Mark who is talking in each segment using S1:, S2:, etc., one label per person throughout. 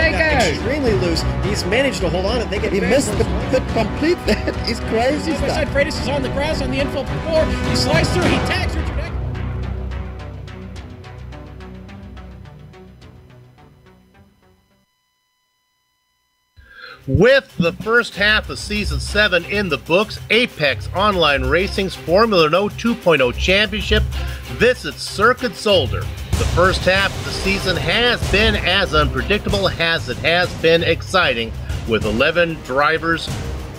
S1: off and away they go.
S2: Extremely loose. He's managed to hold on and they get
S3: He missed the,
S2: his
S3: the complete that. He's crazy
S1: Side by side. Freitas is on the grass on the infield before. He slides through. He tags Richard Eck.
S4: With the first half of season 7 in the books, Apex Online Racing's Formula Renault 2.0 Championship visits Circuit Zolder. The first half of the season has been as unpredictable as it has been exciting, with 11 drivers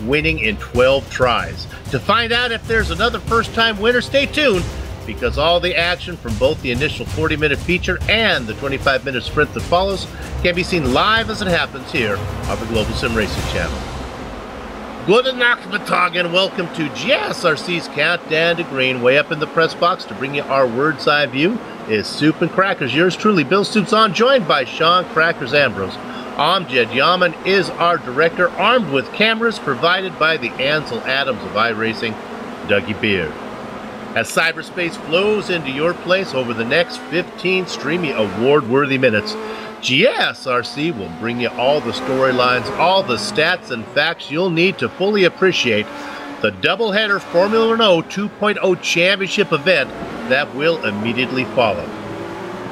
S4: winning in 12 tries. To find out if there's another first time winner, stay tuned because all the action from both the initial 40 minute feature and the 25 minute sprint that follows can be seen live as it happens here on the Global Sim Racing channel. Good Nacht, and welcome to GSRC's Countdown to Green. Way up in the press box to bring you our bird's eye view is Soup and Crackers. Yours truly, Bill Soups on, joined by Sean Crackers Ambrose. Amjad Yaman is our director, armed with cameras provided by the Ansel Adams of iRacing, Dougie Beard. As cyberspace flows into your place over the next 15 streamy award worthy minutes, GSRC will bring you all the storylines, all the stats and facts you'll need to fully appreciate the doubleheader Formula Renault 2.0 championship event that will immediately follow.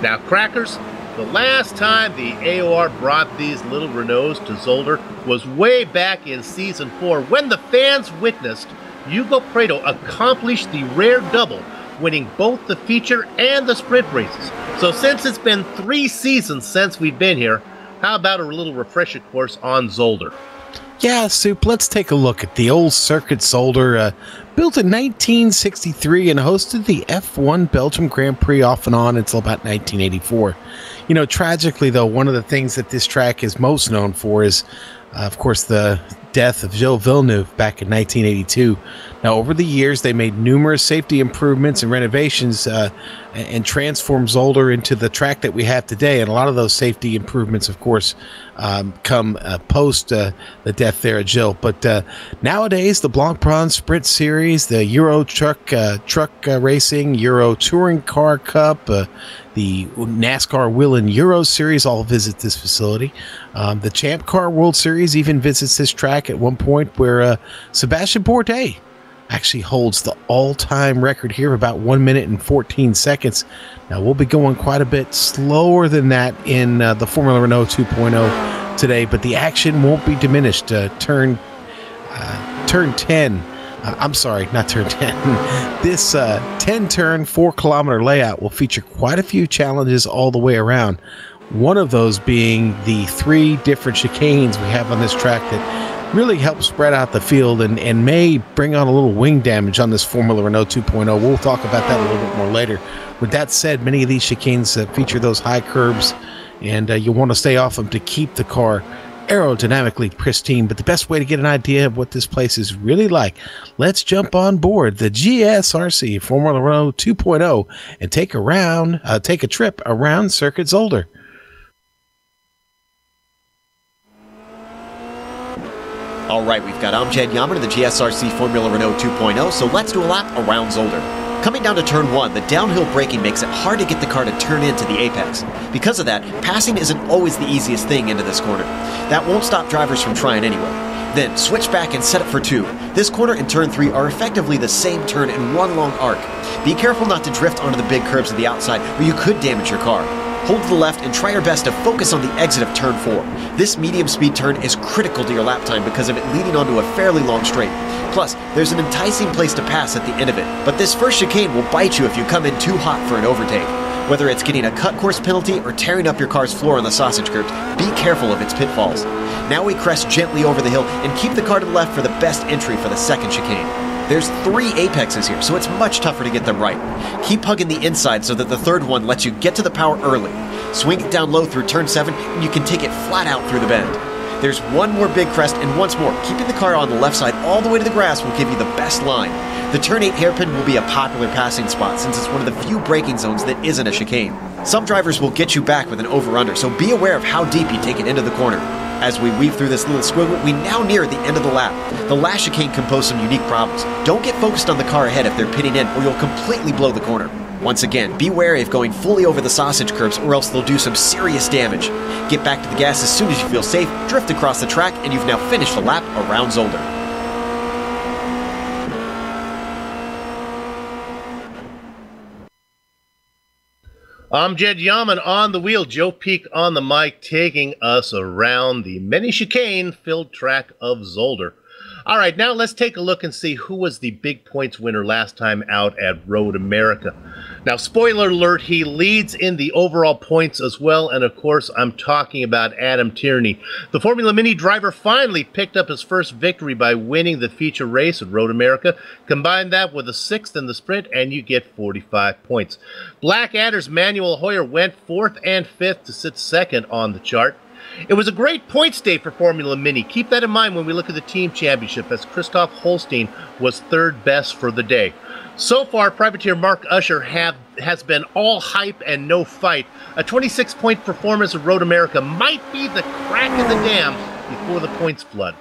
S4: Now, Crackers, the last time the AOR brought these little Renaults to Zolder was way back in season 4 when the fans witnessed Hugo Prado accomplish the rare double, winning both the feature and the sprint races. So, since it's been three seasons since we've been here, how about a little refresher course on Zolder?
S5: Yeah, Soup, let's take a look at the old Circuit Zolder. uh, built in 1963 and hosted the F1 Belgium Grand Prix off and on until about 1984. You know, tragically, though, one of the things that this track is most known for is, uh, of course, the death of Gilles Villeneuve back in 1982. Now, over the years, they made numerous safety improvements and renovations uh, and transformed Zolder into the track that we have today. And a lot of those safety improvements, of course, um, come uh, post uh, the death there of Gilles. But uh, nowadays, the Blanc Bronze Sprint Series, the Euro Truck uh, Truck uh, Racing, Euro Touring Car Cup, the NASCAR Whelen Euro Series all visit this facility. Um, the Champ Car World Series even visits this track at one point where Sebastian Bourdais actually holds the all-time record here of about 1 minute and 14 seconds. Now we'll be going quite a bit slower than that in uh, the Formula Renault 2.0 today, but the action won't be diminished. Uh, turn uh, turn 10 uh, I'm sorry, not turn 10. this uh, 10 turn, 4 kilometer layout will feature quite a few challenges all the way around. One of those being the three different chicanes we have on this track that really help spread out the field and, and may bring on a little wing damage on this Formula Renault 2.0. We'll talk about that a little bit more later. With that said, many of these chicanes uh, feature those high curbs, and uh, you want to stay off them to keep the car aerodynamically pristine. But the best way to get an idea of what this place is really like, let's jump on board the GSRC Formula Renault 2.0 and take a round, uh, take a trip around Circuit Zolder.
S6: All right, we've got Amjad Yaman in the GSRC Formula Renault 2.0, so let's do a lap around Zolder. Coming down to turn one, the downhill braking makes it hard to get the car to turn into the apex. Because of that, passing isn't always the easiest thing into this corner. That won't stop drivers from trying anyway. Then switch back and set up for two. This corner and turn three are effectively the same turn in one long arc. Be careful not to drift onto the big curves of the outside, or you could damage your car. Hold to the left and try your best to focus on the exit of turn 4. This medium speed turn is critical to your lap time because of it leading onto a fairly long straight. Plus, there's an enticing place to pass at the end of it, but this first chicane will bite you if you come in too hot for an overtake. Whether it's getting a cut course penalty or tearing up your car's floor on the sausage curbs, be careful of its pitfalls. Now we crest gently over the hill and keep the car to the left for the best entry for the second chicane. There's three apexes here, so it's much tougher to get them right. Keep hugging the inside so that the third one lets you get to the power early. Swing it down low through turn 7, and you can take it flat out through the bend. There's one more big crest, and once more, keeping the car on the left side all the way to the grass will give you the best line. The turn 8 hairpin will be a popular passing spot since it's one of the few braking zones that isn't a chicane. Some drivers will get you back with an over under, so be aware of how deep you take it into the corner. As we weave through this little squiggle, we now near the end of the lap. The last chicane can pose some unique problems. Don't get focused on the car ahead if they're pitting in, or you'll completely blow the corner. Once again, be wary of going fully over the sausage curbs or else they'll do some serious damage. Get back to the gas as soon as you feel safe, drift across the track, and you've now finished a lap around Zolder.
S4: Amjad Yaman on the wheel, Joe Peak on the mic, taking us around the many chicane filled track of Zolder. All right, now let's take a look and see who was the big points winner last time out at Road America. Now, spoiler alert, he leads in the overall points as well. And of course, I'm talking about Adam Tierney. The Formula Mini driver finally picked up his first victory by winning the feature race at Road America. Combine that with a sixth in the sprint, and you get 45 points. Blackadder's Manuel Hoyer went fourth and fifth to sit second on the chart. It was a great points day for Formula Mini. Keep that in mind when we look at the team championship, as Christoph Holstein was third best for the day. So far, Privateer Mark Usher have, has been all hype and no fight. A 26 point performance of Road America might be the crack in the dam before the points flood.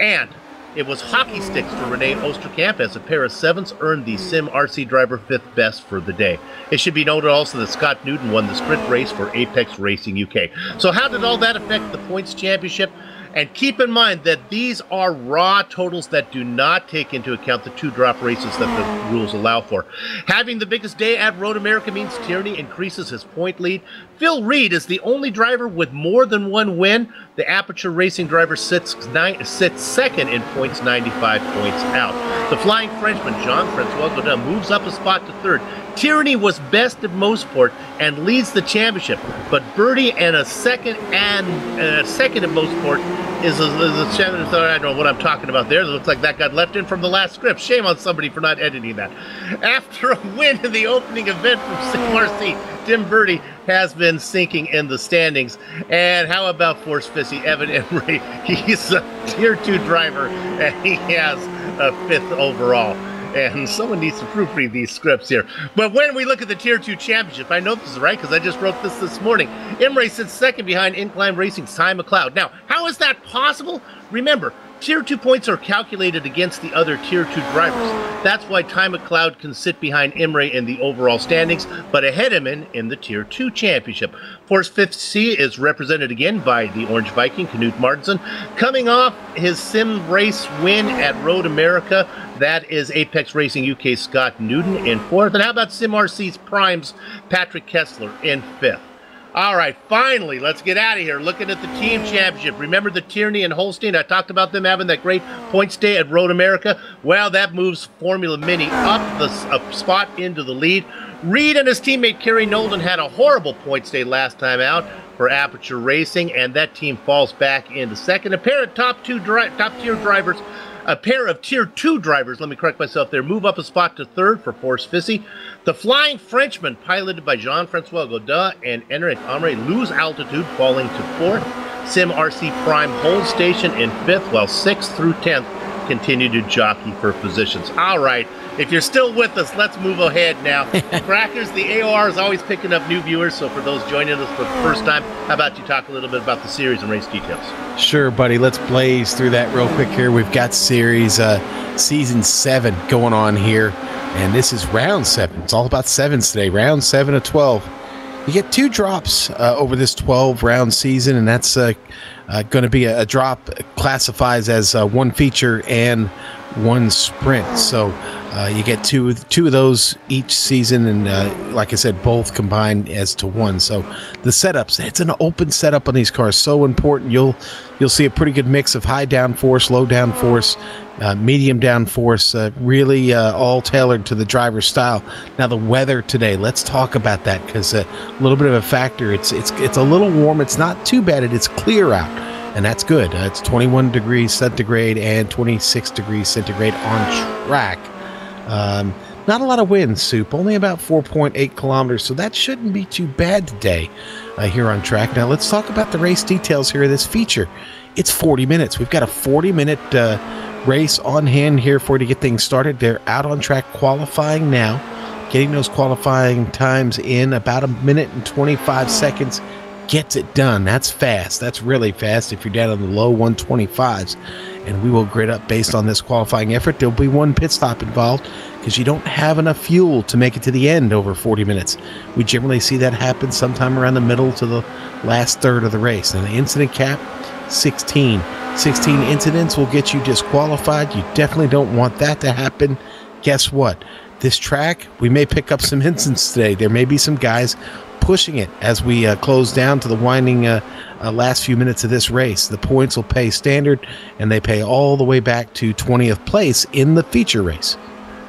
S4: And it was hockey sticks for Renee Osterkamp as a pair of sevens earned the Sim RC driver fifth best for the day. It should be noted also that Scott Newton won the sprint race for Apex Racing UK. So, how did all that affect the points championship? And keep in mind that these are raw totals that do not take into account the two drop races that the rules allow for. Having the biggest day at Road America means Tierney increases his point lead. Phil Reed is the only driver with more than one win. The Aperture Racing driver sits, nine, sits second in points, 95 points out. The Flying Frenchman, Jean Francois Godin, moves up a spot to third. Tierney was best of Mosport and leads the championship, but Birdie and a second and a second at Mosport is a, is a. I don't know what I'm talking about there. It looks like that got left in from the last script. Shame on somebody for not editing that. After a win in the opening event from CMRC, Tim Birdie has been sinking in the standings. And how about Force Fissy, Evan Emery? He's a tier two driver and he has a fifth overall and someone needs to proofread these scripts here. But when we look at the Tier 2 Championship, I know this is right because I just wrote this this morning. Imre sits second behind Incline Racing's Ty McLeod. Now, how is that possible? Remember, Tier 2 points are calculated against the other Tier 2 drivers. That's why Ty McLeod can sit behind Imre in the overall standings, but ahead of him in the Tier 2 championship. Force c is represented again by the Orange Viking, Knut Martinson. Coming off his sim race win at Road America, that is Apex Racing UK Scott Newton in fourth. And how about SimRC's Primes, Patrick Kessler in fifth? All right, finally, let's get out of here. Looking at the team championship. Remember the Tierney and Holstein? I talked about them having that great points day at Road America. Well, that moves Formula Mini up the a spot into the lead. Reed and his teammate Kerry Nolden had a horrible points day last time out for Aperture Racing, and that team falls back into second. A pair of top two top tier drivers a pair of Tier 2 drivers, let me correct myself there, move up a spot to third for Force Fissy. The Flying Frenchman, piloted by Jean Francois Godin and Enric Amre, lose altitude, falling to fourth. Sim RC Prime holds station in fifth, while sixth through tenth continue to jockey for positions. All right, if you're still with us, let's move ahead now. Crackers, the AOR is always picking up new viewers, so for those joining us for the first time, how about you talk a little bit about the series and race details?
S5: Sure, buddy. Let's blaze through that real quick here. We've got series uh, season seven going on here, and this is round seven. It's all about sevens today, round seven of 12. You get two drops uh, over this 12 round season, and that's uh, uh, going to be a, a, drop classifies as uh, one feature and one sprint. So uh, you get two two of those each season, and uh, like I said, both combined as to one. So the setups, it's an open setup on these cars, so important. You'll you'll see a pretty good mix of high downforce, low downforce, uh, medium downforce, uh, really uh, all tailored to the driver's style. Now the weather today, let's talk about that because a little bit of a factor. It's it's it's a little warm. It's not too bad. It is clear out and that's good. Uh, it's 21 degrees centigrade and 26 degrees centigrade on track. Um, not a lot of wind, Soup, only about 4.8 kilometers, so that shouldn't be too bad today uh, here on track. Now, let's talk about the race details here of this feature. It's 40 minutes. We've got a 40 minute uh, race on hand here for you to get things started. They're out on track qualifying now, getting those qualifying times in about a minute and 25 seconds gets it done. That's fast. That's really fast if you're down in the low 125s. And we will grid up based on this qualifying effort. There'll be one pit stop involved because you don't have enough fuel to make it to the end over 40 minutes. We generally see that happen sometime around the middle to the last third of the race. And the incident cap, 16. 16 incidents will get you disqualified. You definitely don't want that to happen. Guess what? This track, we may pick up some incidents today. There may be some guys pushing it as we uh, close down to the winding uh, uh, last few minutes of this race. The points will pay standard, and they pay all the way back to 20th place in the feature race.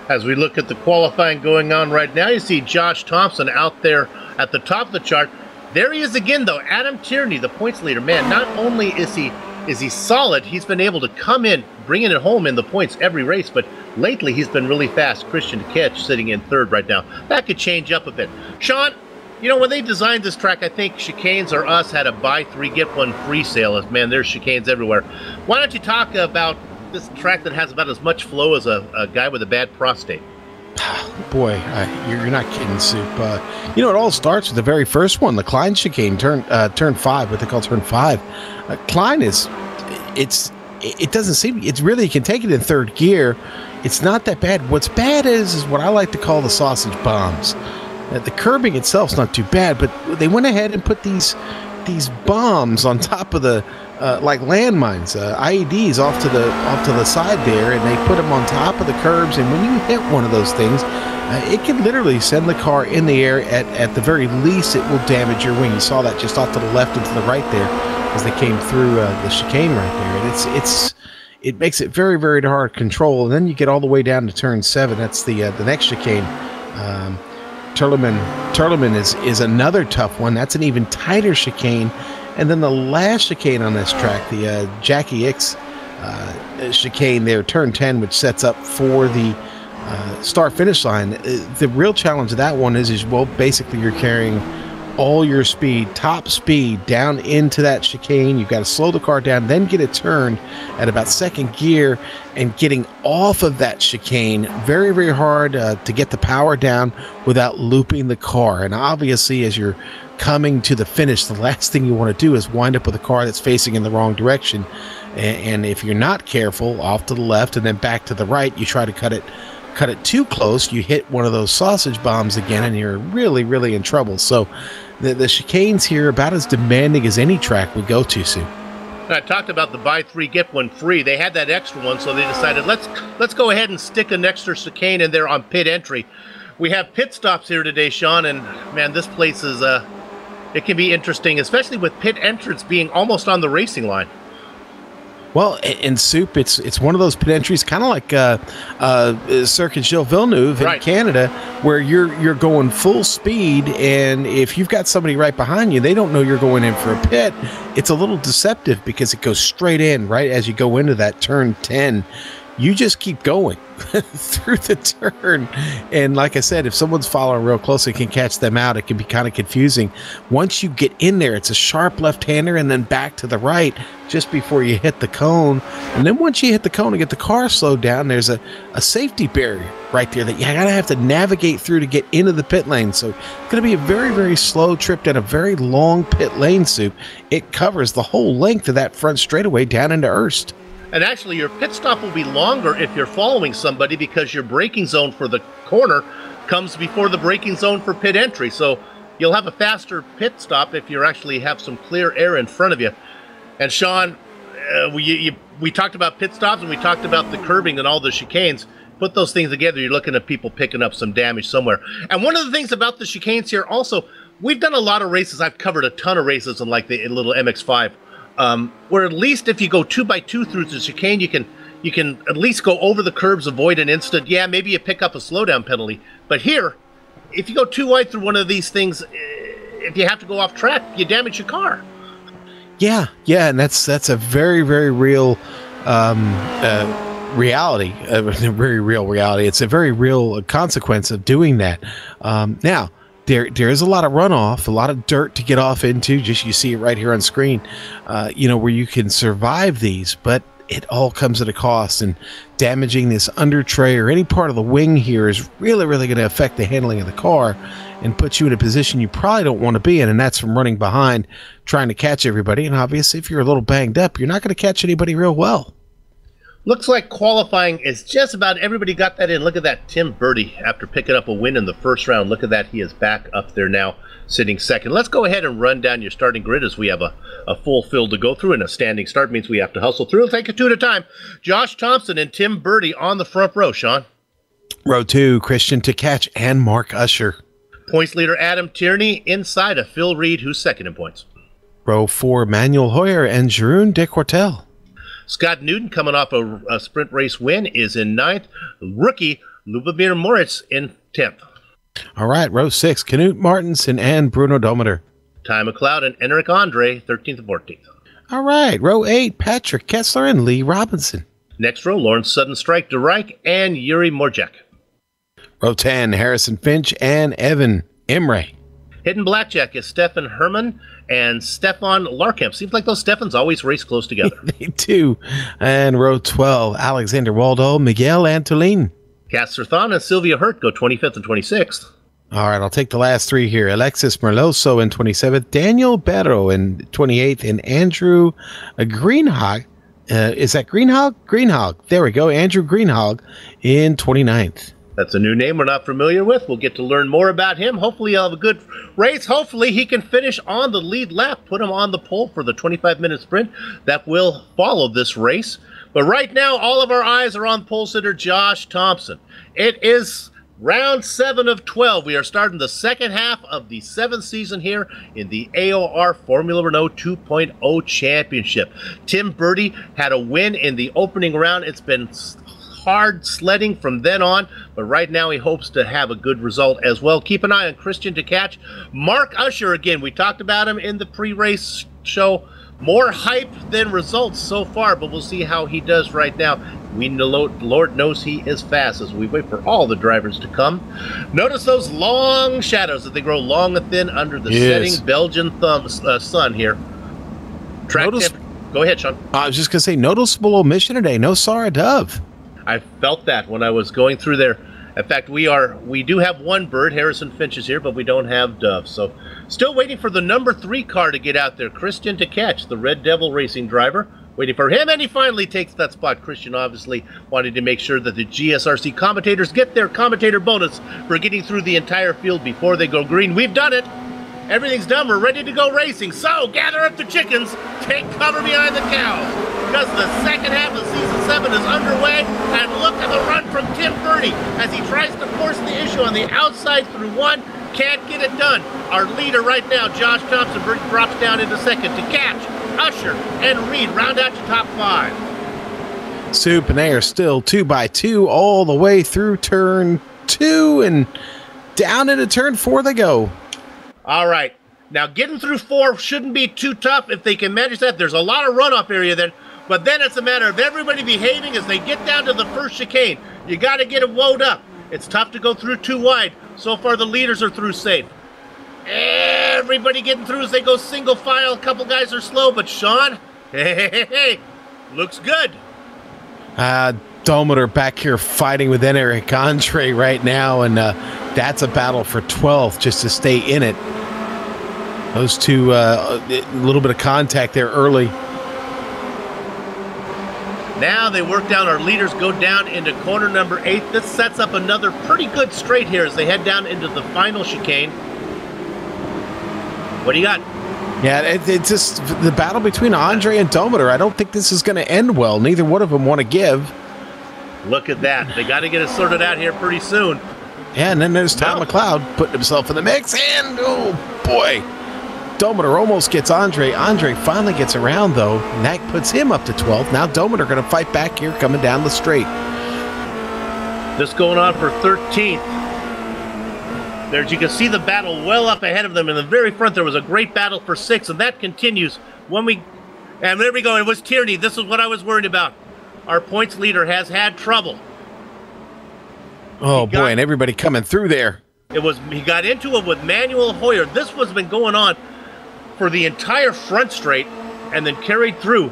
S4: As we look at the qualifying going on right now, you see Josh Thompson out there at the top of the chart. There he is again, though. Adam Tierney, the points leader. Man, not only is he is he solid, he's been able to come in, bringing it home in the points every race, but lately he's been really fast. Christian Tkach sitting in third right now. That could change up a bit. Sean, you know, when they designed this track, I think Chicanes R Us had a buy three, get one free sale. Man, there's chicanes everywhere. Why don't you talk about this track that has about as much flow as a, a guy with a bad prostate?
S5: Boy, you're, you're, not kidding, Soup. Uh, you know, it all starts with the very first one, the Klein chicane, turn uh, turn five, what they call turn five. Uh, Klein is, it's, it doesn't seem, it's really, you can take it in third gear. It's not that bad. What's bad is, is what I like to call the sausage bombs. Uh, the curbing itself's not too bad, but they went ahead and put these these bombs on top of the uh, like landmines, uh, IEDs off to the off to the side there, and they put them on top of the curbs. And when you hit one of those things, uh, it can literally send the car in the air. At at the very least, it will damage your wing. You saw that just off to the left and to the right there as they came through uh, the chicane right there, and it's it's it makes it very very hard to control. And then you get all the way down to turn seven. That's the the next chicane. Um, Turleman Turleman is is another tough one. That's an even tighter chicane and then the last chicane on this track, the uh, Jacky Ickx uh, chicane there, turn 10, which sets up for the uh, start finish line. Uh, the real challenge of that one is, is well, basically you're carrying all your speed, top speed, down into that chicane. You've got to slow the car down, then get it turned at about second gear and getting off of that chicane. Very, very hard uh, to get the power down without looping the car. And obviously, as you're coming to the finish, the last thing you want to do is wind up with a car that's facing in the wrong direction. And, and, if you're not careful, off to the left and then back to the right, you try to cut it cut it too close, you hit one of those sausage bombs again, and you're really, really in trouble. So the, the chicanes here are about as demanding as any track we go to, Sue.
S4: I talked about the buy three get one free. They had that extra one, so they decided let's let's go ahead and stick an extra chicane in there on pit entry. We have pit stops here today, Sean, and man, this place is uh it can be interesting, especially with pit entrance being almost on the racing line.
S5: Well, in Soup, it's it's one of those pit entries, kind of like uh, uh, Circuit Gilles Villeneuve in right. Canada, where you're you're going full speed, and if you've got somebody right behind you, they don't know you're going in for a pit. It's a little deceptive because it goes straight in right as you go into that turn ten you just keep going through the turn. And like I said, if someone's following real closely, can catch them out. It can be kind of confusing. Once you get in there, it's a sharp left hander and then back to the right just before you hit the cone. And then once you hit the cone and get the car slowed down, there's a, a safety barrier right there that you gotta have to navigate through to get into the pit lane. So it's gonna be a very, very slow trip down a very long pit lane soup. It covers the whole length of that front straightaway down into Erst.
S4: And actually, your pit stop will be longer if you're following somebody because your braking zone for the corner comes before the braking zone for pit entry. So you'll have a faster pit stop if you actually have some clear air in front of you. And Sean, uh, we you, we talked about pit stops and we talked about the curbing and all the chicanes. Put those things together, you're looking at people picking up some damage somewhere. And one of the things about the chicanes here, also, we've done a lot of races. I've covered a ton of races in like the little MX5 um, where at least if you go two by two through the chicane, you can you can at least go over the curbs, avoid an instant. Yeah, maybe you pick up a slowdown penalty. But here, if you go too wide through one of these things, eh, if you have to go off track, you damage your car.
S5: Yeah, yeah, and that's that's a very very real um, uh, reality, a very real reality. It's a very real consequence of doing that. Um, now, there there is a lot of runoff, a lot of dirt to get off into. Just you see it right here on screen, uh, you know, where you can survive these. But it all comes at a cost. And damaging this under tray or any part of the wing here is really, really going to affect the handling of the car and put you in a position you probably don't want to be in. And that's from running behind, trying to catch everybody. And obviously, if you're a little banged up, you're not going to catch anybody real well.
S4: Looks like qualifying is just about everybody got that in. Look at that. Tim Berti, after picking up a win in the first round, look at that. He is back up there now, sitting second. Let's go ahead and run down your starting grid as we have a, a full field to go through. And a standing start means we have to hustle through. We'll take it two at a time. Josh Thompson and Tim Berti on the front row. Sean.
S5: Row two, Christian Tkach and Mark Usher.
S4: Points leader Adam Tierney inside of Phil Reed, who's second in points.
S5: Row four, Manuel Hoyer and Jeroen de Quartel.
S4: Scott Newton, coming off a, a, sprint race win, is in ninth. Rookie Lubomir Moritz in tenth.
S5: All right, row six, Knut Martensen and Bruno Dometer.
S4: Ty McLeod and Enric Andre, 13th and 14th.
S5: All right, row eight, Patrick Kessler and Lee Robinson.
S4: Next row, Lawrence Sudden Strike DeReich and Yuri Morjak.
S5: Row 10, Harrison Finch and Evan Imre.
S4: Hidden Blackjack is Stefan Herman and Stefan Larkamp. Seems like those Stefans always race close together.
S5: they do. And row 12, Alexander Waldo, Miguel Antolin.
S4: Castor Thon and Sylvia Hurt go 25th and 26th.
S5: All right, I'll take the last three here. Alexis Merloso in 27th, Daniel Berro in 28th, and Andrew Greenhog. Uh, is that Greenhog? Greenhog. There we go. Andrew Greenhog in 29th.
S4: That's a new name we're not familiar with. We'll get to learn more about him. Hopefully, he'll have a good race. Hopefully, he can finish on the lead lap, put him on the pole for the 25 minute sprint that will follow this race. But right now, all of our eyes are on pole sitter Josh Thompson. It is round seven of 12. We are starting the second half of the seventh season here in the AOR Formula Renault 2.0 Championship. Tim Berti had a win in the opening round. It's been hard sledding from then on, but right now he hopes to have a good result as well. Keep an eye on Christian Tkach Mark Usher, again, we talked about him in the pre race show. More hype than results so far, but we'll see how he does right now. We know, Lord knows he is fast as we wait for all the drivers to come. Notice those long shadows that they grow long and thin under the yes. setting Belgian thumb, uh, sun here. Track Notice- Go ahead, Sean.
S5: I was just going to say, noticeable omission today. No Sarah Dove.
S4: I felt that when I was going through there. In fact, we are we do have one bird, Harrison Finch is here, but we don't have Dove. So, still waiting for the number three car to get out there, Christian Tkach, the Red Devil Racing driver. Waiting for him, and he finally takes that spot. Christian obviously wanted to make sure that the GSRC commentators get their commentator bonus for getting through the entire field before they go green. We've done it. Everything's done. We're ready to go racing. So gather up the chickens, take cover behind the cows, because the second half of season seven is underway. And look at the run from Tim Berti as he tries to force the issue on the outside through one. Can't get it done. Our leader right now, Josh Thompson, drops down into second to catch Usher and Reed round out to top five.
S5: Soup and they are still two by two all the way through turn two and down into turn four they go.
S4: All right. Now, getting through four shouldn't be too tough if they can manage that. There's a lot of runoff area then, but then it's a matter of everybody behaving as they get down to the first chicane. You got to get it woed up. It's tough to go through too wide. So far, the leaders are through safe. Everybody getting through as they go single file. A couple guys are slow, but Sean, hey, hey, hey, hey looks good.
S5: Uh, Dometer back here fighting with Enric Andre right now, and uh, that's a battle for 12th just to stay in it. Those two, uh, a little bit of contact there early.
S4: Now they work down. Our leaders go down into corner number eight. This sets up another pretty good straight here as they head down into the final chicane. What do you got?
S5: Yeah, it, it just the battle between Andre and Dometer. I don't think this is going to end well. Neither one of them want to give.
S4: Look at that. They got to get it sorted out here pretty soon.
S5: Yeah, and then there's Tom no. McLeod putting himself in the mix, and oh boy, Dometer almost gets Andre. Andre finally gets around though, and that puts him up to 12. Now Dometer going to fight back here, coming down the straight.
S4: This going on for 13th. There, you can see the battle well up ahead of them. In the very front, there was a great battle for six, and that continues when we. And there we go. It was Tierney. This is what I was worried about. Our points leader has had trouble.
S5: Oh boy, and everybody coming through there.
S4: It was he got into it with Manuel Hoyer. This was been going on for the entire front straight and then carried through.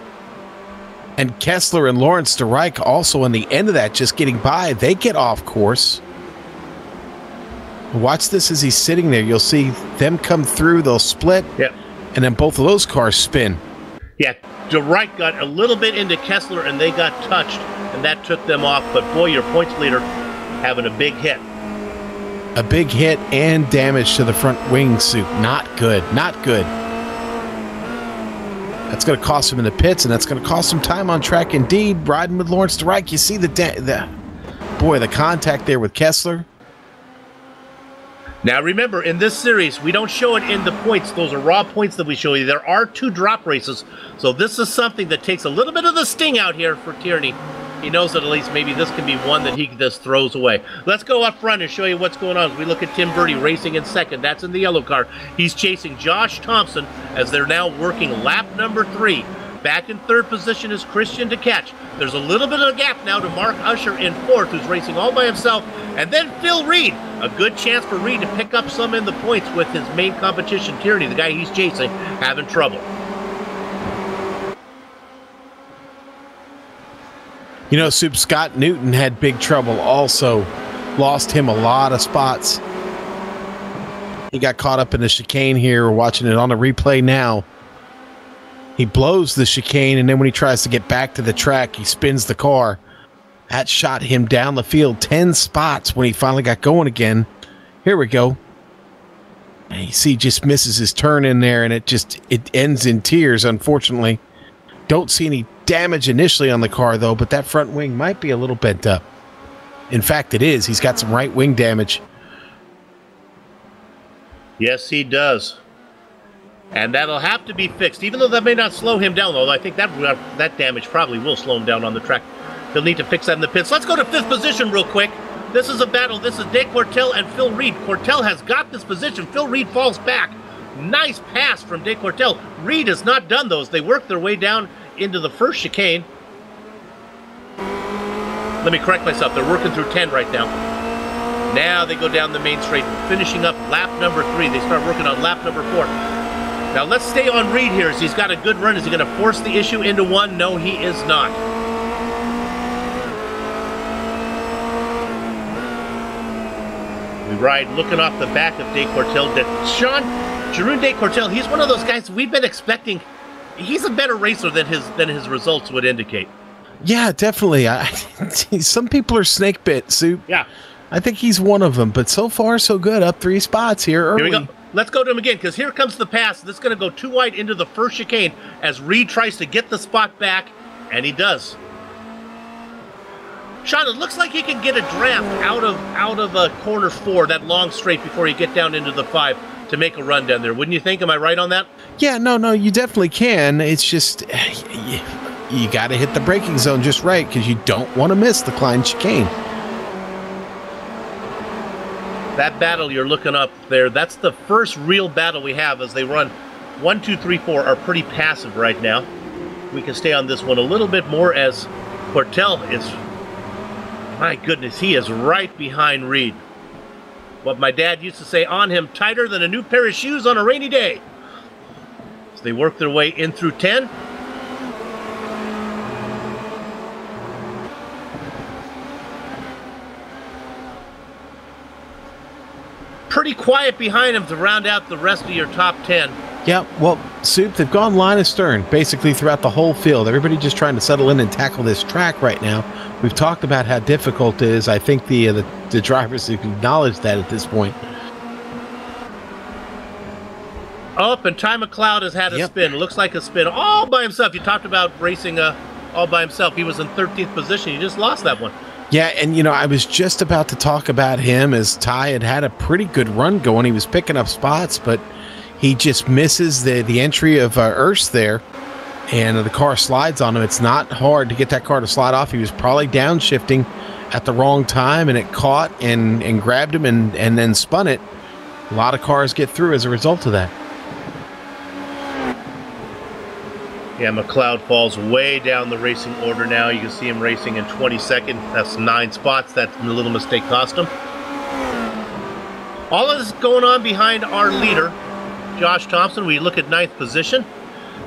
S5: And Kessler and Lawrence DeRike also in the end of that, just getting by, they get off course. Watch this as he's sitting there. You'll see them come through, they'll split,
S4: Yeah.
S5: and then both of those cars spin.
S4: Yeah, DeRike got a little bit into Kessler and they got touched, and that took them off. But boy, your points leader having a big hit.
S5: A big hit and damage to the front wing suit. Not good. Not good. That's going to cost him in the pits, and that's going to cost him time on track. Indeed, riding with Lawrence DeRike, you see the, the boy, the contact there with Kessler.
S4: Now remember, in this series, we don't show it in the points. Those are raw points that we show you. There are two drop races, so this is something that takes a little bit of the sting out here for Tierney. He knows that at least maybe this can be one that he just throws away. Let's go up front and show you what's going on. As we look at Tim Birdie racing in second. That's in the yellow car. He's chasing Josh Thompson as they're now working lap number three. Back in third position is Christian Tkach. There's a little bit of a gap now to Mark Usher in fourth, who's racing all by himself. And then Phil Reed. A good chance for Reed to pick up some in the points with his main competition, Tierney, the guy he's chasing, having trouble.
S5: You know, Soup Scott Newton had big trouble also. Lost him a lot of spots. He got caught up in the chicane here. We're watching it on the replay now. He blows the chicane, and then when he tries to get back to the track, he spins the car. That shot him down the field 10 spots when he finally got going again. Here we go. And you see, just misses his turn in there, and it just it ends in tears, unfortunately. Don't see any damage initially on the car, though, but that front wing might be a little bent up. In fact, it is. He's got some right wing damage.
S4: Yes, he does. And that'll have to be fixed, even though that may not slow him down. Though I think that uh, that damage probably will slow him down on the track. He'll need to fix that in the pits. Let's go to fifth position real quick. This is a battle. This is Dave Cortell and Phil Reed. Cortell has got this position. Phil Reed falls back. Nice pass from Dave Cortell. Reed has not done those. They work their way down into the first chicane. Let me correct myself. They're working through 10 right now. Now they go down the main straight, finishing up lap number three. They start working on lap number four. Now let's stay on Reed here. As he's got a good run. Is he going to force the issue into one? No, he is not. We ride looking off the back of Decortel. That Sean Jeroen Decortel, he's one of those guys we've been expecting. He's a better racer than his than his results would indicate.
S5: Yeah, definitely. I, some people are snake bit, Soup.
S4: Yeah.
S5: I think he's one of them, but so far so good. Up three spots here early.
S4: Here we go. Let's go to him again because here comes the pass. This is going to go too wide into the first chicane as Reed tries to get the spot back, and he does. Sean, it looks like he can get a draft out of out of uh, corner four, that long straight, before you get down into the five to make a run down there. Wouldn't you think? Am I right on that?
S5: Yeah, no, no, you definitely can. It's just you, you got to hit the braking zone just right because you don't want to miss the Klein chicane.
S4: That battle you're looking up there, that's the first real battle we have as they run one, two, three, four are pretty passive right now. We can stay on this one a little bit more as Portel is, my goodness, he is right behind Reed. What my dad used to say on him, tighter than a new pair of shoes on a rainy day. So they work their way in through 10. Pretty quiet behind him to round out the rest of your top 10.
S5: Yeah, well, Soup, they've gone line of stern basically throughout the whole field. Everybody just trying to settle in and tackle this track right now. We've talked about how difficult it is. I think the uh, the, the drivers have acknowledged that at this point.
S4: Up and Ty McLeod has had a
S5: Yep.
S4: spin. Looks like a spin all by himself. You talked about racing uh, all by himself. He was in 13th position. He just lost that one.
S5: Yeah, and you know, I was just about to talk about him as Ty had had a pretty good run going. He was picking up spots, but he just misses the the entry of uh, Erst there, and the car slides on him. It's not hard to get that car to slide off. He was probably downshifting at the wrong time, and it caught and and grabbed him and and then spun it. A lot of cars get through as a result of that.
S4: Yeah, McLeod falls way down the racing order now. You can see him racing in 22nd. That's nine spots. That little mistake cost him. All of this going on behind our leader, Josh Thompson. We look at ninth position.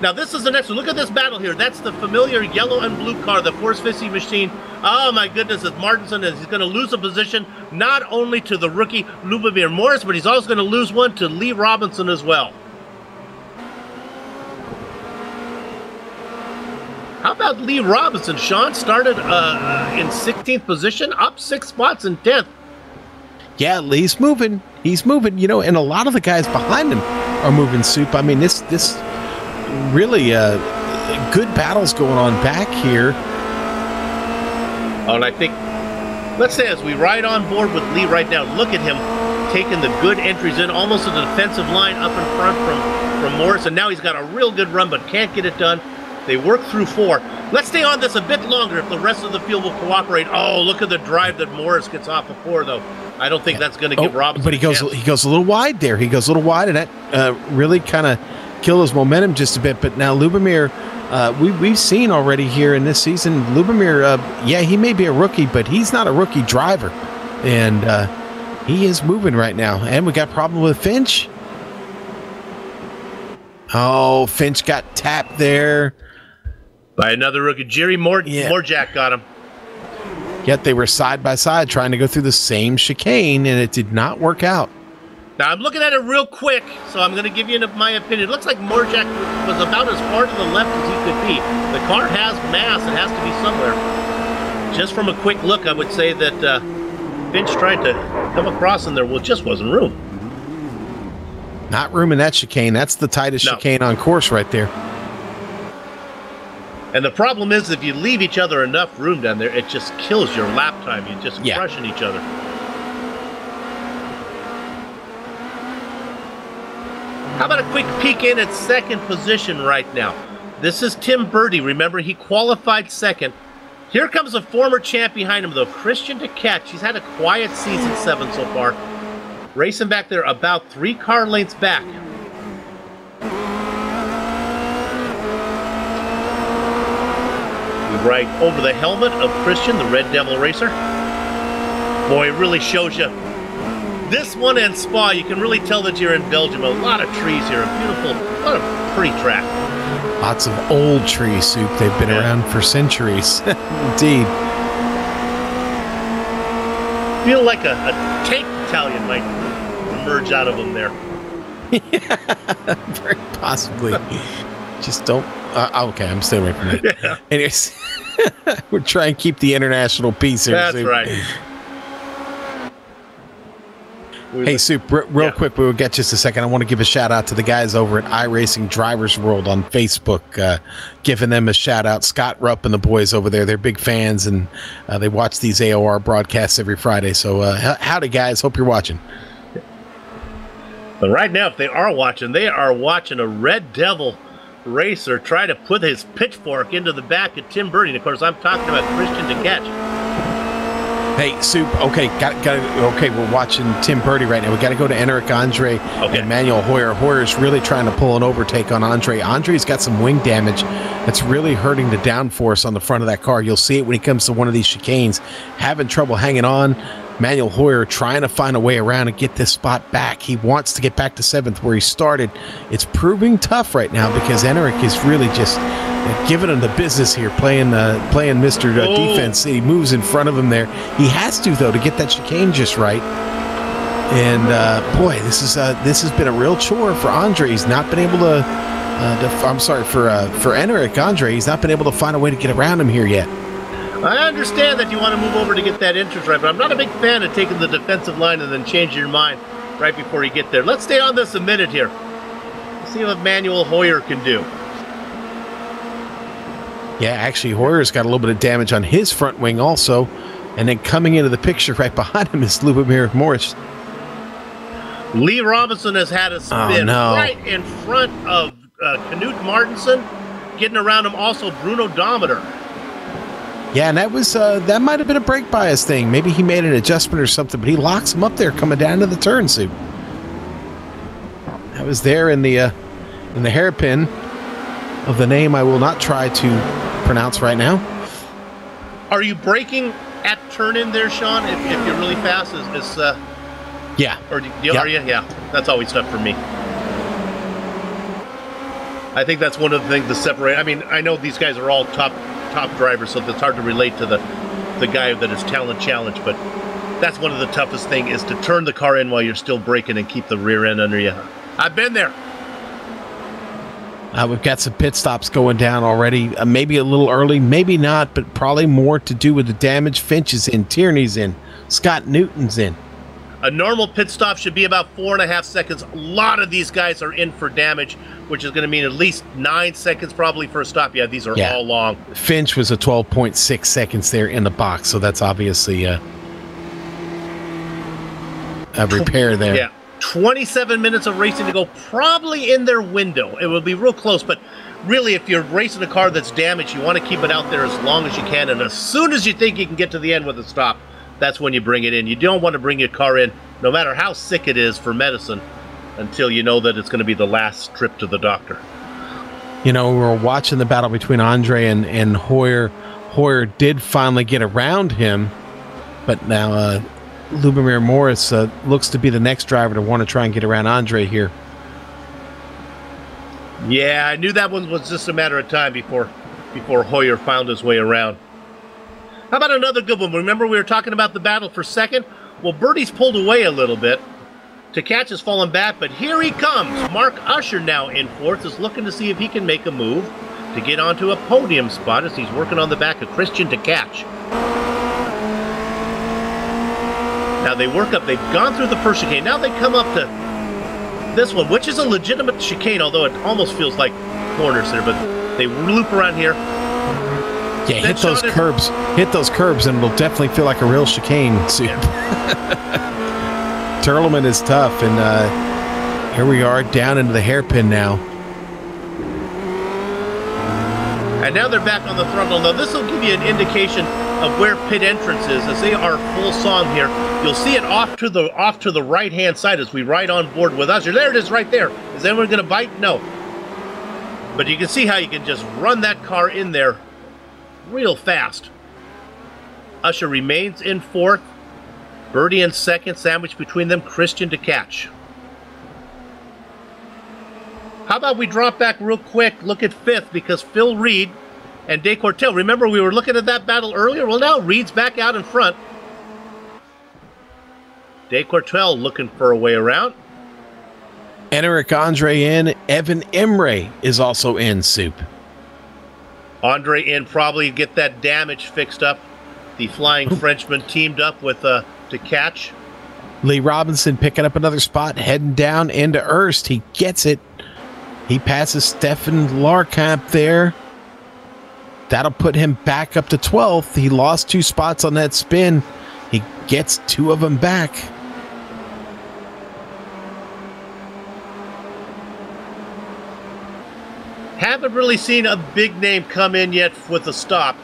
S4: Now this is the next one. Look at this battle here. That's the familiar yellow and blue car, the Force 50 machine. Oh my goodness, it's Martinson is he's going to lose a position not only to the rookie Lubomir Morris, but he's also going to lose one to Lee Robinson as well. How about Lee Robinson? Sean started uh, uh, in 16th position, up six spots in 10th.
S5: Yeah, Lee's moving. He's moving, you know, and a lot of the guys behind him are moving soup. I mean, this this really uh good battles going on back here.
S4: Oh, and I think let's say as we ride on board with Lee right now, look at him taking the good entries in almost to the defensive line up in front from from Morris, and now he's got a real good run, but can't get it done. They work through four. Let's stay on this a bit longer if the rest of the field will cooperate. Oh, look at the drive that Morris gets off of four, though. I don't think that's going to give
S5: Oh,
S4: Robinson.
S5: but he goes
S4: chance.
S5: he goes a little wide there. He goes a little wide, and that uh, really kind of killed his momentum just a bit. But now Lubomir, uh, we we've seen already here in this season, Lubomir. Uh, yeah, he may be a rookie, but he's not a rookie driver, and uh, he is moving right now. And we got a problem with Finch. Oh, Finch got tapped there.
S4: By another rookie. Jerry Mor-
S5: Yeah.
S4: Morjack got him.
S5: Yet they were side by side trying to go through the same chicane, and it did not work out.
S4: Now I'm looking at it real quick, so I'm going to give you my opinion. It looks like Morjack was about as far to the left as he could be. The car has mass; it has to be somewhere. Just from a quick look, I would say that uh, Finch tried to come across, and there well, just wasn't room.
S5: Not room in that chicane. That's the tightest
S4: No.
S5: chicane on course right there.
S4: And the problem is, if you leave each other enough room down there, it just kills your lap time. You're just
S5: Yeah.
S4: crushing each other. How about a quick peek in at second position right now? This is Tim Birdie. Remember, he qualified second. Here comes a former champ behind him, though, Christian Tkach. He's had a quiet season seven so far. Racing back there about three car lengths back. Ride over the helmet of Christian, the Red Devil racer. Boy, it really shows you. This one and Spa, you can really tell that you're in Belgium. A lot of trees here, a beautiful, what a lot of pretty track.
S5: Lots of old tree soup. They've been
S4: Yeah.
S5: around for centuries. Indeed.
S4: Feel like a, a tank battalion might emerge out of them there.
S5: Very possibly. Just don't. Uh, okay, I'm staying away from that.
S4: Yeah,
S5: Anyways, we're trying to keep the international peace here.
S4: that's right.
S5: Hey, Soup, real
S4: Yeah.
S5: quick, we'll get just a second. I want to give a shout out to the guys over at iRacing Drivers World on Facebook, uh, giving them a shout out. Scott Rupp and the boys over there, they're big fans and uh, they watch these AOR broadcasts every Friday. So, uh, howdy, guys. Hope you're watching.
S4: But right now, if they are watching, they are watching a Red Devil racer try to put his pitchfork into the back of Tim Birdie. And of course, I'm talking about Christian Tkach.
S5: Hey, Soup. Okay, got got. Okay, we're watching Tim Birdie right now. We got to go to Enric Andre
S4: Okay.
S5: and Manuel Hoyer. Hoyer's really trying to pull an overtake on Andre. Andre's got some wing damage that's really hurting the downforce on the front of that car. You'll see it when he comes to one of these chicanes, having trouble hanging on. Manuel Hoyer trying to find a way around and get this spot back. He wants to get back to seventh where he started. It's proving tough right now because Enric is really just uh, giving him the business here, playing uh, playing Mr. Uh,
S4: Oh.
S5: defense. He moves in front of him there. He has to though to get that chicane just right. And uh, boy, this is uh, this has been a real chore for Andre. He's not been able to. Uh, to I'm sorry for uh, for Enric Andre. He's not been able to find a way to get around him here yet.
S4: I understand that you want to move over to get that entrance right, but I'm not a big fan of taking the defensive line and then changing your mind right before you get there. Let's stay on this a minute here. Let's see what Manuel Hoyer can do.
S5: Yeah, actually, Hoyer's got a little bit of damage on his front wing also. And then coming into the picture right behind him is Lubomir Morris.
S4: Lee Robinson has had a spin
S5: Oh, no.
S4: right in front of uh, Knut Martinson. Getting around him also Bruno Dometer.
S5: Yeah, and that was uh, that might have been a brake bias thing. Maybe he made an adjustment or something, but he locks him up there coming down to the turn suit. That was there in the uh, in the hairpin of the name I will not try to pronounce right now.
S4: Are you braking at turn in there, Sean? If, if you're really fast, is, is uh,
S5: Yeah,
S4: or do you,
S5: Yeah.
S4: are you? Yeah, that's always tough for me. I think that's one of the things to separate. I mean, I know these guys are all top top driver, so it's hard to relate to the the guy that is talent challenged, but that's one of the toughest thing is to turn the car in while you're still braking and keep the rear end under you. I've been there.
S5: Uh, we've got some pit stops going down already. Uh, maybe a little early, maybe not, but probably more to do with the damage. Finch is in, Tierney's in, Scott Newton's in.
S4: A normal pit stop should be about four and a half seconds. A lot of these guys are in for damage, which is going to mean at least nine seconds probably for a stop. Yeah, these are
S5: Yeah.
S4: all long.
S5: Finch was a 12.6 seconds there in the box, so that's obviously a, a repair there.
S4: Yeah. 27 minutes of racing to go, probably in their window. It will be real close, but really, if you're racing a car that's damaged, you want to keep it out there as long as you can. And as soon as you think you can get to the end with a stop, that's when you bring it in. You don't want to bring your car in, no matter how sick it is, for medicine until you know that it's going to be the last trip to the doctor.
S5: You know, we were watching the battle between Andre and, and Hoyer. Hoyer did finally get around him, but now uh, Lubomir Morris uh, looks to be the next driver to want to try and get around Andre here.
S4: Yeah, I knew that one was just a matter of time before before Hoyer found his way around. How about another good one? Remember we were talking about the battle for second? Well, Birdie's pulled away a little bit. Tkach has fallen back, but here he comes. Mark Usher now in fourth is looking to see if he can make a move to get onto a podium spot as he's working on the back of Christian Tkach. Now they work up, they've gone through the first chicane. Now they come up to this one, which is a legitimate chicane, although it almost feels like corners there, but they loop around here.
S5: Yeah, hit those curbs, hit those curbs, and it'll definitely feel like a real chicane. Soup. Terlamen is tough, and uh, here we are down into the hairpin now.
S4: And now they're back on the throttle. Now this will give you an indication of where pit entrance is as they are full song here. You'll see it off to the off to the right hand side as we ride on board with Usher. There it is right there. Is anyone gonna bite? No. But you can see how you can just run that car in there real fast. Usher remains in fourth. Birdie in second, sandwiched between them, Christian Tkach. How about we drop back real quick, look at fifth, because Phil Reed and De Cortel. Remember, we were looking at that battle earlier? Well, now Reed's back out in front. De Cortel looking for a way around.
S5: Enric Andre in, Evan Imre is also in. Soup.
S4: Andre in probably get that damage fixed up. The Flying Frenchman teamed up with uh, Tkach.
S5: Lee Robinson picking up another spot, heading down into Erst. He gets it. He passes Stefan Larkamp there. That'll put him back up to 12th. He lost two spots on that spin. He gets two of them back.
S4: Haven't really seen a big name come in yet with a stop.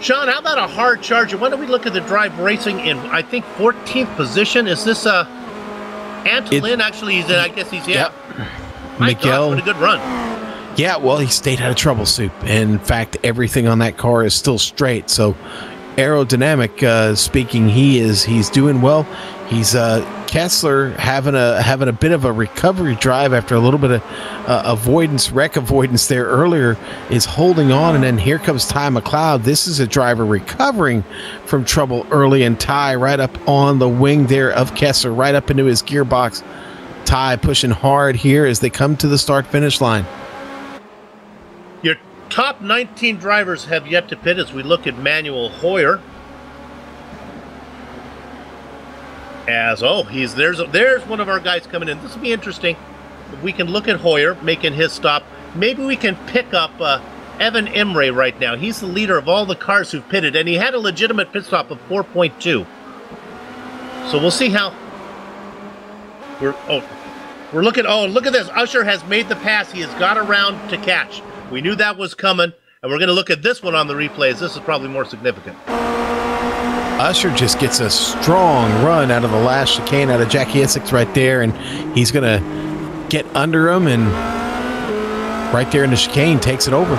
S4: Sean, how about a hard charger? Why don't we look at the drive racing in, I think, 14th position? Is this uh, Antolin? Actually, he's in, I guess he's, yeah. My gosh,
S5: Miguel.
S4: what a good run.
S5: Yeah, well, he stayed out of trouble, Soup. In fact, everything on that car is still straight. So, aerodynamic uh, speaking, he is he's doing well. He's uh, Kessler having a having a bit of a recovery drive after a little bit of uh, avoidance, wreck avoidance there earlier. Is holding on, and then here comes Ty McLeod. This is a driver recovering from trouble early, and Ty right up on the wing there of Kessler, right up into his gearbox. Ty pushing hard here as they come to the start finish line.
S4: Your top 19 drivers have yet to pit as we look at Manuel Hoyer. As oh, he's there's there's one of our guys coming in. This will be interesting. We can look at Hoyer making his stop. Maybe we can pick up uh, Evan Imre right now. He's the leader of all the cars who've pitted, and he had a legitimate pit stop of 4.2. So we'll see how. We're oh, we're looking. Oh, look at this. Usher has made the pass. He has got around Tkach. We knew that was coming, and we're going to look at this one on the replays. This is probably more significant.
S5: Usher just gets a strong run out of the last chicane out of Jacky Ickx right there, and he's going to get under him and right there in the chicane takes it over.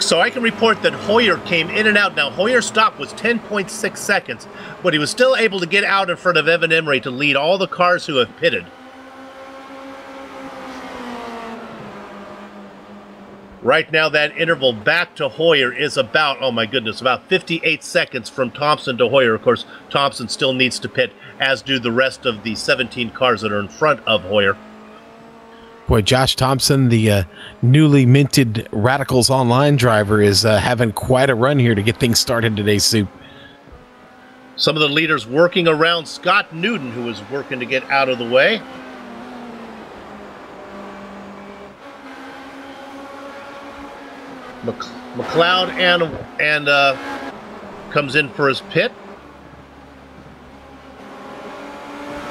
S4: So I can report that Hoyer came in and out. Now Hoyer's stop was 10.6 seconds, but he was still able to get out in front of Evan Emery to lead all the cars who have pitted. Right now, that interval back to Hoyer is about, oh my goodness, about 58 seconds from Thompson to Hoyer. Of course, Thompson still needs to pit, as do the rest of the 17 cars that are in front of Hoyer.
S5: Boy, Josh Thompson, the uh, newly minted Radicals Online driver, is uh, having quite a run here to get things started today, Soup.
S4: Some of the leaders working around Scott Newton, who is working to get out of the way. McLeod and and uh, comes in for his pit.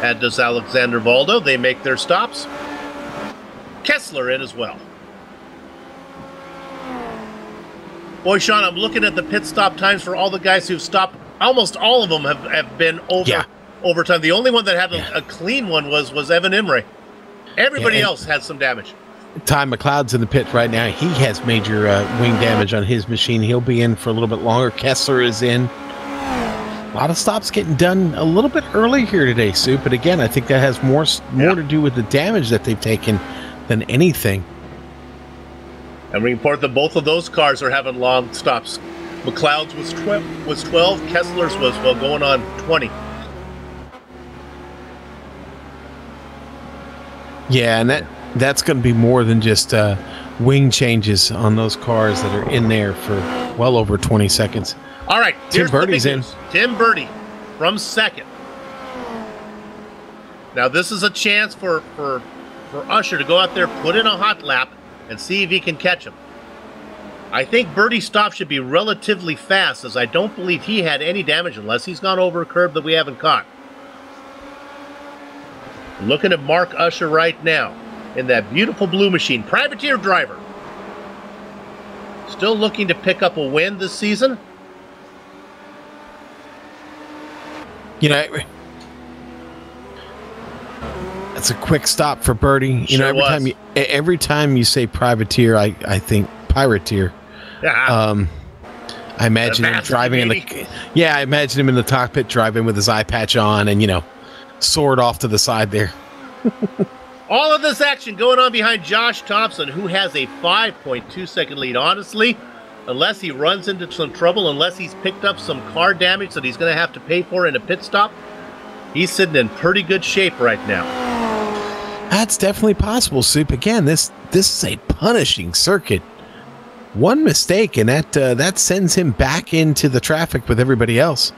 S4: And does Alexander Valdo. They make their stops. Kessler in as well. Boy, Sean, I'm looking at the pit stop times for all the guys who've stopped. Almost all of them have, have been over
S5: Yeah.
S4: overtime. The only one that had a,
S5: Yeah.
S4: a clean one was was Evan Imre. Everybody
S5: Yeah,
S4: else had some damage.
S5: Ty McLeod's in the pit right now. He has major uh, wing damage on his machine. He'll be in for a little bit longer. Kessler is in. A lot of stops getting done a little bit early here today, Sue. But again, I think that has more more
S4: Yeah.
S5: to do with the damage that they've taken than anything.
S4: And we report that both of those cars are having long stops. McLeod's was 12, was 12 Kessler's was well going on 20.
S5: Yeah, and that that's going to be more than just uh, wing changes on those cars that are in there for well over 20 seconds.
S4: All right,
S5: Tim Birdie's in.
S4: Tim Birdie from second. Now this is a chance for for for Usher to go out there, put in a hot lap, and see if he can catch him. I think Birdie's stop should be relatively fast, as I don't believe he had any damage unless he's gone over a curb that we haven't caught. Looking at Mark Usher right now in that beautiful blue machine, privateer driver. Still looking to pick up a win this season.
S5: You know, that's a quick stop for Birdie. You know, every
S4: was.
S5: time you every time you say privateer, I I think pirateer.
S4: Yeah.
S5: Um, I imagine him driving in the yeah, I imagine him in the cockpit driving with his eye patch on and you know, sword off to the side there.
S4: All of this action going on behind Josh Thompson, who has a 5.2 second lead. Honestly, unless he runs into some trouble, unless he's picked up some car damage that he's going to have to pay for in a pit stop, he's sitting in pretty good shape right now.
S5: That's definitely possible, Soup. Again, this this is a punishing circuit. One mistake and that uh, that sends him back into the traffic with everybody else.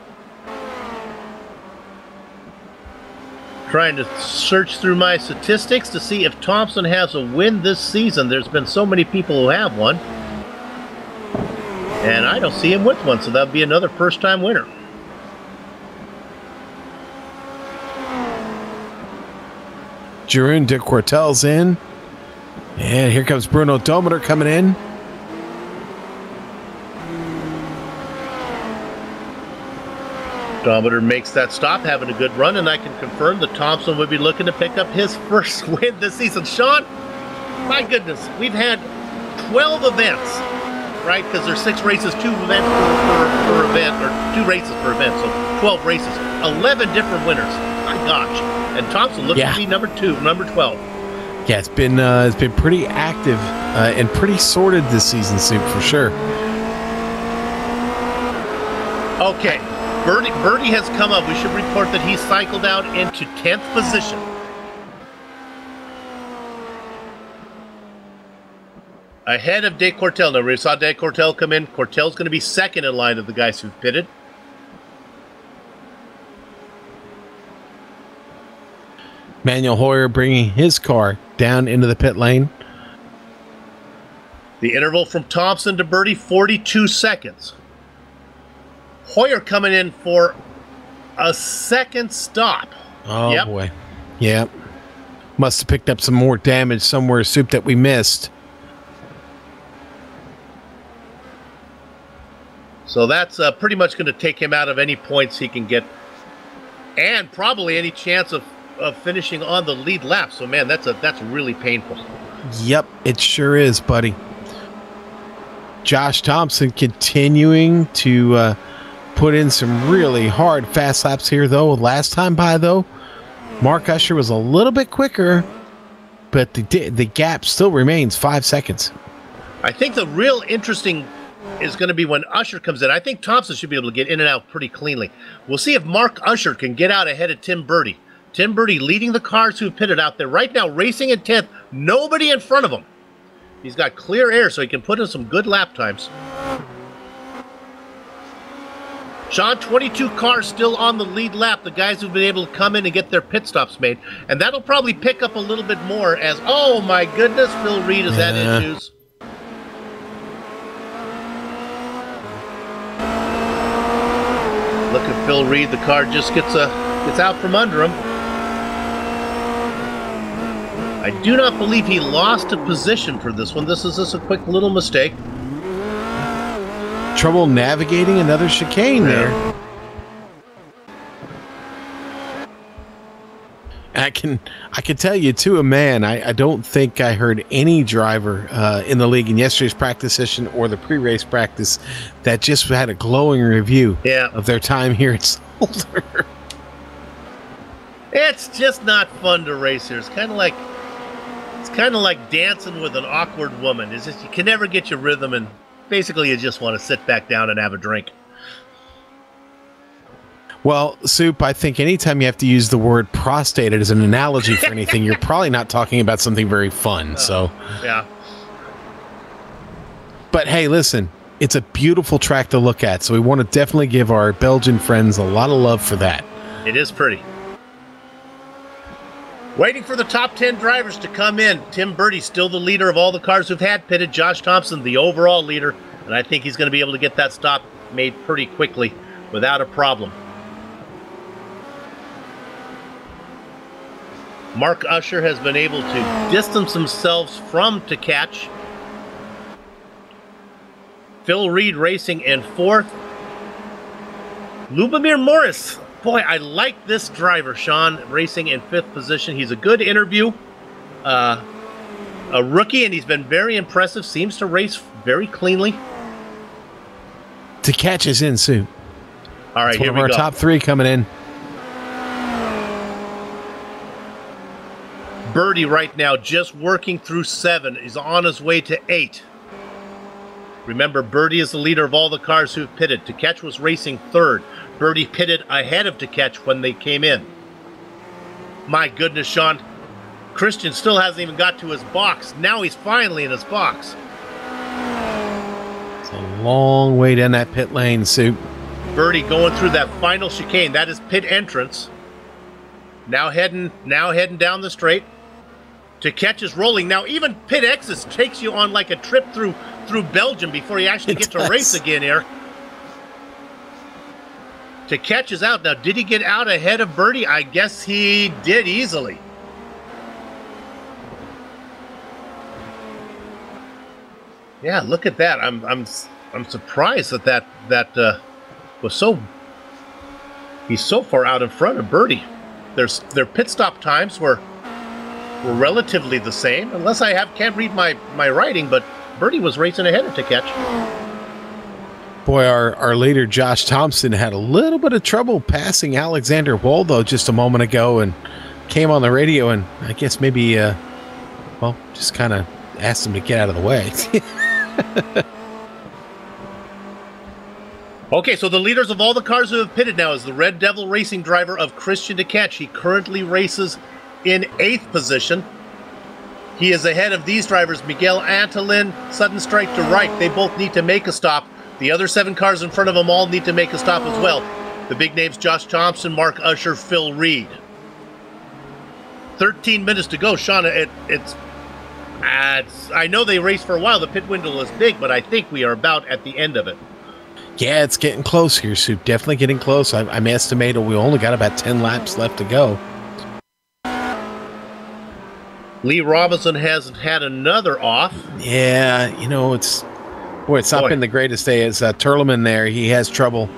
S4: Trying to search through my statistics to see if Thompson has a win this season. There's been so many people who have one. And I don't see him with one, so that would be another first time winner.
S5: Jeroen de Quartel's in. And here comes Bruno Dometer coming in.
S4: Dometer makes that stop, having a good run, and I can confirm that Thompson would be looking to pick up his first win this season. Sean, my goodness, we've had 12 events, right? Because there's six races, two events per, per, per event, or two races per event, so 12 races, 11 different winners. My gosh. And Thompson looks
S5: Yeah.
S4: to be number two, number 12.
S5: Yeah, it's been uh, it's been pretty active uh, and pretty sorted this season, Soup for sure.
S4: Okay, Birdie, Birdie has come up. We should report that he cycled out into 10th position. Ahead of De Cortel. Now, we saw De Cortel come in. Cortel's going to be second in line of the guys who've pitted.
S5: Manuel Hoyer bringing his car down into the pit lane.
S4: The interval from Thompson to Birdie, 42 seconds. Hoyer coming in for a second stop.
S5: Oh
S4: Yep.
S5: boy. Yep. Must have picked up some more damage somewhere, Soup, that we missed.
S4: So that's uh, pretty much going to take him out of any points he can get, and probably any chance of, of finishing on the lead lap. So man, that's a that's really painful.
S5: Yep, it sure is, buddy. Josh Thompson continuing to uh, put in some really hard fast laps here, though. Last time by, though, Mark Usher was a little bit quicker, but the the gap still remains five seconds.
S4: I think the real interesting is going to be when Usher comes in. I think Thompson should be able to get in and out pretty cleanly. We'll see if Mark Usher can get out ahead of Tim Berti. Tim Berti leading the cars who pitted out there right now, racing in 10th. Nobody in front of him. He's got clear air, so he can put in some good lap times. Sean, 22 cars still on the lead lap. The guys who've been able to come in and get their pit stops made. And that'll probably pick up a little bit more as, oh my goodness, Phil Reed has had
S5: Yeah.
S4: issues. Look at Phil Reed. The car just gets a gets out from under him. I do not believe he lost a position for this one. This is just a quick little mistake.
S5: Trouble navigating another chicane there. I can I can tell you to a man, I, I don't think I heard any driver uh, in the league in yesterday's practice session or the pre-race practice that just had a glowing review
S4: Yeah.
S5: of their time here at Zolder.
S4: It's just not fun to race here. It's kind of like it's kind of like dancing with an awkward woman. It's just you can never get your rhythm, and basically you just want to sit back down and have a drink.
S5: Well, Soup, I think anytime you have to use the word prostate as an analogy for anything, you're probably not talking about something very fun. So,
S4: Yeah,
S5: but hey, listen, it's a beautiful track to look at. So we want to definitely give our Belgian friends a lot of love for that.
S4: it is pretty. Waiting for the top 10 drivers to come in. Tim Bertie, still the leader of all the cars we've had pitted. Josh Thompson, the overall leader. And I think he's going to be able to get that stop made pretty quickly without a problem. Mark Usher has been able to distance themselves from Tkach. Phil Reed racing in fourth. Lubomir Morris. Boy, I like this driver, Sean, racing in fifth position. He's a good interview. Uh, a rookie, and he's been very impressive. Seems to race very cleanly.
S5: To catch us in, soon.
S4: All right,
S5: one
S4: here
S5: of
S4: we
S5: our
S4: go.
S5: top three coming in.
S4: Birdie right now just working through seven. He's on his way to eight. Remember, Birdie is the leader of all the cars who've pitted. Tkach was racing third. Birdie pitted ahead of Tkach when they came in. My goodness, Sean. Christian still hasn't even got to his box. Now he's finally in his box.
S5: It's a long way down that pit lane, Soup.
S4: Birdie going through that final chicane. That is pit entrance. Now heading now heading down the straight. Tkach is rolling. Now even pit exits takes you on like a trip through through Belgium before he actually
S5: It
S4: get to
S5: does.
S4: race again here. Tkach is out. Now did he get out ahead of Birdie? I guess he did easily. Yeah, look at that. I'm I'm I'm surprised that that that uh, was so. He's so far out in front of Birdie. There's their pit stop times were were relatively the same, unless I have can't read my my writing. But Birdie was racing ahead of Tkach.
S5: Boy, our, our leader, Josh Thompson, had a little bit of trouble passing Alexander Waldo just a moment ago and came on the radio and I guess maybe, uh, well, just kind of asked him to get out of the way.
S4: Okay, so the leaders of all the cars who have pitted now is the Red Devil Racing driver of Christian Tkach. He currently races in eighth position. He is ahead of these drivers, Miguel Antolin, Sudden Strike to right. They both need to make a stop. The other seven cars in front of them all need to make a stop as well. The big names Josh Thompson, Mark Usher, Phil Reed. 13 minutes to go. Sean, it, it's, it's. I know they raced for a while. The pit window is big, but I think we are about at the end of it.
S5: yeah, it's getting close here, Soup. Definitely getting close. I, I'm estimating we only got about 10 laps left to go.
S4: Lee Robinson hasn't had another off.
S5: Yeah, you know, it's, boy, it's not
S4: Boy.
S5: been the greatest day. As uh, Terlamen there, he has trouble,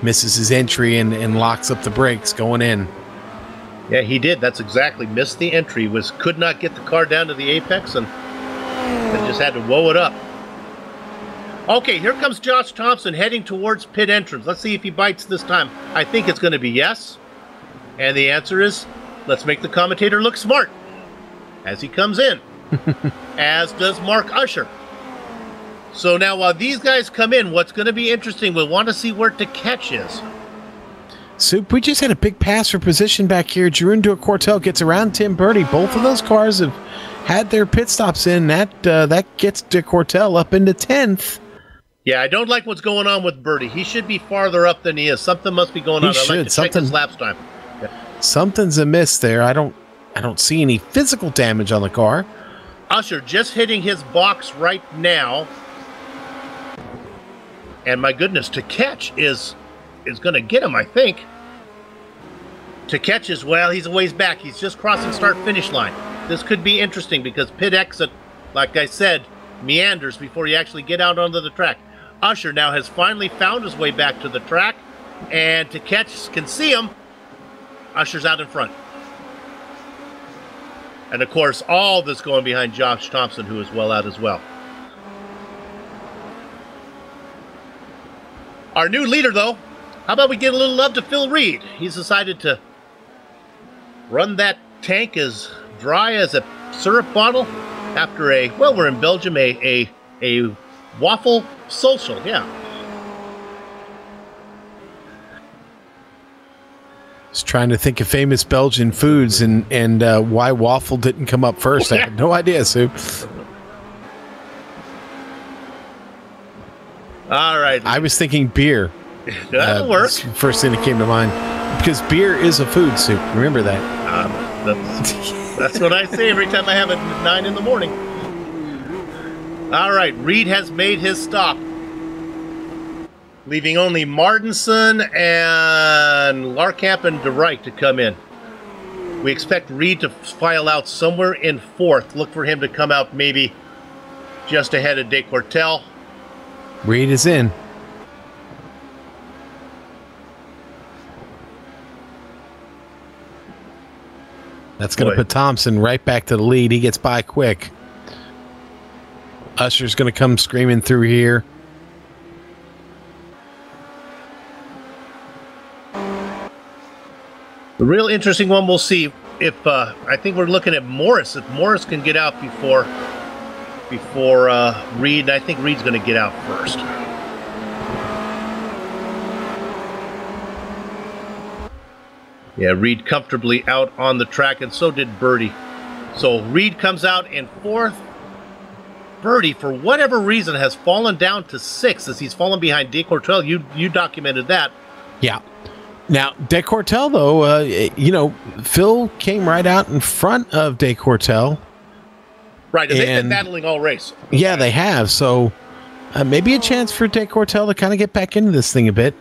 S5: misses his entry and, and locks up the brakes going in.
S4: Yeah, he did. That's exactly missed the entry. Was could not get the car down to the apex and, and just had to woe it up. Okay, here comes Josh Thompson heading towards pit entrance. Let's see if he bites this time. I think it's going to be yes. And the answer is let's make the commentator look smart as he comes in, as does Mark Usher. So now, while these guys come in, what's going to be interesting, we'll want to see where Tkach is.
S5: Soup, we just had a big pass for position back here. Jeroen Cortel gets around Tim Birdie. Both of those cars have had their pit stops in. That uh, that gets De Cortel up into tenth.
S4: Yeah, I don't like what's going on with Birdie. He should be farther up than he is. Something must be going
S5: He
S4: on.
S5: Should.
S4: like
S5: Something-
S4: check his laps time.
S5: Something's amiss there. I don't I don't see any physical damage on the car.
S4: Usher just hitting his box right now. And my goodness, Tkach is is going to get him, I think. Tkach is well, he's a ways back. He's just crossing start finish line. This could be interesting because pit exit, like I said, meanders before you actually get out onto the track. Usher now has finally found his way back to the track, and Tkach can see him. Usher's out in front. And of course, all this going behind Josh Thompson, who is well out as well. Our new leader, though, how about we give a little love to Phil Reed? He's decided to run that tank as dry as a syrup bottle after a, well, we're in Belgium, a, a, a waffle social, yeah.
S5: Just trying to think of famous Belgian foods and and uh, why waffle didn't come up first. I had no idea, Soup.
S4: All right,
S5: I was thinking beer.
S4: that'll
S5: Uh,
S4: work.
S5: the First thing that came to mind because beer is a food soup. Remember that.
S4: Um, that's, that's what I say every time I have it at 9 in the morning. All right, Reed has made his stop. Leaving only Martinson and Larkamp and DeReicht to come in. We expect Reed to file out somewhere in fourth. Look for him to come out maybe just ahead of De Cortel.
S5: Reed is in. That's going to put Thompson right back to the lead. He gets by quick. Usher's going to come screaming through here.
S4: The real interesting one we'll see if uh, I think we're looking at Morris. If Morris can get out before before uh, Reed, I think Reed's going to get out first. Yeah, Reed comfortably out on the track, and so did Birdie. So Reed comes out in fourth. Birdie, for whatever reason, has fallen down to sixth as he's fallen behind De Cortel. You you documented that.
S5: Yeah. Now, De Cortel, though, uh, you know, Phil came right out in front of De Cortel.
S4: Right, and they've been battling all race.
S5: Yeah, they have. So uh, maybe a chance for De Cortel to kind of get back into this thing a bit.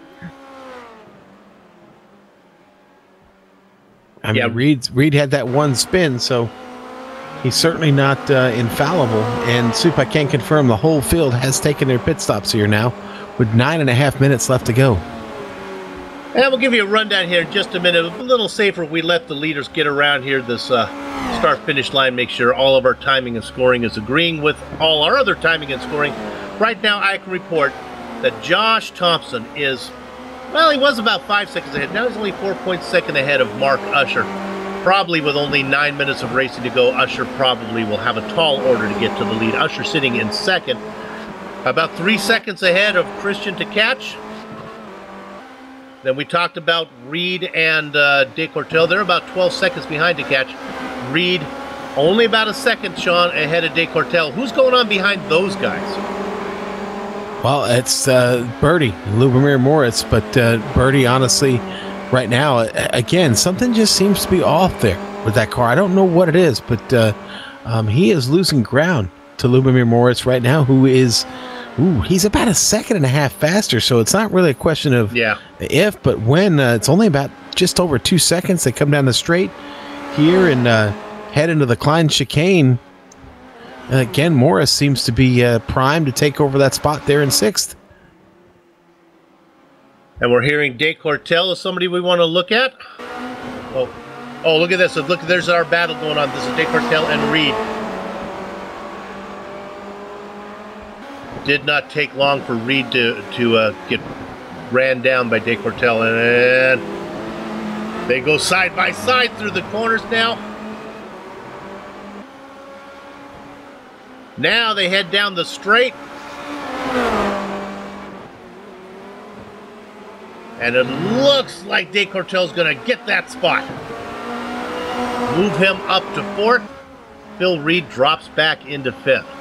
S5: I mean, Reed Reed had that one spin, so he's certainly not uh, infallible. And Soup, I can confirm the whole field has taken their pit stops here now, with nine and a half minutes left to go.
S4: And we'll give you a rundown here in just a minute. A little safer we let the leaders get around here this uh, start finish line, make sure all of our timing and scoring is agreeing with all our other timing and scoring. Right now, I can report that Josh Thompson is, well, he was about five seconds ahead. Now he's only 4.2 ahead of Mark Usher. Probably with only nine minutes of racing to go, Usher probably will have a tall order to get to the lead. Usher sitting in second, about three seconds ahead of Christian Tkach. Then we talked about Reed and uh, De Cortel. They're about 12 seconds behind Tkach. Reed only about a second, Sean, ahead of De Cortel. Who's going on behind those guys?
S5: Well, it's uh, Birdie, Lubomir Morris, but uh, Birdie, honestly, right now, again, something just seems to be off there with that car. I don't know what it is, but uh, um, he is losing ground to Lubomir Morris right now, who is, ooh, he's about a second and a half faster. So it's not really a question of
S4: Yeah.
S5: if, but when. Uh, it's only about just over two seconds. They come down the straight here and uh, head into the Klein chicane. And again, Morris seems to be uh, primed to take over that spot there in sixth.
S4: And we're hearing De Cortel is somebody we want to look at. Oh, oh, look at this. Look, there's our battle going on. This is De Cortel and Reed. Did not take long for Reed to to uh, get ran down by Decourtel, and they go side by side through the corners now. Now they head down the straight. And it looks like Decourtel's going to get that spot. Move him up to fourth. Phil Reed drops back into fifth.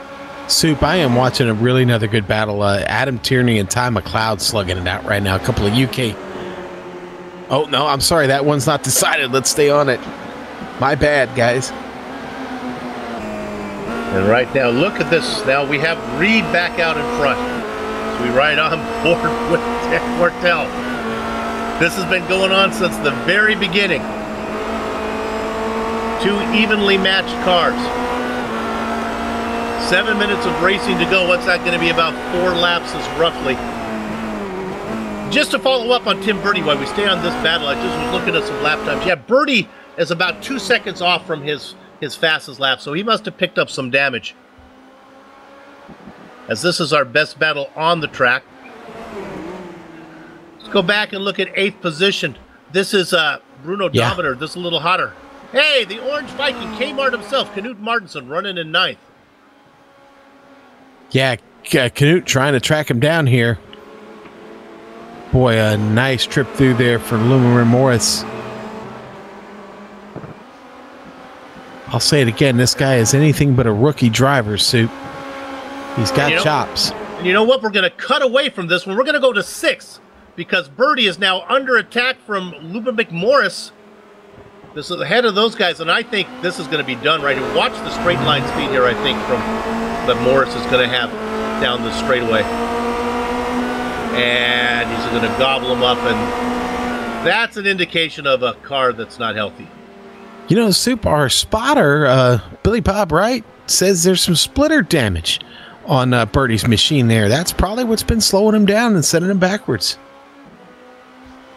S5: Soup, I am watching a really another good battle. Uh, Adam Tierney and Ty McLeod slugging it out right now. A couple of UK. Oh, no, I'm sorry. That one's not decided. Let's stay on it. My bad, guys.
S4: And right now, look at this. Now we have Reed back out in front. So we ride on board with Dick. This has been going on since the very beginning. Two evenly matched cars. Seven minutes of racing to go. What's that going to be? About four laps, is roughly. Just to follow up on Tim Birdie while we stay on this battle, I just was looking at some lap times. Yeah, Birdie is about two seconds off from his his fastest lap, so he must have picked up some damage. As this is our best battle on the track. Let's go back and look at eighth position. This is uh, Bruno
S5: Yeah.
S4: Dominator. This is a little hotter. Hey, the Orange Viking, Kmart himself, Knut Martinson, running in ninth.
S5: Yeah, K- uh, Canute trying to track him down here. Boy, a nice trip through there for Lubomir Morris. I'll say it again. This guy is anything but a rookie driver, suit. He's got
S4: You know-
S5: chops.
S4: And you know what? We're going to cut away from this one. We're going to go to six because Birdie is now under attack from Lubomir Morris. This is ahead of those guys, and I think this is going to be done right here. Watch the straight line speed here, I think, from that Morris is going to have down the straightaway. And he's going to gobble him up, and that's an indication of a car that's not healthy.
S5: You know, Soup, our spotter, uh, Billy Bob Wright, says there's some splitter damage on uh, Birdie's machine there. That's probably what's been slowing him down and sending him backwards.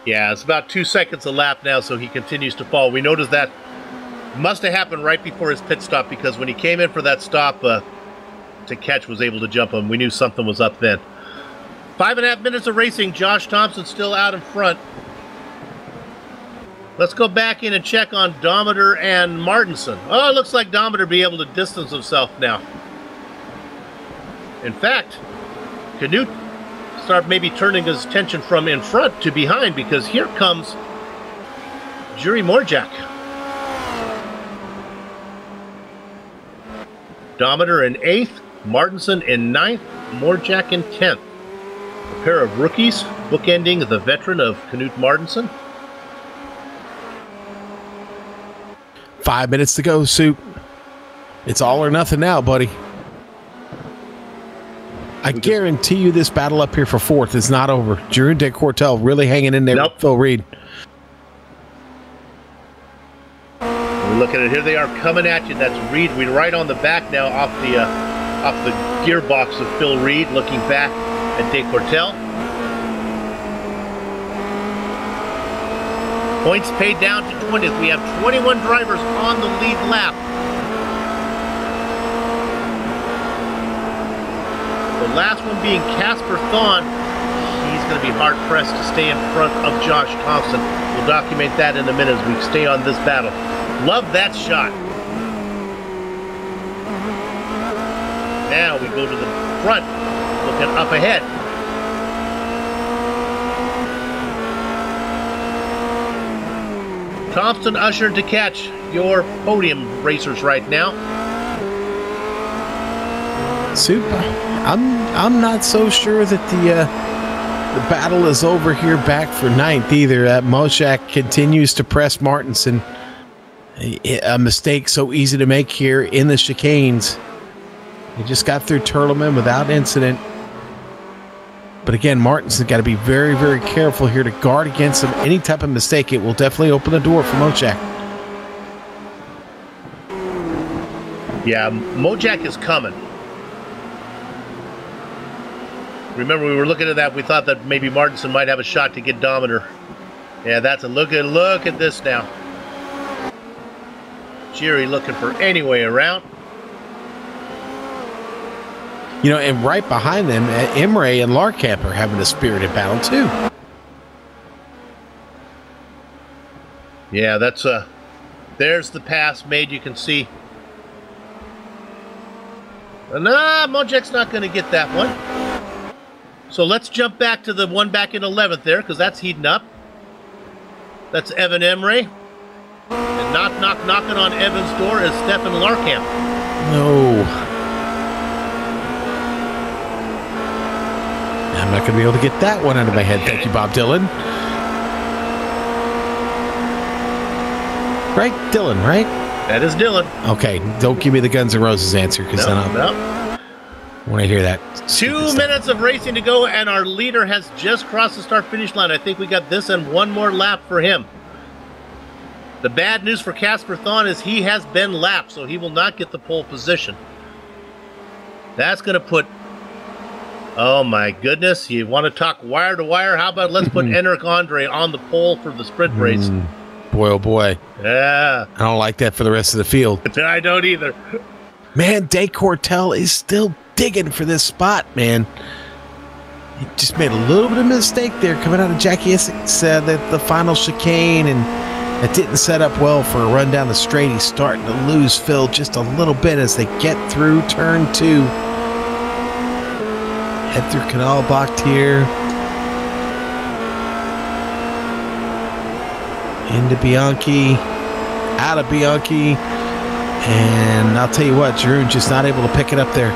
S4: Yeah, it's about two seconds a lap now, so he continues to fall. We noticed that must have happened right before his pit stop because when he came in for that stop, uh, Tkach was able to jump him. We knew something was up then. Five and a half minutes of racing. Josh Thompson still out in front. Let's go back in and check on Dometer and Martinson. Oh, it looks like Dometer be able to distance himself now. In fact, Canute start maybe turning his attention from in front to behind because here comes Jury Morjak. Dometer in eighth, Martinson in ninth, Morjak in tenth. A pair of rookies bookending the veteran of Knut Martinson.
S5: Five minutes to go, Soup. It's all or nothing now, buddy. I guarantee you this battle up here for fourth is not over. Drew De Cortel really hanging in there
S4: Nope.
S5: with Phil Reed.
S4: We look at it here. They are coming at you. That's Reed. We're right on the back now, off the uh, off the gearbox of Phil Reed, looking back at De Cortel. Points paid down to 20th. We have 21 drivers on the lead lap. The last one being Casper Thon. He's going to be hard pressed to stay in front of Josh Thompson. We'll document that in a minute as we stay on this battle. Love that shot. Now we go to the front, looking up ahead. Thompson ushered Tkach your podium racers right now.
S5: Soup. I'm I'm not so sure that the uh, the battle is over here back for ninth either. Uh, Moshak continues to press Martinson. A, a mistake so easy to make here in the chicanes. He just got through Terlamen without incident. But again, Martinson's got to be very, very careful here to guard against him. Any type of mistake, it will definitely open the door for Mochak.
S4: Yeah, Mojak is coming. Remember, we were looking at that. We thought that maybe Martinson might have a shot to get Dominator. Yeah, that's a look at look at this now. Jerry looking for any way around.
S5: You know, and right behind them, uh, Imre and Larkamp are having a spirited battle too.
S4: Yeah, that's uh there's the pass made. You can see. Nah, Mojak's not going to get that one. So let's jump back to the one back in 11th there, because that's heating up. That's Evan Imre. And knock, knock, knocking on Evan's door is Stefan Larkamp.
S5: No. I'm not going to be able to get that one out of my head. Thank you, Bob Dylan. Right, Dylan, right?
S4: That is Dylan.
S5: Okay, don't give me the Guns N' Roses answer because
S4: No,
S5: then I'll,
S4: no.
S5: when I hear that.
S4: Two minutes of racing to go, and our leader has just crossed the start finish line. I think we got this and one more lap for him. The bad news for Casper Thon is he has been lapped, so he will not get the pole position. That's going to put. Oh my goodness! You want to talk wire to wire? How about let's put Enric Andre on the pole for the sprint race?
S5: Mm, boy, oh boy.
S4: Yeah,
S5: I don't like that for the rest of the field.
S4: I don't either.
S5: Man, Day Cortell is still digging for this spot, man. He just made a little bit of mistake there coming out of Jacky Ickx, uh, the, the final chicane, and it didn't set up well for a run down the straight. He's starting to lose Phil just a little bit as they get through turn two. Head through Canal here. Into Bianchi, out of Bianchi. And I'll tell you what, Drew just not able to pick it up there.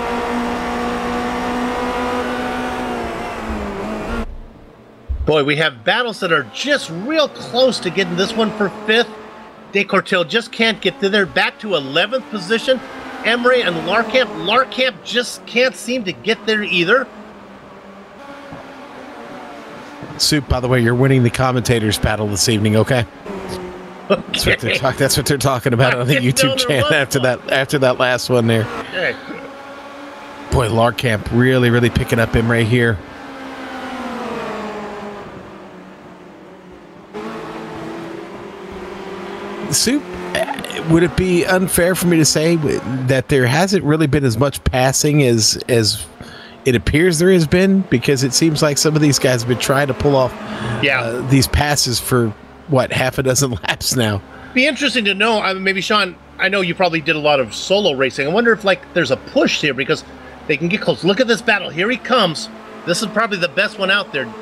S4: Boy, we have battles that are just real close to getting this one for fifth. Decortil just can't get to there. Back to 11th position. Emery and Larkamp. Larkamp just can't seem to get there either.
S5: Soup, by the way, you're winning the commentators battle this evening, okay? That's what they're, talk- that's what they're talking about on the
S4: I didn't know
S5: YouTube channel after
S4: one.
S5: that after that last one there.
S4: Okay.
S5: Boy, Larkamp really, really picking up him right here. Soup, would it be unfair for me to say that there hasn't really been as much passing as as it appears there has been? Because it seems like some of these guys have been trying to pull off
S4: Yeah.
S5: uh, these passes for what half a dozen laps now.
S4: Be interesting to know. I mean, maybe Sean. I know you probably did a lot of solo racing. I wonder if like there's a push here because they can get close. Look at this battle. Here he comes. This is probably the best one out there.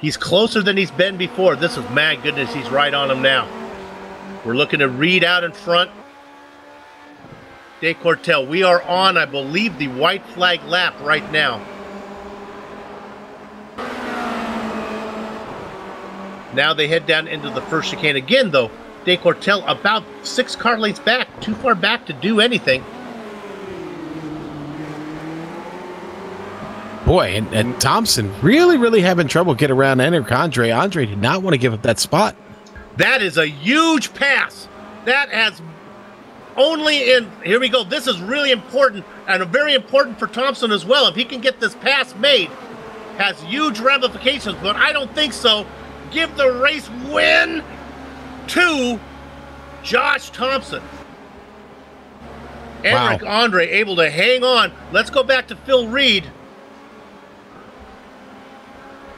S4: He's closer than he's been before. This is my goodness. He's right on him now. We're looking to read out in front. De Cortel. We are on, I believe, the white flag lap right now. Now they head down into the first chicane again, though. De Cortel about six car lengths back, too far back to do anything.
S5: Boy, and, and Thompson really, really having trouble getting around Enric Andre. Andre did not want to give up that spot.
S4: That is a huge pass. That has only in here we go. This is really important and very important for Thompson as well. If he can get this pass made, has huge ramifications, but I don't think so. Give the race win to Josh Thompson.
S5: Wow.
S4: Enric Andre able to hang on. Let's go back to Phil Reed.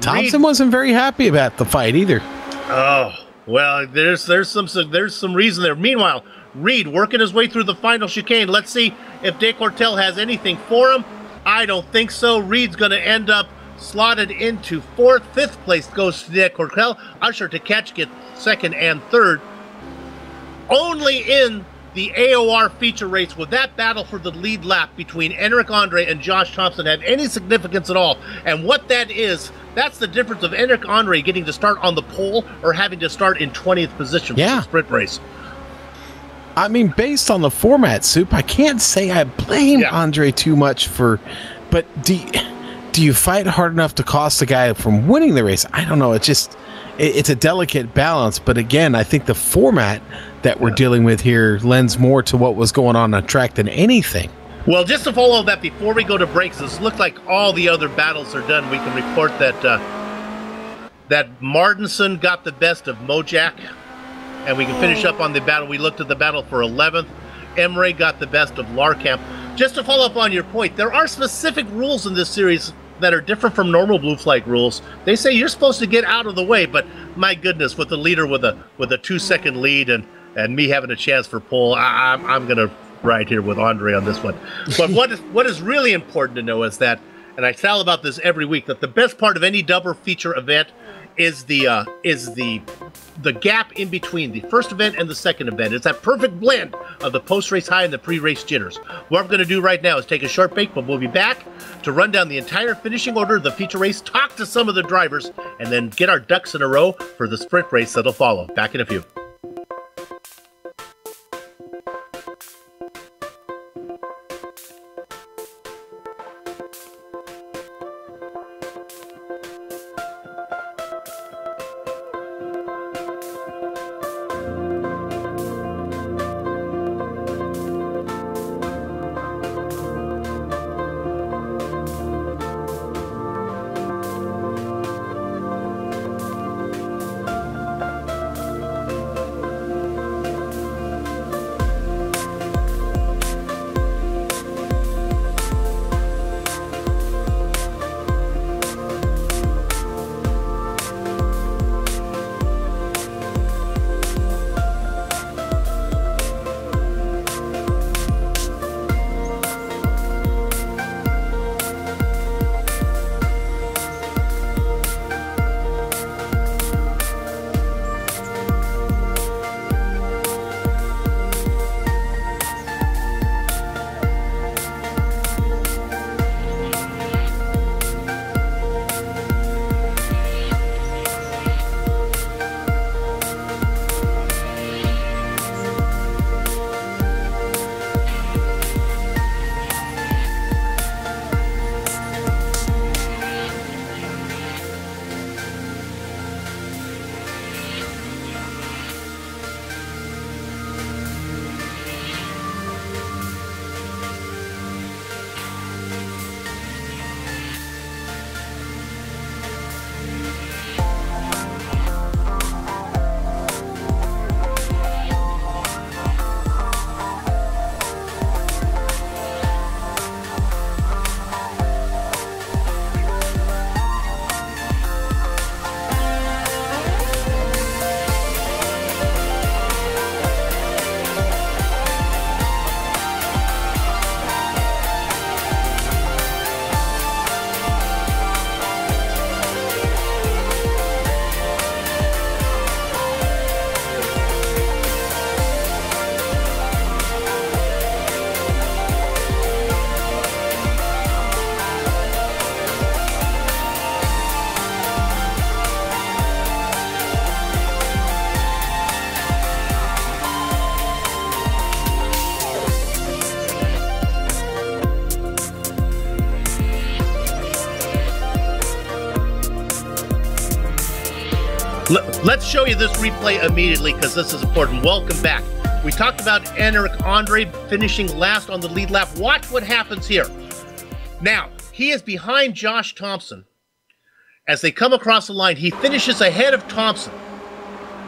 S5: Thompson wasn't very happy about the fight either.
S4: Oh well, there's there's some there's some reason there. Meanwhile, Reed working his way through the final chicane. Let's see if De Cortel has anything for him. I don't think so. Reed's going to end up slotted into fourth. Fifth place goes to De Cortel. Usher Tkach get second and third. Only in the AOR feature race would that battle for the lead lap between Enric Andre and Josh Thompson have any significance at all. And what that is, that's the difference of Enric Andre getting to start on the pole or having to start in 20th position for the sprint race.
S5: I mean, based on the format, Soup, I can't say I blame
S4: Yeah.
S5: Andre too much for, but do you, do you fight hard enough to cost the guy from winning the race? I don't know. It's just it, it's a delicate balance. But again, I think the format that we're dealing with here lends more to what was going on on track than anything.
S4: Well, just to follow that before we go to breaks, this looked like all the other battles are done. We can report that uh, that Martinson got the best of Mojak, and we can finish up on the battle. We looked at the battle for 11th. Emre got the best of Larkamp. Just to follow up on your point, there are specific rules in this series that are different from normal blue flag rules. They say you're supposed to get out of the way, but my goodness, with the leader with a with a two second lead and and me having a chance for pole, I, I'm I'm gonna ride here with Andre on this one. But what is what is really important to know is that, and I tell about this every week, that the best part of any double feature event is the uh, is the the gap in between the first event and the second event. It's that perfect blend of the post race high and the pre race jitters. What I'm going to do right now is take a short break, but we'll be back to run down the entire finishing order of the feature race, talk to some of the drivers, and then get our ducks in a row for the sprint race that'll follow. Back in a few. Show you this replay immediately because this is important. Welcome back. We talked about Enric Andre finishing last on the lead lap. Watch what happens here. Now, he is behind Josh Thompson. As they come across the line, he finishes ahead of Thompson.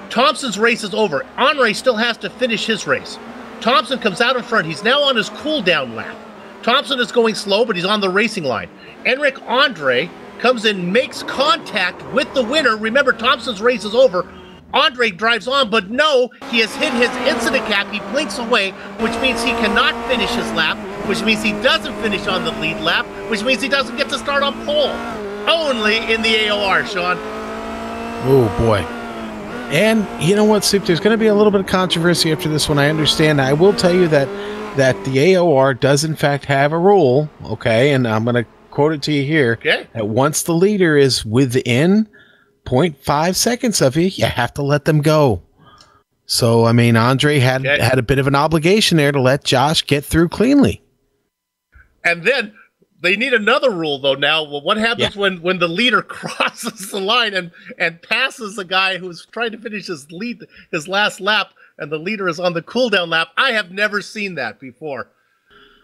S4: Thompson's race is over. Andre still has to finish his race. Thompson comes out in front. He's now on his cool down lap. Thompson is going slow, but he's on the racing line. Enric Andre comes in, makes contact with the winner. Remember, Thompson's race is over. Andre drives on, but no, he has hit his incident cap. He blinks away, which means he cannot finish his lap, which means he doesn't finish on the lead lap, which means he doesn't get to start on pole. Only in the AOR, Sean.
S5: Oh, boy. And you know what, Soup? There's going to be a little bit of controversy after this one. I understand. I will tell you that that the AOR does in fact have a rule. Okay, and I'm going to quote it to you here.
S4: Okay.
S5: That once the leader is within 0.5 seconds of you, you have to let them go. So I mean, Andre had
S4: Okay.
S5: had a bit of an obligation there to let Josh get through cleanly.
S4: And then they need another rule though now. Well, what happens
S5: Yeah.
S4: when when the leader crosses the line and and passes the guy who's trying to finish his lead his last lap and the leader is on the cool down lap? I have never seen that before.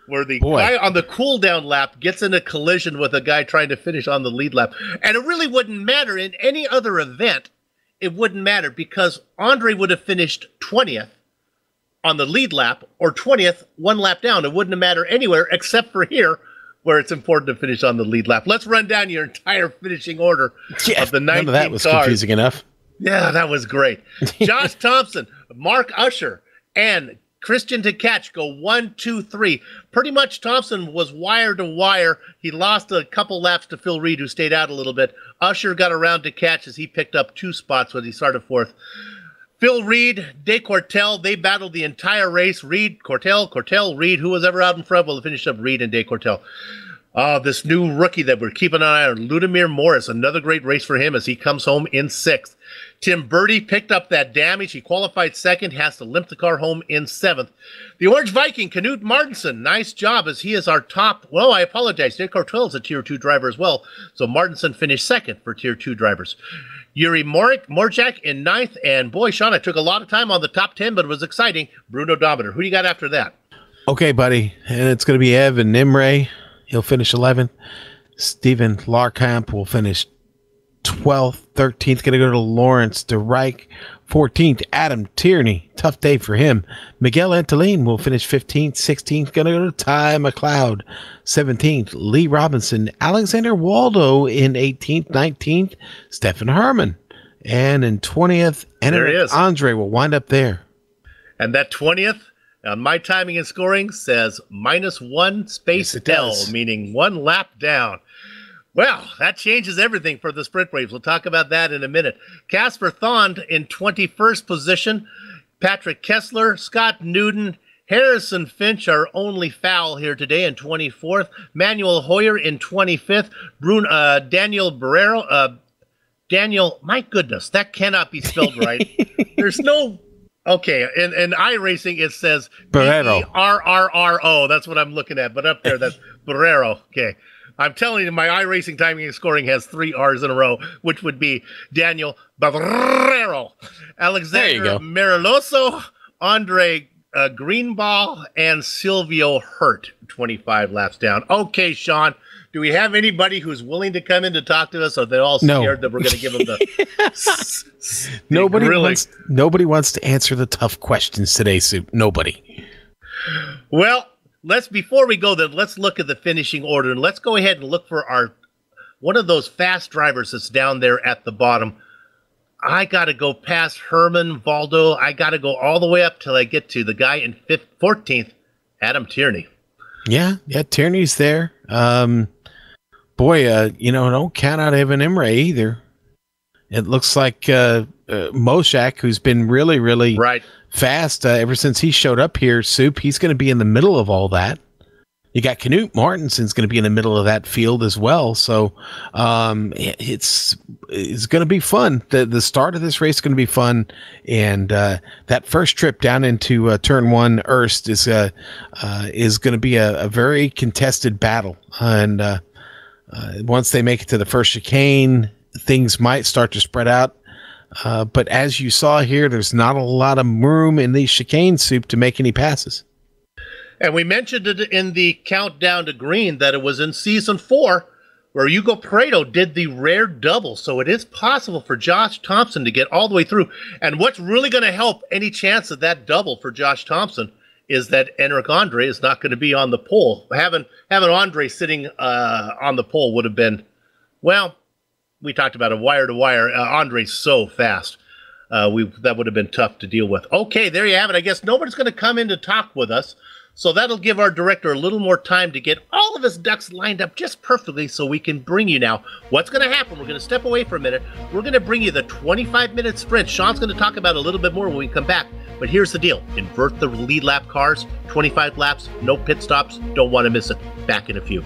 S4: Where the
S5: Boy.
S4: guy on the cool down lap gets in a collision with a guy trying to finish on the lead lap. And it really wouldn't matter in any other event. It wouldn't matter because Andre would have finished 20th on the lead lap or 20th, one lap down. It wouldn't matter anywhere except for here, where it's important to finish on the lead lap. Let's run down your entire finishing order
S5: Yeah,
S4: of the 19
S5: none of that was
S4: cars.
S5: confusing enough.
S4: Yeah, that was great. Josh Thompson, Mark Usher, and Christian Tkach go one, two, three. Pretty much Thompson was wire to wire. He lost a couple laps to Phil Reed, who stayed out a little bit. Usher got around Tkach as he picked up two spots when he started fourth. Phil Reed, De Cortel, they battled the entire race. Reed, Cortel, Cortel, Reed, who was ever out in front? Well, it finished up Reed and De Cortel. Uh, this new rookie that we're keeping an eye on, Lubomir Morris, another great race for him as he comes home in sixth. Tim Birdie picked up that damage. He qualified second, has to limp the car home in seventh. The Orange Viking, Knut Martinson, nice job as he is our top. Well, I apologize. De Cortel is a tier two driver as well. So Martinson finished second for tier two drivers. Yuri Morik, Morjak in ninth. And boy, Sean, I took a lot of time on the top 10, but it was exciting. Bruno Dominer. Who do you got after that?
S5: Okay, buddy. And it's going to be Evan Imre. He'll finish 11th. Stephen Larkamp will finish 12th. 13th, going to go to Lawrence DeReich. 14th, Adam Tierney. Tough day for him. Miguel Antolin will finish 15th. 16th, going to go to Ty McLeod. 17th, Lee Robinson. Alexander Waldo in 18th. 19th, Stephen Herman. And in 20th,
S4: There he
S5: Enric
S4: is.
S5: Andre will wind up there.
S4: And that 20th on uh, my timing and scoring says minus one space
S5: Yes,
S4: L, meaning one lap down. Well, that changes everything for the sprint race. We'll talk about that in a minute. Casper Thond in 21st position. Patrick Kessler, Scott Newton, Harrison Finch, our only foul here today in 24th. Manuel Hoyer in 25th. Brun, uh, Daniel Barrero, uh, Daniel, my goodness, that cannot be spelled right. There's no okay. In in iRacing it says
S5: Barrero.
S4: R R R O. That's what I'm looking at. But up there, that's Barrero. Okay. I'm telling you, my iRacing timing and scoring has three R's in a row, which would be Daniel Barrero, Alexander
S5: go.
S4: Mariloso, Andre uh, Greenball, and Silvio Hurt, 25 laps down. Okay, Sean, do we have anybody who's willing to come in to talk to us, or they're all
S5: No.
S4: scared that we're going to give them the.
S5: Nobody
S4: Really?
S5: wants nobody wants to answer the tough questions today, Soup. Nobody.
S4: Well, let's before we go then, let's look at the finishing order and let's go ahead and look for our one of those fast drivers that's down there at the bottom. I got to go past Herman Valdo. I got to go all the way up till I get to the guy in fifth, 14th, Adam Tierney.
S5: Yeah, yeah, Tierney's there. Um boy, uh, you know, don't count out Evan Imre either. It looks like uh, uh Moshak, who's been really, really
S4: Right.
S5: Fast uh, ever since he showed up here, Soup, he's going to be in the middle of all that. You got Knut Martinson's going to be in the middle of that field as well. So um, it's it's going to be fun. The the start of this race is going to be fun, and uh, that first trip down into uh, Turn One Erst is uh, uh, is going to be a, a very contested battle. And uh, uh, once they make it to the first chicane, things might start to spread out. Uh, but as you saw here, there's not a lot of room in the chicane soup to make any passes.
S4: And we mentioned it in the countdown to green that it was in season four where Hugo Prado did the rare double. So it is possible for Josh Thompson to get all the way through. And what's really going to help any chance of that double for Josh Thompson is that Enric Andre is not going to be on the pole. Having having Andre sitting uh, on the pole would have been, well, we talked about a wire to wire. Uh, Andre's so fast. Uh, we that would have been tough to deal with. Okay, there you have it. I guess nobody's going to come in to talk with us, so that'll give our director a little more time to get all of his ducks lined up just perfectly, so we can bring you now. What's going to happen? We're going to step away for a minute. We're going to bring you the 25 minute sprint. Sean's going to talk about a little bit more when we come back. But here's the deal: invert the lead lap cars, 25 laps, no pit stops. Don't want to miss it. Back in a few.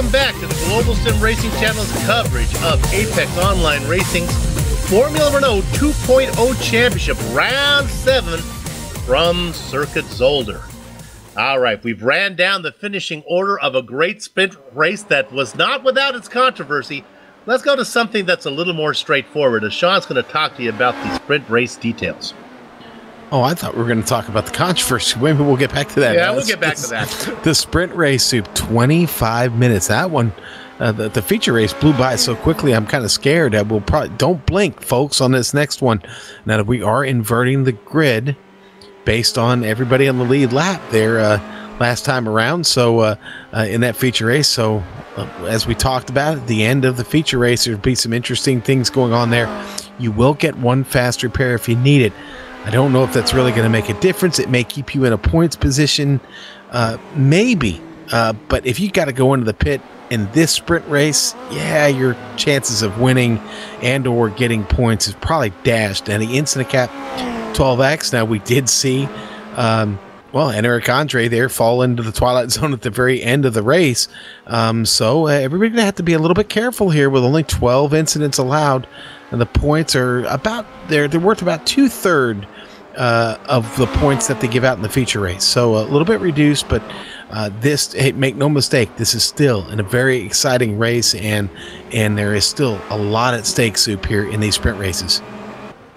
S4: Welcome back to the Global Sim Racing Channel's coverage of Apex Online Racing's Formula Renault 2.0 Championship Round 7 from Circuit Zolder. All right, we've ran down the finishing order of a great sprint race that was not without its controversy. Let's go to something that's a little more straightforward, as Sean's going to talk to you about the sprint race details.
S5: Oh, I thought we were going to talk about the controversy. Maybe we'll get back to that.
S4: Yeah, we'll get back to that.
S5: The sprint race soup, 25 minutes. That one, uh, the, the feature race blew by so quickly. I'm kind of scared. I will probably don't blink, folks, on this next one. Now that we are inverting the grid based on everybody on the lead lap there uh, last time around. So uh, uh, in that feature race, so uh, as we talked about at the end of the feature race, there'll be some interesting things going on there. You will get one fast repair if you need it. I don't know if that's really going to make a difference. It may keep you in a points position, uh, maybe. Uh, but if you got to go into the pit in this sprint race, yeah, your chances of winning and or getting points is probably dashed. And the incident cap 12x. Now we did see, um, well, Eric Andre there fall into the twilight zone at the very end of the race. Um, so uh, everybody's gonna have to be a little bit careful here with only 12 incidents allowed and the points are about they're they're worth about two third uh, of the points that they give out in the feature race. So a little bit reduced, but uh, this hey, make no mistake, this is still in a very exciting race, and and there is still a lot at stake, soup here in these sprint races.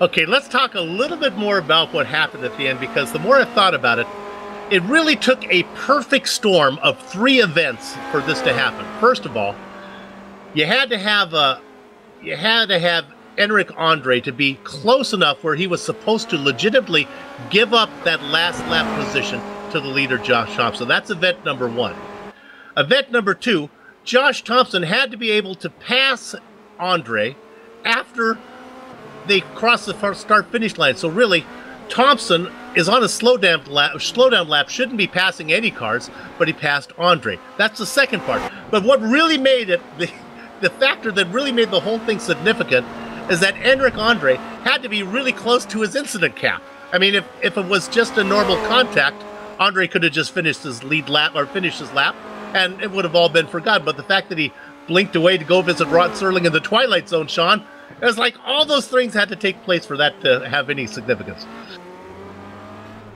S4: Okay, let's talk a little bit more about what happened at the end because the more I thought about it, it really took a perfect storm of three events for this to happen. First of all, you had to have a you had to have Enric Andre to be close enough where he was supposed to legitimately give up that last lap position to the leader, Josh Thompson. That's event number one. Event number two, Josh Thompson had to be able to pass Andre after they crossed the start finish line. So really, Thompson is on a slowdown lap. Slowdown lap shouldn't be passing any cars, but he passed Andre. That's the second part. But what really made it the the factor that really made the whole thing significant is that Enric Andre had to be really close to his incident cap. I mean, if, if it was just a normal contact, Andre could have just finished his lead lap or finished his lap, and it would have all been forgotten. But the fact that he blinked away to go visit Rod Serling in the Twilight Zone, Sean, it was like all those things had to take place for that to have any significance.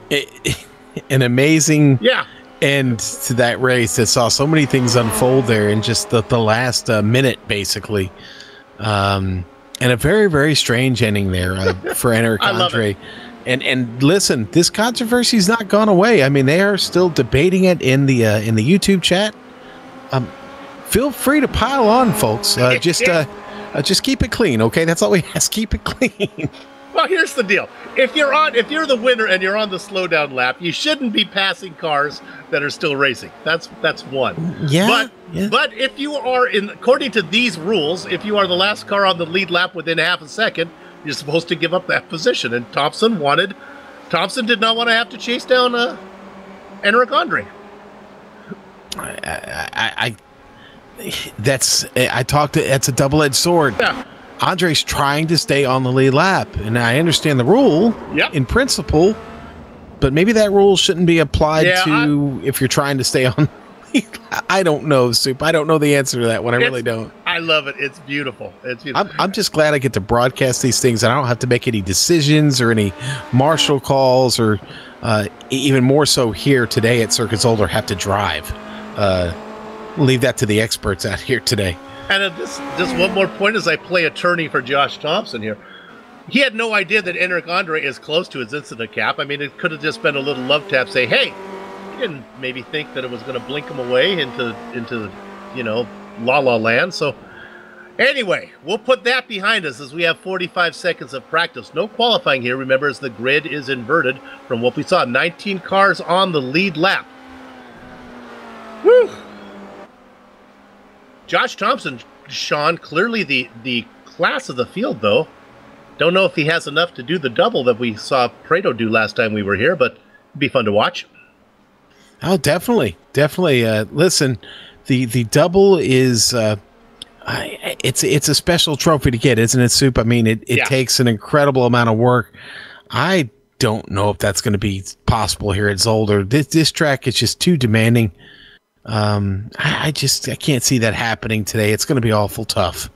S5: It, an amazing
S4: yeah
S5: end to that race that saw so many things unfold there in just the, the last uh, minute, basically. Um, and a very very strange ending there uh, for Enric Andre. And and listen, this controversy's not gone away. I mean, they are still debating it in the uh, in the YouTube chat. Um, feel free to pile on, folks. Uh, just uh, uh, just keep it clean, okay? That's all we ask. Keep it clean.
S4: Well, here's the deal. If you're on, if you're the winner and you're on the slowdown lap, you shouldn't be passing cars that are still racing. That's that's one.
S5: Yeah.
S4: But
S5: yeah.
S4: but if you are in, according to these rules, if you are the last car on the lead lap within half a second, you're supposed to give up that position. And Thompson wanted, Thompson did not want to have to chase down uh, Enric Andre.
S5: I, I, I that's I talked. To, that's a double edged sword.
S4: Yeah.
S5: Andre's trying to stay on the lead lap, and I understand the rule
S4: yep.
S5: in principle, but maybe that rule shouldn't be applied
S4: yeah,
S5: to I, if you're trying to stay on. I don't know, Soup. I don't know the answer to that one. I really don't.
S4: I love it. It's beautiful. It's beautiful.
S5: I'm, I'm just glad I get to broadcast these things, and I don't have to make any decisions or any marshal calls, or uh, even more so here today at Circuit Zolder, have to drive. Uh, leave that to the experts out here today.
S4: And just, just one more point as I play attorney for Josh Thompson here. He had no idea that Enric Andre is close to his incident cap. I mean, it could have just been a little love tap, say, hey, he didn't maybe think that it was going to blink him away into, into, you know, la la land. So, anyway, we'll put that behind us as we have 45 seconds of practice. No qualifying here, remember, as the grid is inverted from what we saw 19 cars on the lead lap. Whew. Josh Thompson, Sean, clearly the the class of the field, though. Don't know if he has enough to do the double that we saw Prado do last time we were here, but it'd be fun to watch.
S5: Oh, definitely, definitely. Uh, listen, the the double is uh, I, it's it's a special trophy to get, isn't it, Soup? I mean, it, it yeah. takes an incredible amount of work. I don't know if that's going to be possible here at Zolder. This this track is just too demanding. Um, I, I just I can't see that happening today. It's going to be awful tough.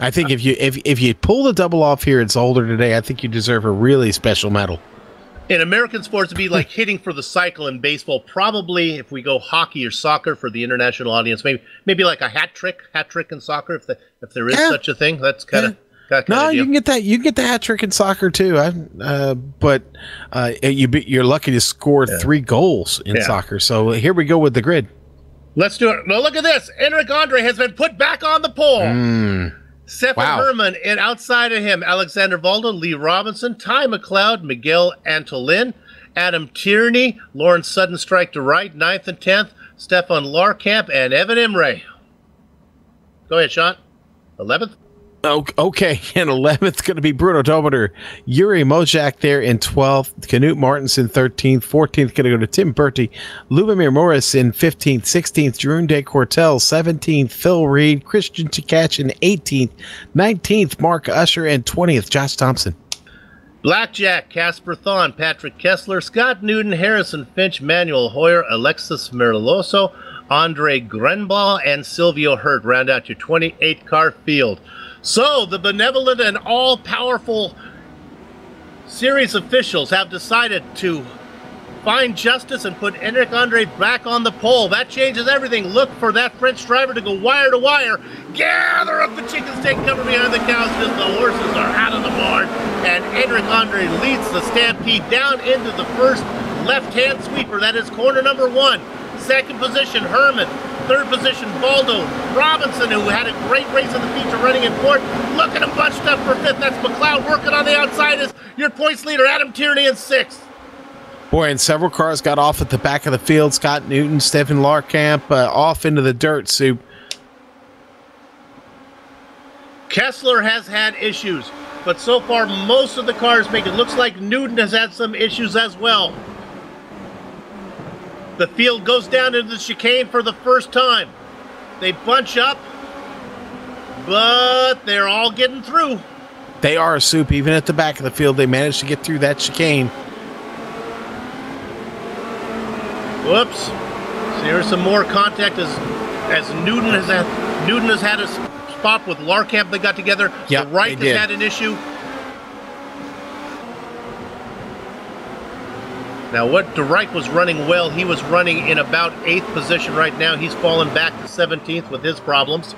S5: I think if you if if you pull the double off here at Zolder today, I think you deserve a really special medal.
S4: In American sports, would be like hitting for the cycle in baseball, probably if we go hockey or soccer for the international audience, maybe maybe like a hat trick, hat trick in soccer, if the, if there is
S5: Yeah.
S4: such a thing. That's kind of
S5: No, you can get that. You can get the hat trick in soccer too. I, uh, but uh, you be, you're lucky to score three goals in
S4: Yeah.
S5: soccer. So here we go with the grid.
S4: Let's do it. Well, look at this. Enric Andre has been put back on the pole.
S5: Mm.
S4: Stefan
S5: Wow.
S4: Herman, and outside of him, Alexander Valdo, Lee Robinson, Ty McLeod, Miguel Antolin, Adam Tierney, Lawrence Sudden strike to right, ninth and tenth, Stefan Larkamp, and Evan Imre. Go ahead, Sean. Eleventh.
S5: Okay, and eleventh going to be Bruno Dometer, Yuri Mojak there in twelfth, Canute Martinson thirteenth, fourteenth going to go to Tim Bertie, Lubomir Morris in fifteenth, sixteenth, Jeroen De Cortel seventeenth, Phil Reed, Christian Chikachin eighteenth, nineteenth, Mark Usher, and twentieth, Josh Thompson.
S4: Blackjack, Casper Thon, Patrick Kessler, Scott Newton, Harrison Finch, Manuel Hoyer, Alexis Merloso, Andre Grenball, and Silvio Hurt round out your 28 car field. So, the benevolent and all powerful series officials have decided to find justice and put Enric Andre back on the pole. That changes everything. Look for that French driver to go wire to wire. Gather up the chicken steak, cover behind the cows because the horses are out of the barn. And Enric Andre leads the stampede down into the first left-hand sweeper. That is corner number one. Second position, Herman. Third position, Baldo. Robinson, who had a great race in the feature running in fourth. Look at him bunched up for fifth. That's McLeod working on the outside is your points leader, Adam Tierney in sixth.
S5: Boy, and several cars got off at the back of the field. Scott Newton, Stephen Larkamp uh, off into the dirt soup.
S4: Kessler has had issues, but so far most of the cars make it. Looks like Newton has had some issues as well. The field goes down into the chicane for the first time. They bunch up, but they're all getting through.
S5: They are a soup. Even at the back of the field, they managed to get through that chicane.
S4: Whoops. So here's some more contact as as Newton has had Newton has had a spot with Larkamp. They got together.
S5: Yep,
S4: the right
S5: they
S4: has
S5: did.
S4: had an issue. Now, what DeReich was running well, he was running in about eighth position right now. He's fallen back to 17th with his problems.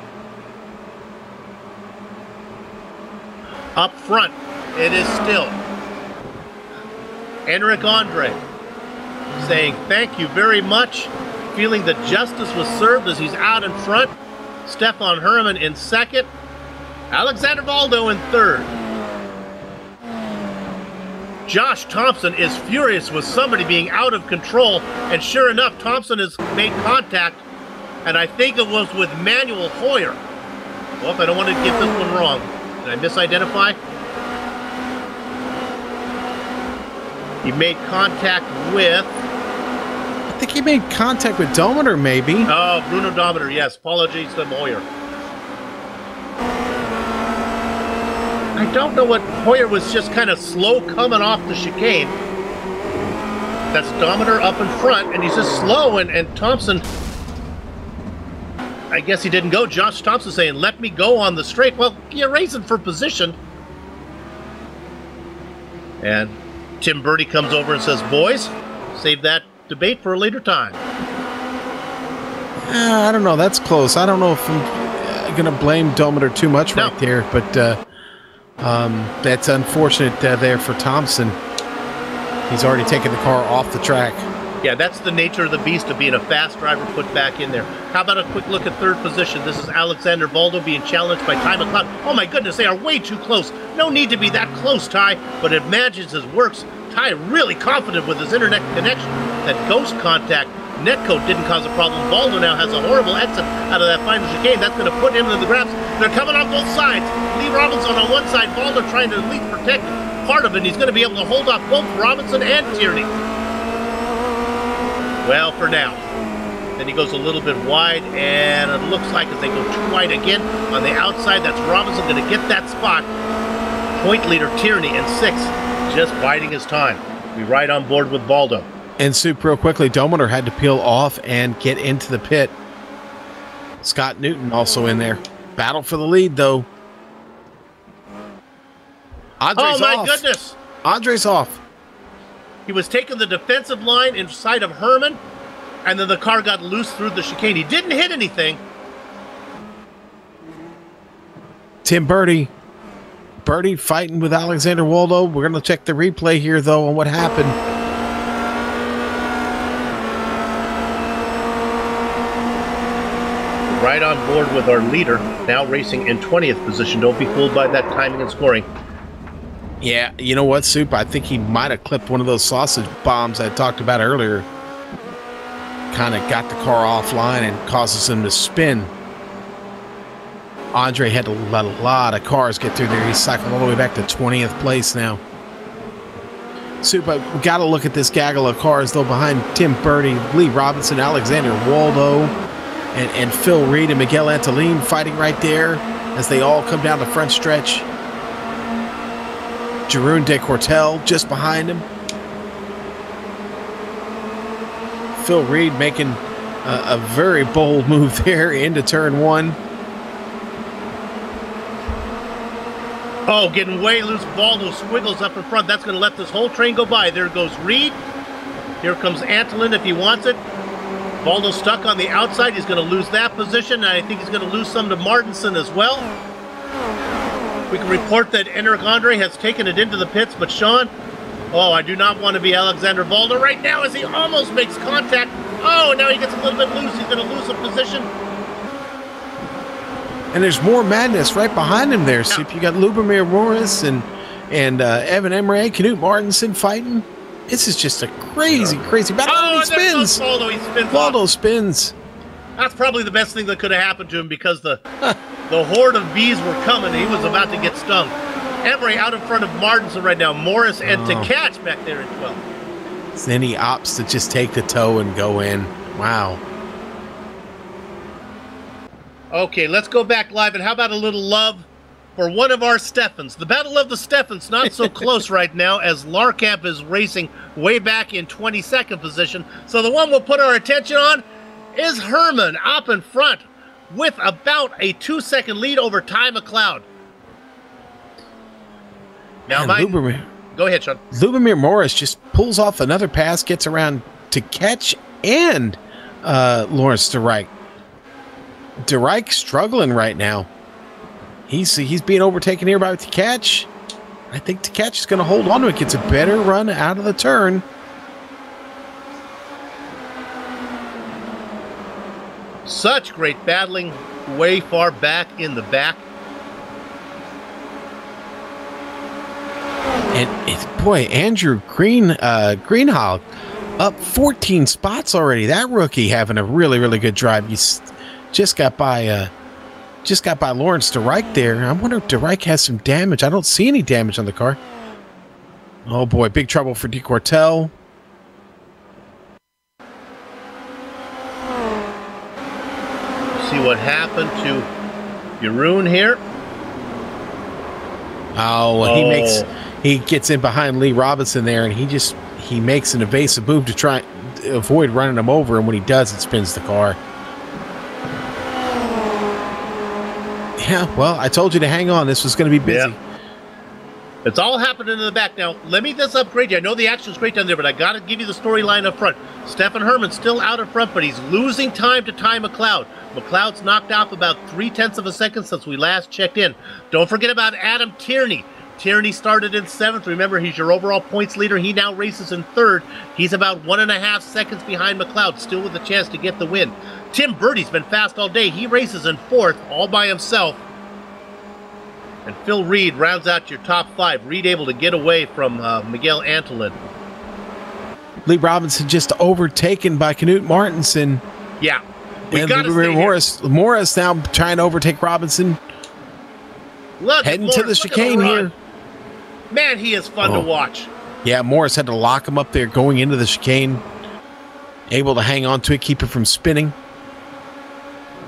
S4: Up front, it is still Enric Andre saying thank you very much, feeling that justice was served as he's out in front. Stefan Herman in second, Alexander Valdo in third. Josh Thompson is furious with somebody being out of control, and sure enough, Thompson has made contact, and I think it was with Manuel Hoyer. Well, if I don't want to get this one wrong. Did I misidentify? He made contact with
S5: I think he made contact with Dometer, maybe.
S4: Oh, Bruno Dometer, yes. Apologies to Hoyer. I don't know what Hoyer was just kind of slow coming off the chicane. That's Dometer up in front, and he's just slow, and, and Thompson. I guess he didn't go. Josh Thompson saying, let me go on the straight. Well, you're racing for position. And Tim Birdie comes over and says, boys, save that debate for a later time.
S5: Uh, I don't know. That's close. I don't know if I'm going to blame Dometer too much
S4: No.
S5: right there, but uh, um, that's unfortunate uh, there for Thompson. He's already taken the car off the track.
S4: Yeah, that's the nature of the beast of being a fast driver put back in there. How about a quick look at third position? This is Alexander Valdo being challenged by Ty McLeod. Oh my goodness, they are way too close. No need to be that close, Ty, but it matches his works. Ty really confident with his internet connection. That ghost contact, netcode didn't cause a problem. Baldo now has a horrible exit out of that final chicane. That's going to put him into the grabs. They're coming on both sides. Lee Robinson on one side, Baldo trying to at least protect part of it. He's going to be able to hold off both Robinson and Tierney. Well, for now. Then he goes a little bit wide, and it looks like as they go too wide again on the outside, that's Robinson going to get that spot. Point leader Tierney in sixth, just biding his time. We ride on board with Baldo.
S5: And Soup, real quickly, Dominator had to peel off and get into the pit. Scott Newton also in there. Battle for the lead, though. Andre's
S4: oh my
S5: off.
S4: goodness!
S5: Andre's off.
S4: He was taking the defensive line inside of Herman, and then the car got loose through the chicane. He didn't hit anything.
S5: Tim Birdie. Birdie fighting with Alexander Waldo. We're going to check the replay here, though, on what happened.
S4: Right on board with our leader, now racing in 20th position. Don't be fooled by that timing and scoring.
S5: Yeah, you know what, Soup? I think he might have clipped one of those sausage bombs I talked about earlier. Kind of got the car offline and causes him to spin. Andre had to let a lot of cars get through there. He's cycling all the way back to 20th place now. Soup, we got to look at this gaggle of cars, though, behind Tim Birdie, Lee Robinson, Alexander Waldo, and, and Phil Reed and Miguel Antolin fighting right there as they all come down the front stretch. Jeroen de Cortel just behind him. Phil Reed making a, a very bold move there into turn one.
S4: Oh, getting way loose. Baldo squiggles up in front. That's going to let this whole train go by. There goes Reed. Here comes Antolin if he wants it. Baldo stuck on the outside. He's going to lose that position, and I think he's going to lose some to Martinson as well. We can report that Enric Andre has taken it into the pits, but Sean, oh, I do not want to be Alexander Baldo right now as he almost makes contact. Oh, now he gets a little bit loose. He's going to lose a position.
S5: And there's more madness right behind him there. So if you got Lubomir Morris and and uh, Evan Emre, Knut Martinson fighting. This is just a crazy, crazy battle.
S4: Oh,
S5: he spins.
S4: Baldo. He spins.
S5: Waldo
S4: off.
S5: spins.
S4: That's probably the best thing that could have happened to him because the the horde of bees were coming. He was about to get stung. Emery out in front of Martinson right now. Morris and oh. to catch back there in 12.
S5: Then he opts to just take the toe and go in. Wow.
S4: Okay, let's go back live. And how about a little love for one of our Steffens? The Battle of the Steffens, not so close right now as Larkamp is racing way back in 22nd position. So the one we'll put our attention on is Herman up in front with about a two second lead over Ty McLeod. Now, my,
S5: Lubomir,
S4: go ahead, Sean.
S5: Lubomir Morris just pulls off another pass, gets around Tkach and uh, Lawrence DeReich. DeReich struggling right now. He's he's being overtaken here by Tkach. I think Tkach is going to hold on to it. Gets a better run out of the turn.
S4: Such great battling way far back in the back.
S5: And it's boy, Andrew Green uh Greenhog up 14 spots already. That rookie having a really, really good drive. He's just got by uh just got by Lawrence DeReich there. I wonder if DeReich has some damage. I don't see any damage on the car. Oh boy, big trouble for De Cortel.
S4: See what happened to Jeroen here.
S5: Oh, he
S4: Oh.
S5: makes he gets in behind Lee Robinson there, and he just he makes an evasive move to try avoid running him over, and when he does, it spins the car. Yeah, well, I told you to hang on. This was going to be busy.
S4: Yeah. It's all happening in the back. Now, let me just upgrade you. I know the action's great down there, but I got to give you the storyline up front. Stefan Herman still out in front, but he's losing time to Ty McLeod. McLeod's knocked off about three tenths of a second since we last checked in. Don't forget about Adam Tierney. Tierney started in seventh. Remember, he's your overall points leader. He now races in third. He's about one and a half seconds behind McLeod, still with a chance to get the win. Tim Birdie's been fast all day. He races in fourth, all by himself. And Phil Reed rounds out your top five. Reed able to get away from uh, Miguel Antolin.
S5: Lee Robinson just overtaken by Knut Martinson.
S4: Yeah, we
S5: and
S4: got to
S5: Lubomir
S4: stay here.
S5: Morris Morris now trying to overtake Robinson.
S4: Look,
S5: heading to the chicane here.
S4: Man, he is fun
S5: Oh.
S4: to watch.
S5: Yeah, Morris had to lock him up there going into the chicane. Able to hang on to it, keep it from spinning.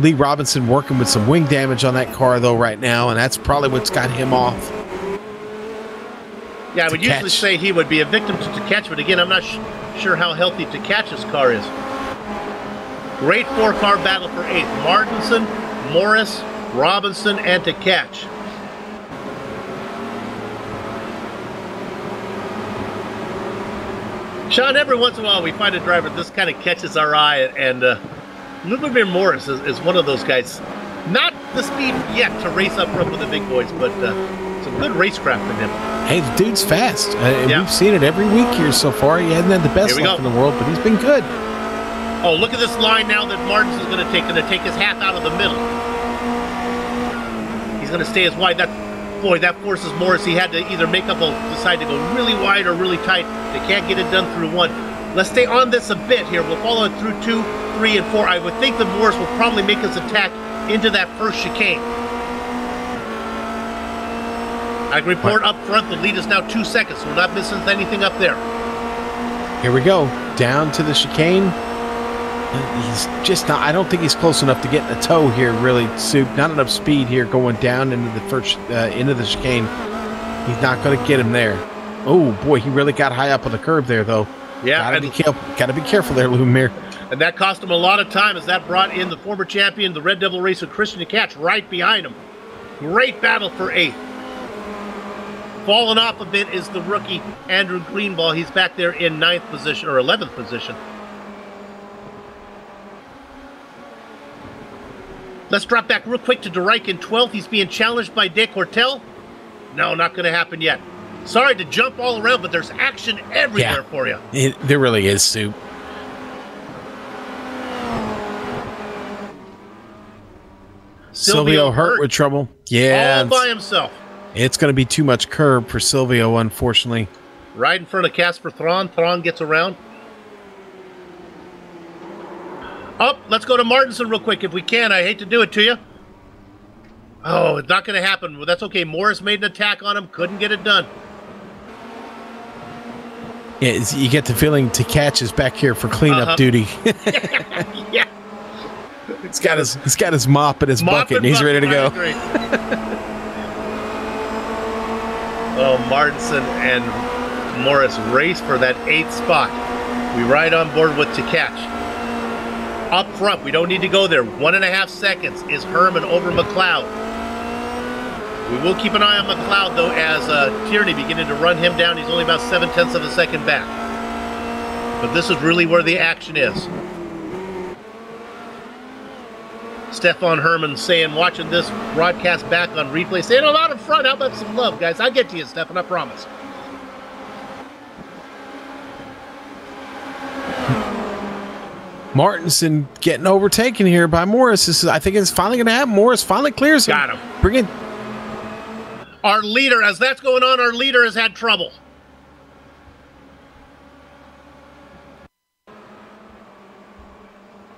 S5: Lee Robinson working with some wing damage on that car though right now, and that's probably what's got him off.
S4: Yeah, I would usually say he would be a victim to Tkach, but again, I'm not sure how healthy Tkach's car is. Great four-car battle for eighth. Martinson, Morris, Robinson, and Tkach. Sean, every once in a while we find a driver this kind of catches our eye, and uh, Lubomir Morris is, is one of those guys. Not the speed yet to race up front with the big boys, but uh, some good racecraft in him.
S5: Hey, the dude's fast. Uh,
S4: Yeah.
S5: We've seen it every week here so far. He hasn't had the best luck in the world, but he's been good.
S4: Oh, look at this line now that Martins is going to take. Going to take his half out of the middle. He's going to stay as wide. That boy, that forces Morris. He had to either make up a decide to go really wide or really tight. They can't get it done through one. Let's stay on this a bit here. We'll follow it through two, three, and four. I would think that Morris will probably make his attack into that first chicane. I can report up front. The lead is now two seconds. We're not missing anything up there.
S5: Here we go. Down to the chicane. He's just not. I don't think he's close enough to get in the toe here. Really, soup. Not enough speed here going down into the first uh, into the chicane. He's not going to get him there. Oh boy, he really got high up on the curb there, though.
S4: Yeah,
S5: gotta be careful. Gotta be careful there, Lubomir.
S4: And that cost him a lot of time as that brought in the former champion, the Red Devil racer, Christian Tkach, right behind him. Great battle for eighth. Falling off a bit is the rookie, Andrew Greenball. He's back there in ninth position or 11th position. Let's drop back real quick to DeRike in 12th. He's being challenged by De Cortel. No, not going to happen yet. Sorry to jump all around, but there's action everywhere
S5: Yeah.
S4: for you.
S5: It, there really is soup. Silvio, hurt with trouble. Yeah,
S4: all by himself.
S5: it's going to be too much curb for Silvio, unfortunately.
S4: Right in front of Casper Thron. Thron gets around. Up, let's go to Martinson real quick if we can. I hate to do it to you. Oh, it's not going to happen. Well, that's okay. Morris made an attack on him, couldn't get it done.
S5: Yeah, you get the feeling Tkach is back here for cleanup
S4: Uh-huh.
S5: duty.
S4: Yeah.
S5: he's got his he's got his mop and his
S4: Mop
S5: bucket, and
S4: and
S5: he's ready to go.
S4: oh, Martinson and Morris race for that eighth spot. We ride on board with Tkach. Up front, we don't need to go there. One and a half seconds is Herman over McLeod. We will keep an eye on McLeod though, as uh, Tierney beginning to run him down. He's only about seven tenths of a second back. But this is really where the action is. Stefan Herman saying, watching this broadcast back on replay, saying a lot in front. How about some love, guys? I'll get to you, Stefan, I promise.
S5: Martinson getting overtaken here by Morris. This is, I think it's finally going to happen. Morris finally clears him.
S4: Got him.
S5: Bring it.
S4: Our leader, as that's going on, our leader has had trouble.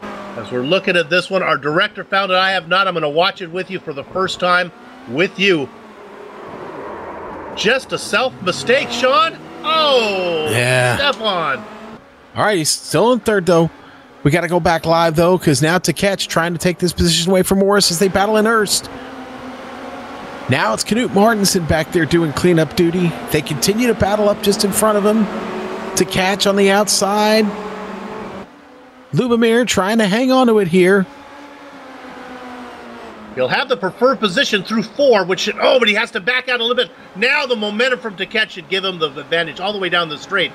S4: As we're looking at this one, our director found it. I have not. I'm going to watch it with you for the first time with you. Just a self mistake, Sean. Oh,
S5: Yeah.
S4: Stefan.
S5: All right, he's still in third though. We got to go back live though, because now Tkach trying to take this position away from Morris as they battle in Erst. Now it's Knut Martinson back there doing cleanup duty. They continue to battle up just in front of him. Tkach on the outside. Lubomir trying to hang on to it here.
S4: He'll have the preferred position through four, which should, oh, but he has to back out a little bit. Now the momentum from Tkach should give him the advantage all the way down the straight.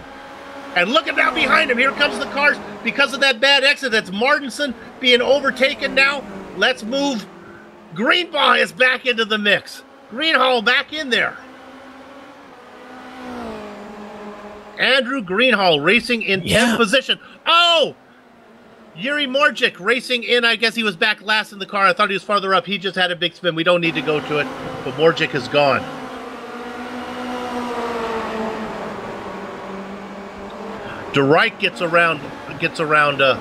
S4: And look at now behind him. Here comes the cars because of that bad exit. That's Martinson being overtaken now. Let's move. Greenbaugh is back into the mix. Greenhall back in there. Andrew Greenhall racing in
S5: Yeah.
S4: 10th position. Oh! Yuri Morjic racing in. I guess he was back last in the car. I thought he was farther up. He just had a big spin. We don't need to go to it. But Morjic is gone. DeRike gets around gets around uh,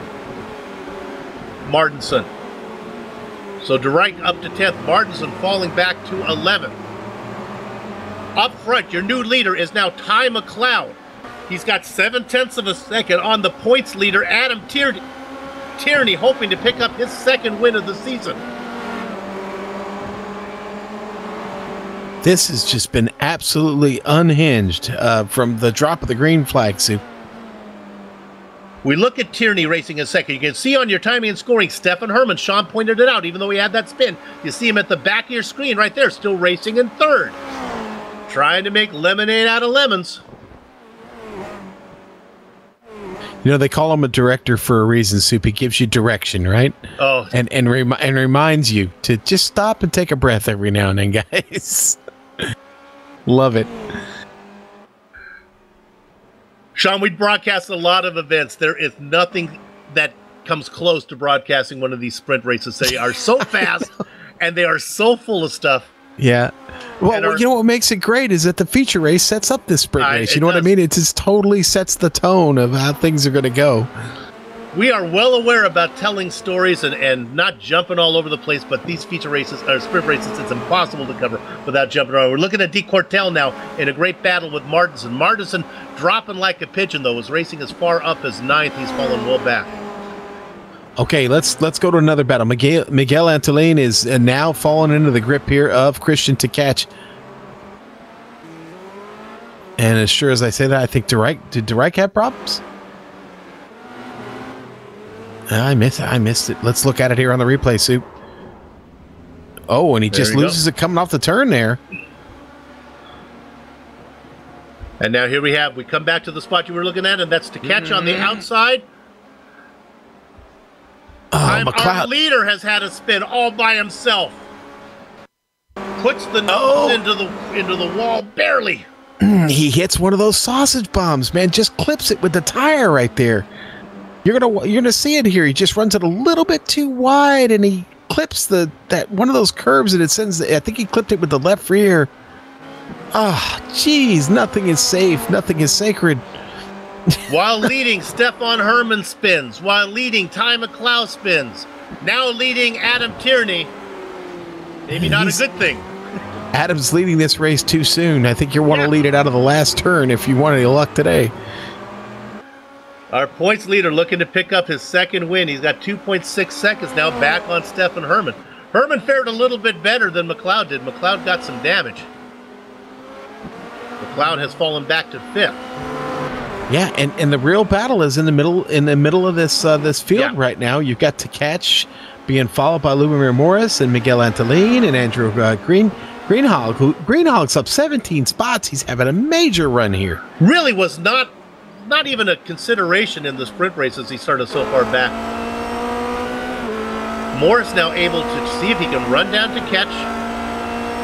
S4: Martinson. So DeRike up to 10th. Martinson falling back to 11th. Up front, your new leader is now Ty McLeod. He's got seven tenths of a second on the points leader, Adam Tierney. Tierney hoping to pick up his second win of the season.
S5: This has just been absolutely unhinged uh, from the drop of the green flag, Soup.
S4: We look at Tierney racing in second. You can see on your timing and scoring, Stefan Herman. Sean pointed it out, even though he had that spin. You see him at the back of your screen right there, still racing in third. Trying to make lemonade out of lemons.
S5: You know, they call him a director for a reason, Soup. He gives you direction, right?
S4: Oh,
S5: And and, remi- and reminds you to just stop and take a breath every now and then, guys. Love it.
S4: Sean, we broadcast a lot of events. There is nothing that comes close to broadcasting one of these sprint races. They are so fast and they are so full of stuff.
S5: Yeah. Well,
S4: our-
S5: you know what makes it great is that the feature race sets up this sprint
S4: I-
S5: race. You know what I mean? It just totally sets the tone of how things are going to go.
S4: We are well aware about telling stories and, and not jumping all over the place, but these feature races or sprint races, it's impossible to cover without jumping around. We're looking at De Cortel now in a great battle with Martinson. Martinson dropping like a pigeon, though, was racing as far up as ninth. He's fallen well back.
S5: Okay, let's let's go to another battle. Miguel Miguel Antolin is uh, now falling into the grip here of Christian Tkach. And as sure as I say that, I think Derek did Derek have problems? I missed it. I missed it. Let's look at it here on the replay, Soup. Oh, and he
S4: There
S5: just
S4: you go.
S5: loses it coming off the turn there.
S4: And now here we have, we come back to the spot you were looking at, and that's Tkach on the
S5: Mm-hmm.
S4: outside.
S5: Oh,
S4: Our leader has had a spin all by himself. Puts the nose
S5: Oh.
S4: into the into the wall barely.
S5: he hits one of those sausage bombs, man. Just clips it with the tire right there. You're gonna you're gonna see it here. He just runs it a little bit too wide, and he clips the that one of those curves, and it sends. I think he clipped it with the left rear. Ah, jeez, nothing is safe. Nothing is sacred.
S4: While leading, Stefan Herman spins. While leading, Ty McLeod spins. Now leading Adam Tierney. Maybe not a good thing.
S5: Adam's leading this race too soon. I think you want to lead it out of the last turn if you want any luck today.
S4: Our points leader looking to pick up his second win. He's got 2.6 seconds now back on Stefan Herman. Herman fared a little bit better than McLeod did. McLeod got some damage. McLeod has fallen back to fifth.
S5: Yeah, and, and the real battle is in the middle in the middle of this uh, this field
S4: Yeah.
S5: right now. You've got Tkach being followed by Lubomir Morris and Miguel Antolin and Andrew uh, Green Greenhog. Who Greenhog's up 17 spots. He's having a major run here.
S4: Really was not not even a consideration in the sprint race as he started so far back. Morris now able to see if he can run down to catch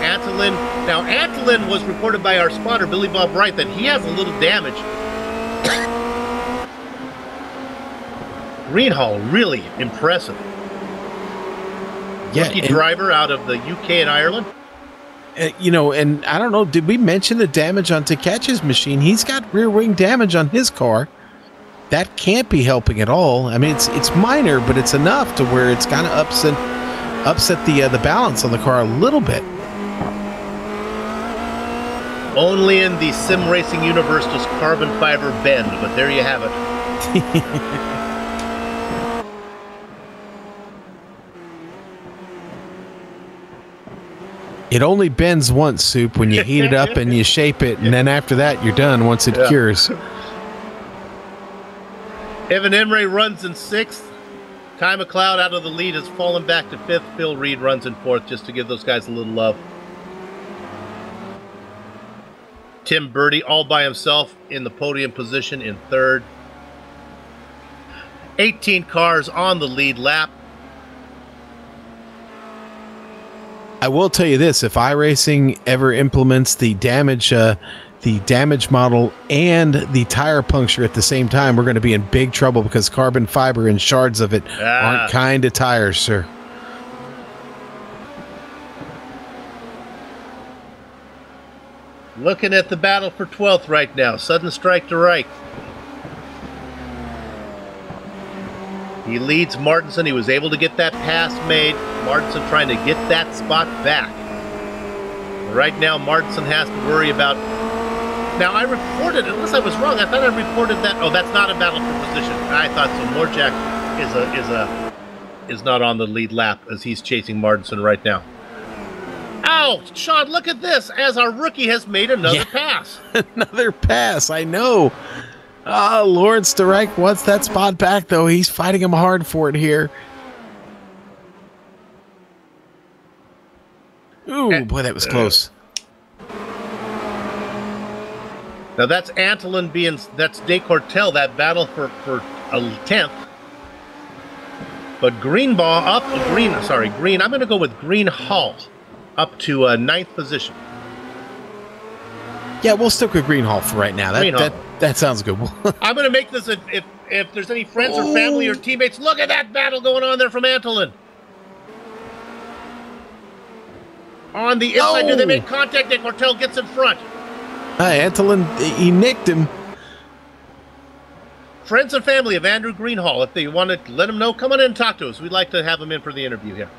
S4: Antolin. Now Antolin was reported by our spotter Billy Bob Wright that he has a little damage. Greenhall really impressive.
S5: Yeah,
S4: Rookie driver out of the UK and Ireland.
S5: Uh, you know, and I don't know. Did we mention the damage on Tkach's machine? He's got rear wing damage on his car. That can't be helping at all. I mean, it's it's minor, but it's enough to where it's kind of upset upset the uh, the balance on the car a little bit.
S4: Only in the sim racing universe does carbon fiber bend, but there you have it.
S5: It only bends once, soup, when you heat it up and you shape it, and then after that, you're done once it
S4: Yeah.
S5: cures.
S4: Evan Imre runs in sixth. Ty McLeod out of the lead has fallen back to fifth. Phil Reed runs in fourth just to give those guys a little love. Tim Birdie all by himself in the podium position in third. 18 cars on the lead lap.
S5: I will tell you this: if iRacing ever implements the damage, uh, the damage model and the tire puncture at the same time, we're going to be in big trouble because carbon fiber and shards of it
S4: Ah.
S5: aren't kind of tires, sir.
S4: Looking at the battle for 12th right now. Sudden strike to Reich. He leads Martinson. He was able to get that pass made. Martinson trying to get that spot back. Right now, Martinson has to worry about. Now, I reported, unless I was wrong, I thought I reported that. Oh, that's not a battle for position. I thought so. Morjack is a is a is not on the lead lap as he's chasing Martinson right now. Wow, Sean, look at this. As our rookie has made another
S5: Yeah.
S4: pass.
S5: Another pass. I know. Ah, Lawrence Derek wants that spot back, though. He's fighting him hard for it here. Ooh, boy, that was close.
S4: Now that's Antolin being that's De Cortel, that battle for for a tenth. But Greenbaugh up Green sorry, Green. I'm gonna go with Green Hall up to uh, ninth position.
S5: Yeah, we'll stick with Greenhall for right now. That
S4: Greenhall.
S5: that, that sounds good.
S4: I'm gonna make this if if, if there's any friends or family or oh. teammates, look at that battle going on there from Antolin. On the inside, do they make oh. contact? De Cortel gets in front.
S5: Hi, Antolin, he nicked him.
S4: Friends and family of Andrew Greenhall, if they want to let him know, come on in and talk to us. We'd like to have him in for the interview here.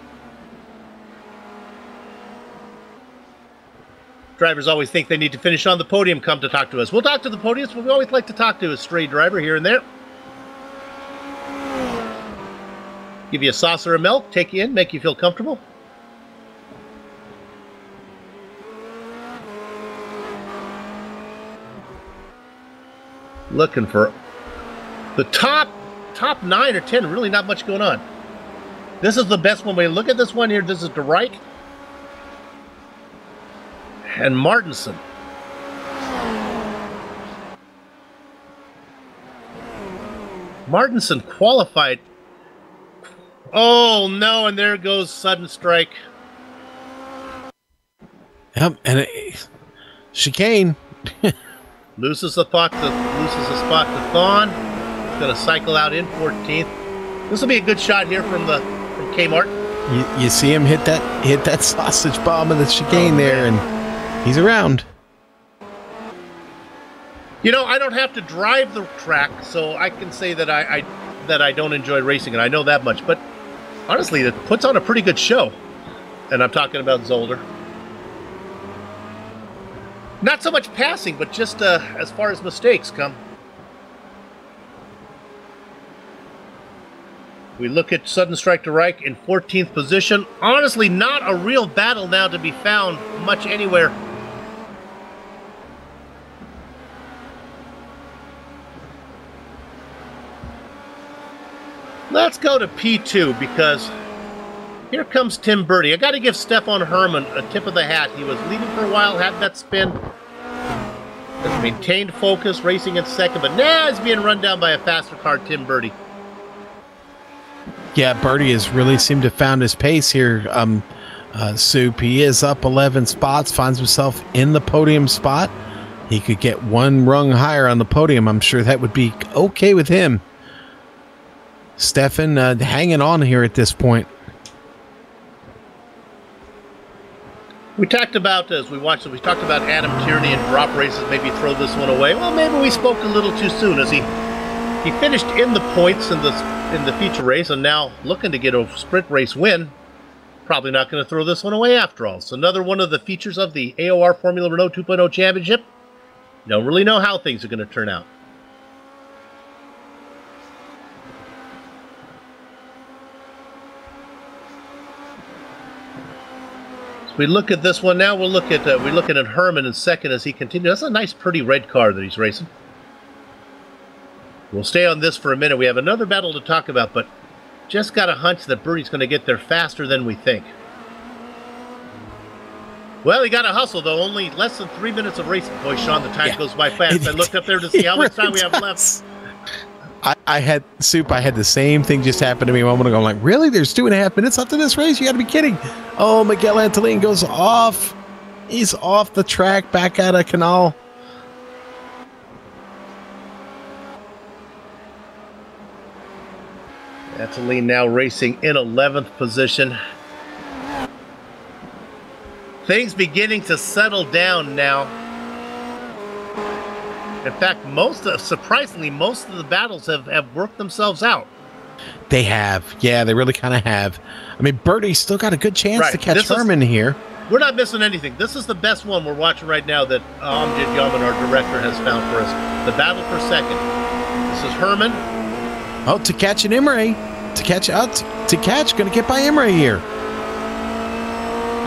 S4: Drivers always think they need to finish on the podium, come to talk to us. We'll talk to the podiums, but we always like to talk to a stray driver here and there. Give you a saucer of milk, take you in, make you feel comfortable. Looking for the top top nine or ten, really not much going on. This is the best one. We look at this one here. This is the right and Martinson. Martinson qualified. Oh no! And there goes sudden strike.
S5: Yep, and it, chicane.
S4: Loses the spot to loses a spot to Thon. To cycle out in 14th. This will be a good shot here from the from Kmart.
S5: You, you see him hit that hit that sausage bomb in the chicane
S4: Oh,
S5: there, and he's around.
S4: You know, I don't have to drive the track, so I can say that I, I that I don't enjoy racing, and I know that much. But honestly, it puts on a pretty good show. And I'm talking about Zolder. Not so much passing, but just uh, as far as mistakes come. We look at Sudden Strike to Reich in 14th position. Honestly, not a real battle now to be found much anywhere. Let's go to P2 because here comes Tim Birdie. I got to give Stefan Herman a tip of the hat. He was leading for a while, had that spin, has maintained focus, racing in second, but now he's being run down by a faster car, Tim Birdie.
S5: Yeah, Birdie has really seemed to found his pace here. Um, uh, Soup, he is up 11 spots, finds himself in the podium spot. He could get one rung higher on the podium. I'm sure that would be okay with him. Stefan uh, hanging on here at this point.
S4: We talked about, as we watched it, we talked about Adam Tierney and drop races, maybe throw this one away. Well, maybe we spoke a little too soon as he he finished in the points in the in the feature race and now looking to get a sprint race win. Probably not going to throw this one away after all. So another one of the features of the AOR Formula Renault 2.0 Championship. Don't really know how things are going to turn out. We look at this one now. We'll look at uh, we're looking at Herman in second as he continues. That's a nice, pretty red car that he's racing. We'll stay on this for a minute. We have another battle to talk about, but just got a hunch that Birdie's going to get there faster than we think. Well, he got a hustle though. Only less than three minutes of racing. Boy, Sean, the time
S5: Yeah.
S4: goes by fast. I looked up there to see how much time we have left.
S5: I, I had soup. I had the same thing just happen to me a moment ago. I'm like, really? There's two and a half minutes left in this race? You got to be kidding! Oh, Miguel Antolin goes off. He's off the track, back out of canal.
S4: Antolin now racing in 11th position. Things beginning to settle down now. In fact, most of, surprisingly, most of the battles have, have worked themselves out.
S5: They have, yeah, they really kind of have. I mean, Birdie's still got a good chance
S4: Right.
S5: to catch
S4: This is-
S5: Herman here.
S4: We're not missing anything. This is the best one we're watching right now that Amjad Yaman, our director, has found for us. The battle for second. This is Herman.
S5: Oh, Tkach an Imre. Tkach out Tkach, gonna get by Imre here.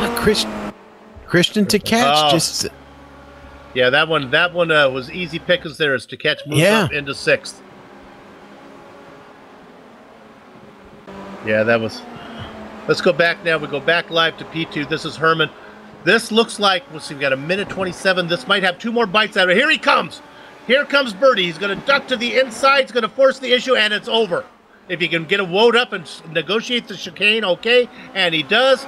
S5: Ah, Chris Christian Tkach
S4: Oh.
S5: just
S4: Yeah, that one that one uh, was easy pickings there is Tkach moves
S5: Yeah.
S4: up into sixth. Yeah, that was. Let's go back now. We go back live to P2. This is Herman. This looks like let's see, we got a minute 27. This might have two more bites out of it. Here he comes. Here comes Birdie. He's going to duck to the inside. He's going to force the issue, and it's over. If he can get a woad up and negotiate the chicane, okay, and he does.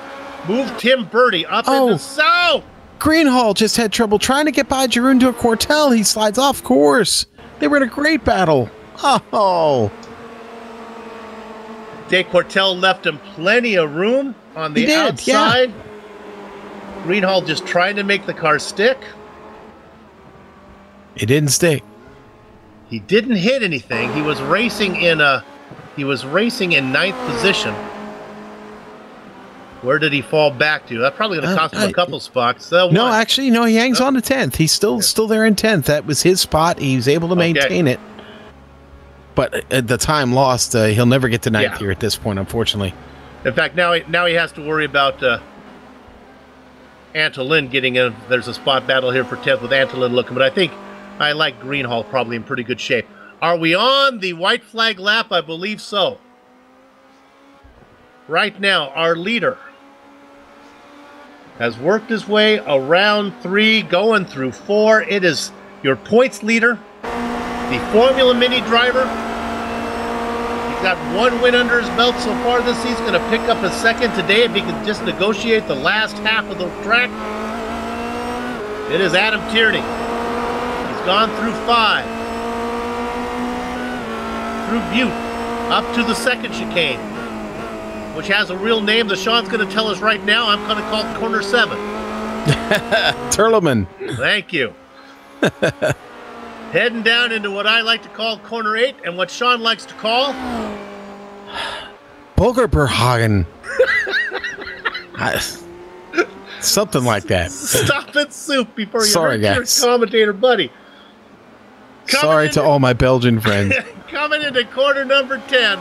S4: Move Tim Birdie up
S5: Oh.
S4: into so.
S5: Greenhall just had trouble trying to get by Jeroen De Cortel. He slides off course. They were in a great battle. Oh,
S4: De Cortel left him plenty of room on the
S5: He did, yeah.
S4: outside. Greenhall just trying to make the car stick.
S5: it didn't stick.
S4: He didn't hit anything. He was racing in a he was racing in ninth position. Where did he fall back to? That's probably going to
S5: Uh,
S4: cost him a couple spots. So
S5: No, actually, no. He hangs on to tenth. He's still still there in tenth. That was his spot. He was able to
S4: Okay.
S5: maintain it. But at the time lost, uh, he'll never get to ninth
S4: Yeah.
S5: here at this point, unfortunately.
S4: In fact, now he, now he has to worry about uh, Antolin getting in. There's a spot battle here for 10th with Antolin looking, but I think I like Greenhall probably in pretty good shape. Are we on the white flag lap? I believe so. Right now, our leader has worked his way around three, going through four. It is your points leader, the Formula Mini driver, He's got one win under his belt so far this season. Going to pick up a second today if he can just negotiate the last half of the track. It is Adam Tierney. He's gone through five. Through Butte, up to the second chicane, which has a real name that Sean's going to tell us right now. I'm going to call it corner seven.
S5: Terlamen.
S4: Thank you. Heading down into what I like to call corner eight and what Sean likes to call
S5: Bulgerberhagen. I- Something like that.
S4: Stop it, soup, before you
S5: Sorry,
S4: hurt
S5: guys.
S4: your commentator buddy. Coming
S5: Sorry
S4: into,
S5: to all my Belgian friends.
S4: coming into corner number 10.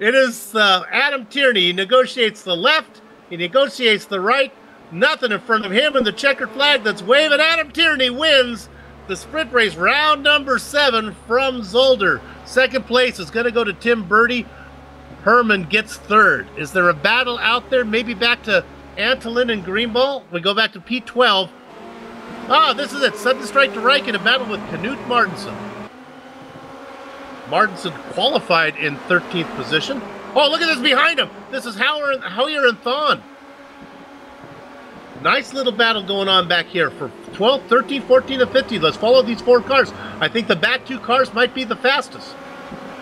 S4: It is uh, Adam Tierney. He negotiates the left, he negotiates the right. Nothing in front of him, and the checkered flag that's waving. Adam Tierney wins the sprint race, round number seven from Zolder. Second place is going to go to Tim Birdie. Herman gets third. Is there a battle out there? Maybe back to Antolin and Greenball? We go back to P12. Ah, this is it. Sudden strike to Reich in a battle with Knut Martinson. Martinson qualified in 13th position. Oh, look at this behind him. This is Hauer and, Hoyer and Thon. Nice little battle going on back here for 12, 13, 14, and 15. Let's follow these four cars. I think the back two cars might be the fastest.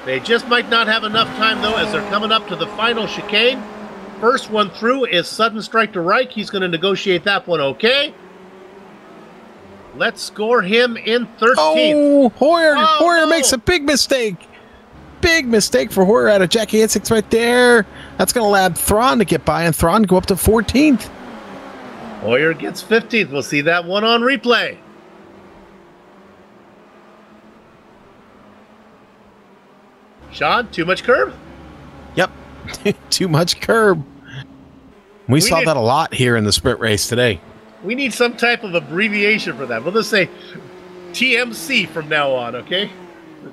S4: They just might not have enough time, though, as they're coming up to the final chicane. First one through is sudden strike to Reich. He's going to negotiate that one okay. Let's score him in 13th.
S5: Oh, Hoyer!
S4: Oh,
S5: Hoyer
S4: no.
S5: makes a big mistake. Big mistake for Hoyer out of Jacky Ickx right there. That's going to allow Thrawn to get by, and Thrawn go up to 14th.
S4: Hoyer gets 15th. We'll see that one on replay. Sean, too much curb?
S5: Yep, too much curb. We, saw
S4: need-
S5: that a lot here in the sprint race today.
S4: We need some type of abbreviation for that. We'll just say TMC from now on, okay?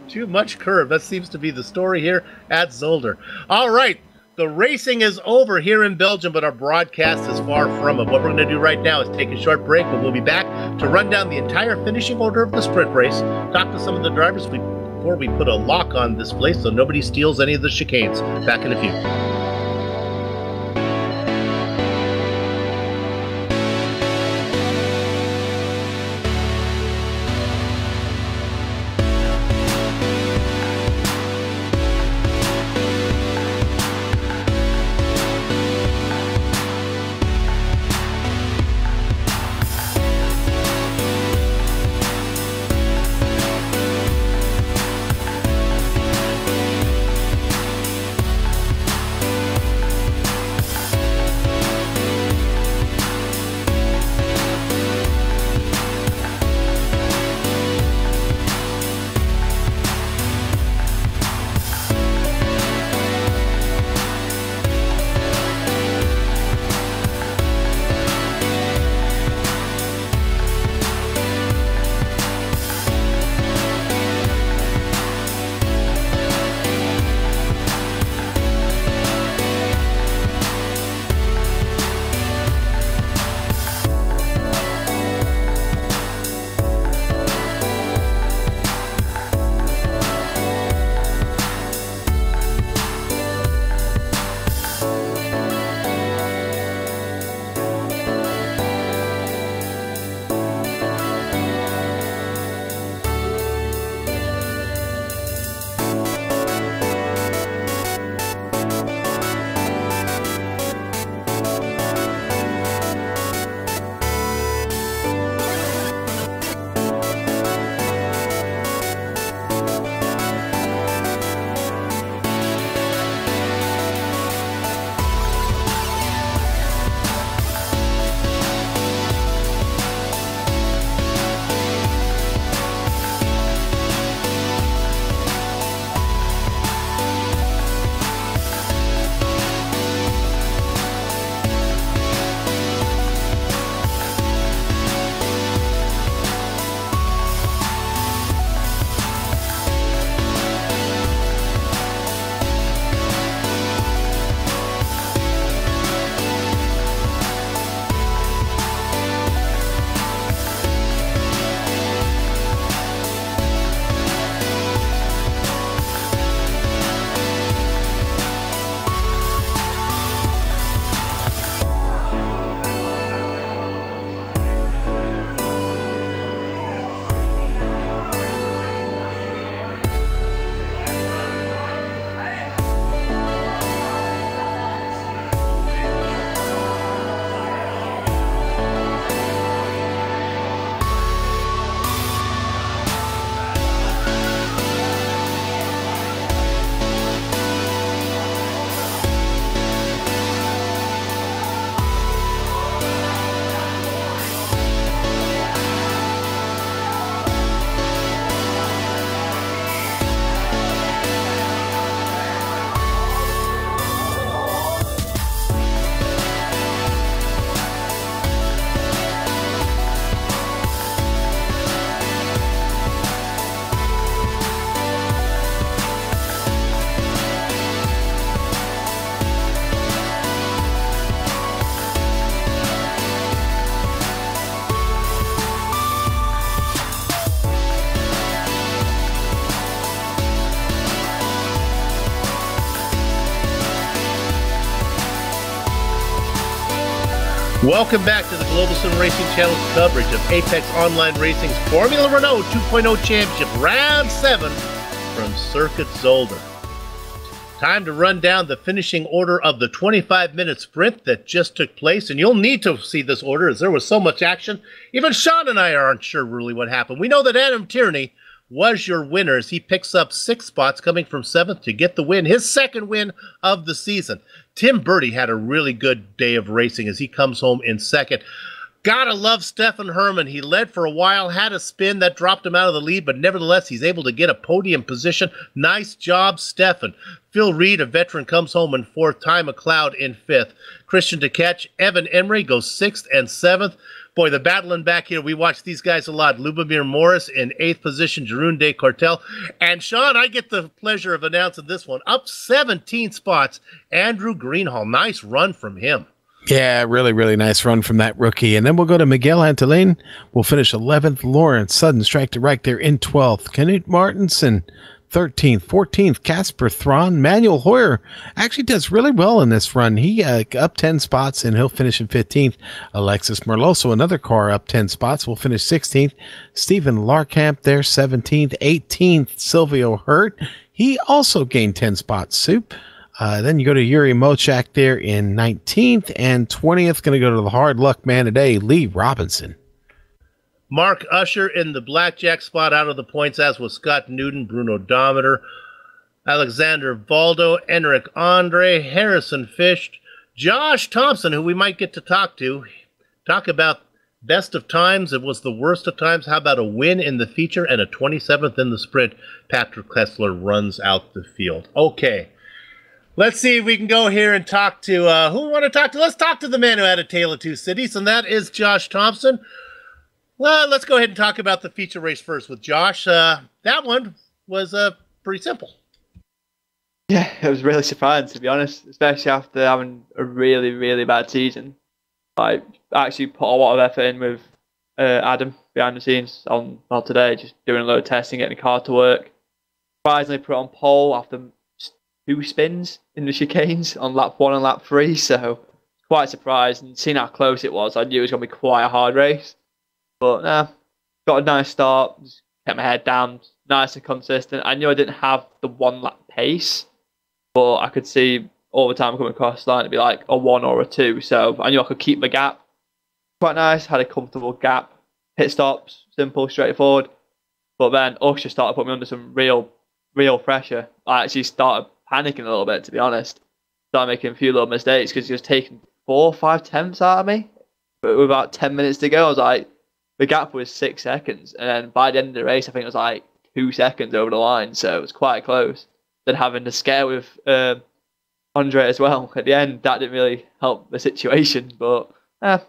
S4: Too much curve. That seems to be the story here at Zolder. All right. The racing is over here in Belgium, but our broadcast is far from it. What we're going to do right now is take a short break, but we'll be back to run down the entire finishing order of the sprint race, talk to some of the drivers before we put a lock on this place so nobody steals any of the chicanes. Back in a few. Welcome back to the Global Sim Racing Channel's coverage of Apex Online Racing's Formula Renault 2.0 Championship Round 7 from Circuit Zolder. Time to run down the finishing order of the 25 minute sprint that just took place, and you'll need to see this order as there was so much action. Even Sean and I aren't sure really what happened. We know that Adam Tierney was your winner as he picks up six spots coming from seventh to get the win, his second win of the season. Tim Birdie had a really good day of racing as he comes home in second. Gotta love Stefan Herman. He led for a while, had a spin that dropped him out of the lead, but nevertheless, he's able to get a podium position. Nice job, Stefan. Phil Reed, a veteran, comes home in fourth. Ty McLeod in fifth. Christian Tkach, Evan Imre goes sixth and seventh. Boy, the battling back here, we watch these guys a lot. Lubomir Morris in eighth position, Jeroen De Cortel. And Sean, I get the pleasure of announcing this one. Up 17 spots, Andrew Greenhall. Nice run from him.
S5: Yeah, really, really nice run from that rookie. And then we'll go to Miguel Antolin. We'll finish 11th. Lawrence Sudden strike to right there in 12th. Knut Martinson 13th, 14th, Casper Thron. Manuel Hoyer actually does really well in this run. He uh, up 10 spots and he'll finish in 15th. Alexis Merloso, another car up 10 spots, will finish 16th. Stephen Larkamp there, 17th. 18th, Silvio Hurt. He also gained 10 spots. Soup. Uh, then you go to Yuri Mochak there in 19th and 20th. Going to go to the hard luck man today, Lee Robinson.
S4: Mark Usher in the blackjack spot out of the points, as was Scott Newton, Bruno Dometer, Alexander Valdo, Enric Andre, Harrison Fish, Josh Thompson, who we might get to talk to. Talk about best of times. It was the worst of times. How about a win in the feature and a 27th in the sprint? Patrick Kessler runs out the field. Okay. Let's see if we can go here and talk to uh, who we want to talk to. Let's talk to the man who had a tale of two cities, and that is Josh Thompson. Well, let's go ahead and talk about the feature race first with Josh. Uh, that one was uh, pretty simple.
S7: Yeah, it was really surprising to be honest, especially after having a really, really bad season. I actually put a lot of effort in with uh, Adam behind the scenes on well today, just doing a load of testing, getting the car to work. Surprisingly, put on pole after two spins in the chicanes on lap one and lap three, so quite surprised and seeing how close it was, I knew it was going to be quite a hard race. But nah, got a nice start. Just kept my head down, nice and consistent. I knew I didn't have the one lap pace, but I could see all the time coming across the line to be like a one or a two. So I knew I could keep the gap. Quite nice, had a comfortable gap. Pit stops, simple, straightforward. But then Usher started putting me under some real, real pressure. I actually started panicking a little bit, to be honest. Started making a few little mistakes because he was taking four or five attempts out of me. But with about 10 minutes to go, I was like, the gap was six seconds, and then by the end of the race, I think it was like two seconds over the line, so it was quite close. Then having the scare with uh, Andre as well at the end, that didn't really help the situation, but eh,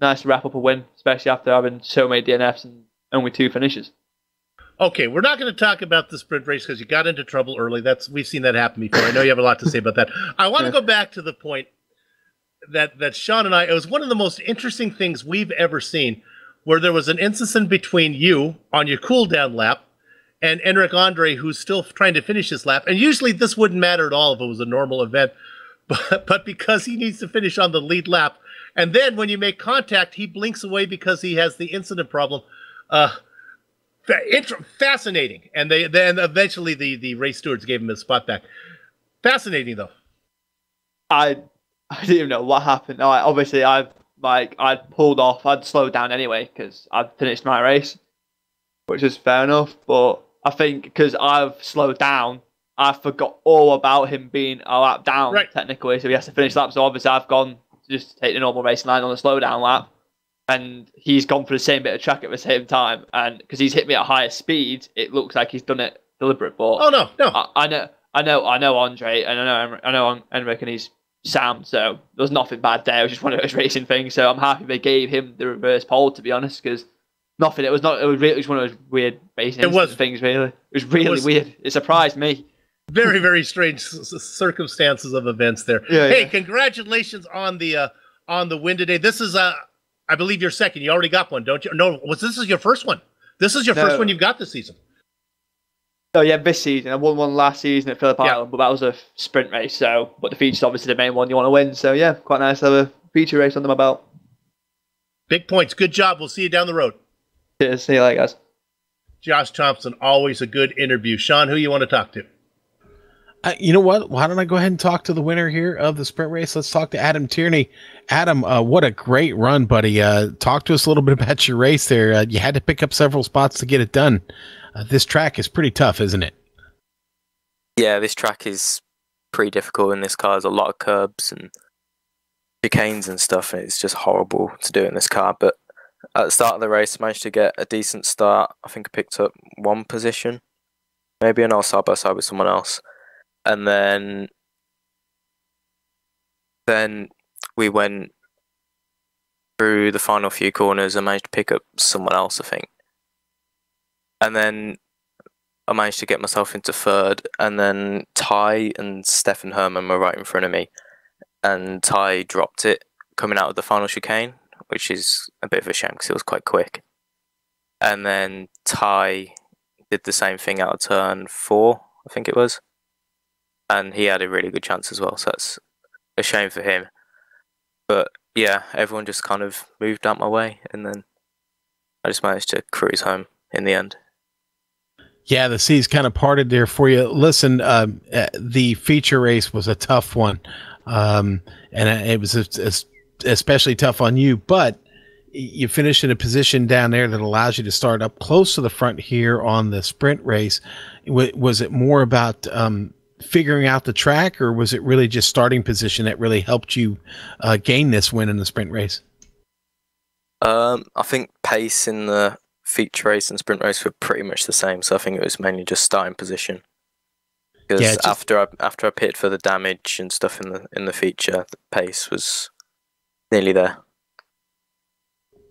S7: nice to wrap up a win, especially after having so many DNFs and only two finishes.
S4: Okay, we're not going to talk about the sprint race because you got into trouble early. That's we've seen that happen before. I know you have a lot to say about that. I want to go back to the point that that Sean and I. It was one of the most interesting things we've ever seen where there was an incident between you on your cool down lap and Enric Andre, who's still trying to finish his lap. And usually this wouldn't matter at all if it was a normal event, but, but because he needs to finish on the lead lap. And then when you make contact, he blinks away because he has the incident problem. Uh, fascinating. And they then eventually the, the race stewards gave him his spot back. Fascinating though.
S7: I I didn't even know what happened. I, obviously, I've like I'd pulled off, I'd slowed down anyway because I'd finished my race, which is fair enough. But I think because I've slowed down, I forgot all about him being a lap down right. technically, so he has to finish lap. So obviously I've gone to just take the normal racing line on the slow down lap, and he's gone for the same bit of track at the same time. And because he's hit me at higher speed, it looks like he's done it deliberate. But
S4: oh no, no,
S7: I, I know, I know, I know Andre, and I know, I know Enric, and he's Sam. So there was nothing bad there. It was just one of those racing things. So I'm happy they gave him the reverse pole, to be honest, because nothing. It was not. It was really it was one of those weird racing it was, things. Really, it was really it was, weird. It surprised me.
S4: Very very strange circumstances of events there. Yeah, hey, yeah. congratulations on the uh, on the win today. This is uh, I believe your second. You already got one, don't you? No, was this is your first one? This is your no. first one you've got this season.
S7: Oh yeah, this season I won one last season at Phillip yeah. Island, but that was a sprint race. So, but the feature's obviously the main one you want to win. So yeah, quite nice to have a feature race under my belt.
S4: Big points. Good job. We'll see you down the road.
S7: Cheers. See you later, guys.
S4: Josh Thompson, always a good interview. Sean, who you want to talk to?
S5: Uh, you know what? Why don't I go ahead and talk to the winner here of the sprint race? Let's talk to Adam Tierney. Adam, uh, what a great run, buddy. Uh, talk to us a little bit about your race there. Uh, you had to pick up several spots to get it done. Uh, this track is pretty tough, isn't it?
S8: Yeah, this track is pretty difficult in this car. There's a lot of curbs and chicanes and stuff, and it's just horrible to do in this car. But at the start of the race, I managed to get a decent start. I think I picked up one position, maybe, and I was side by side with someone else. And then, then we went through the final few corners. I managed to pick up someone else, I think. And then I managed to get myself into third, and then Ty and Stefan Herman were right in front of me, and Ty dropped it coming out of the final chicane, which is a bit of a shame because it was quite quick. And then Ty did the same thing out of turn four, I think it was, and he had a really good chance as well. So that's a shame for him. But yeah, everyone just kind of moved out my way, and then I just managed to cruise home in the end.
S5: Yeah, the seas kind of parted there for you. Listen, uh, uh, the feature race was a tough one, um, and it was a, a, especially tough on you. But you finished in a position down there that allows you to start up close to the front here on the sprint race. Was it more about um, figuring out the track, or was it really just starting position that really helped you uh, gain this win in the sprint race?
S8: Um, I think pace in the feature race and sprint race were pretty much the same. So I think it was mainly just starting position. Because
S5: Yeah, just-
S8: after I after I pitted for the damage and stuff in the in the feature, the pace was nearly there.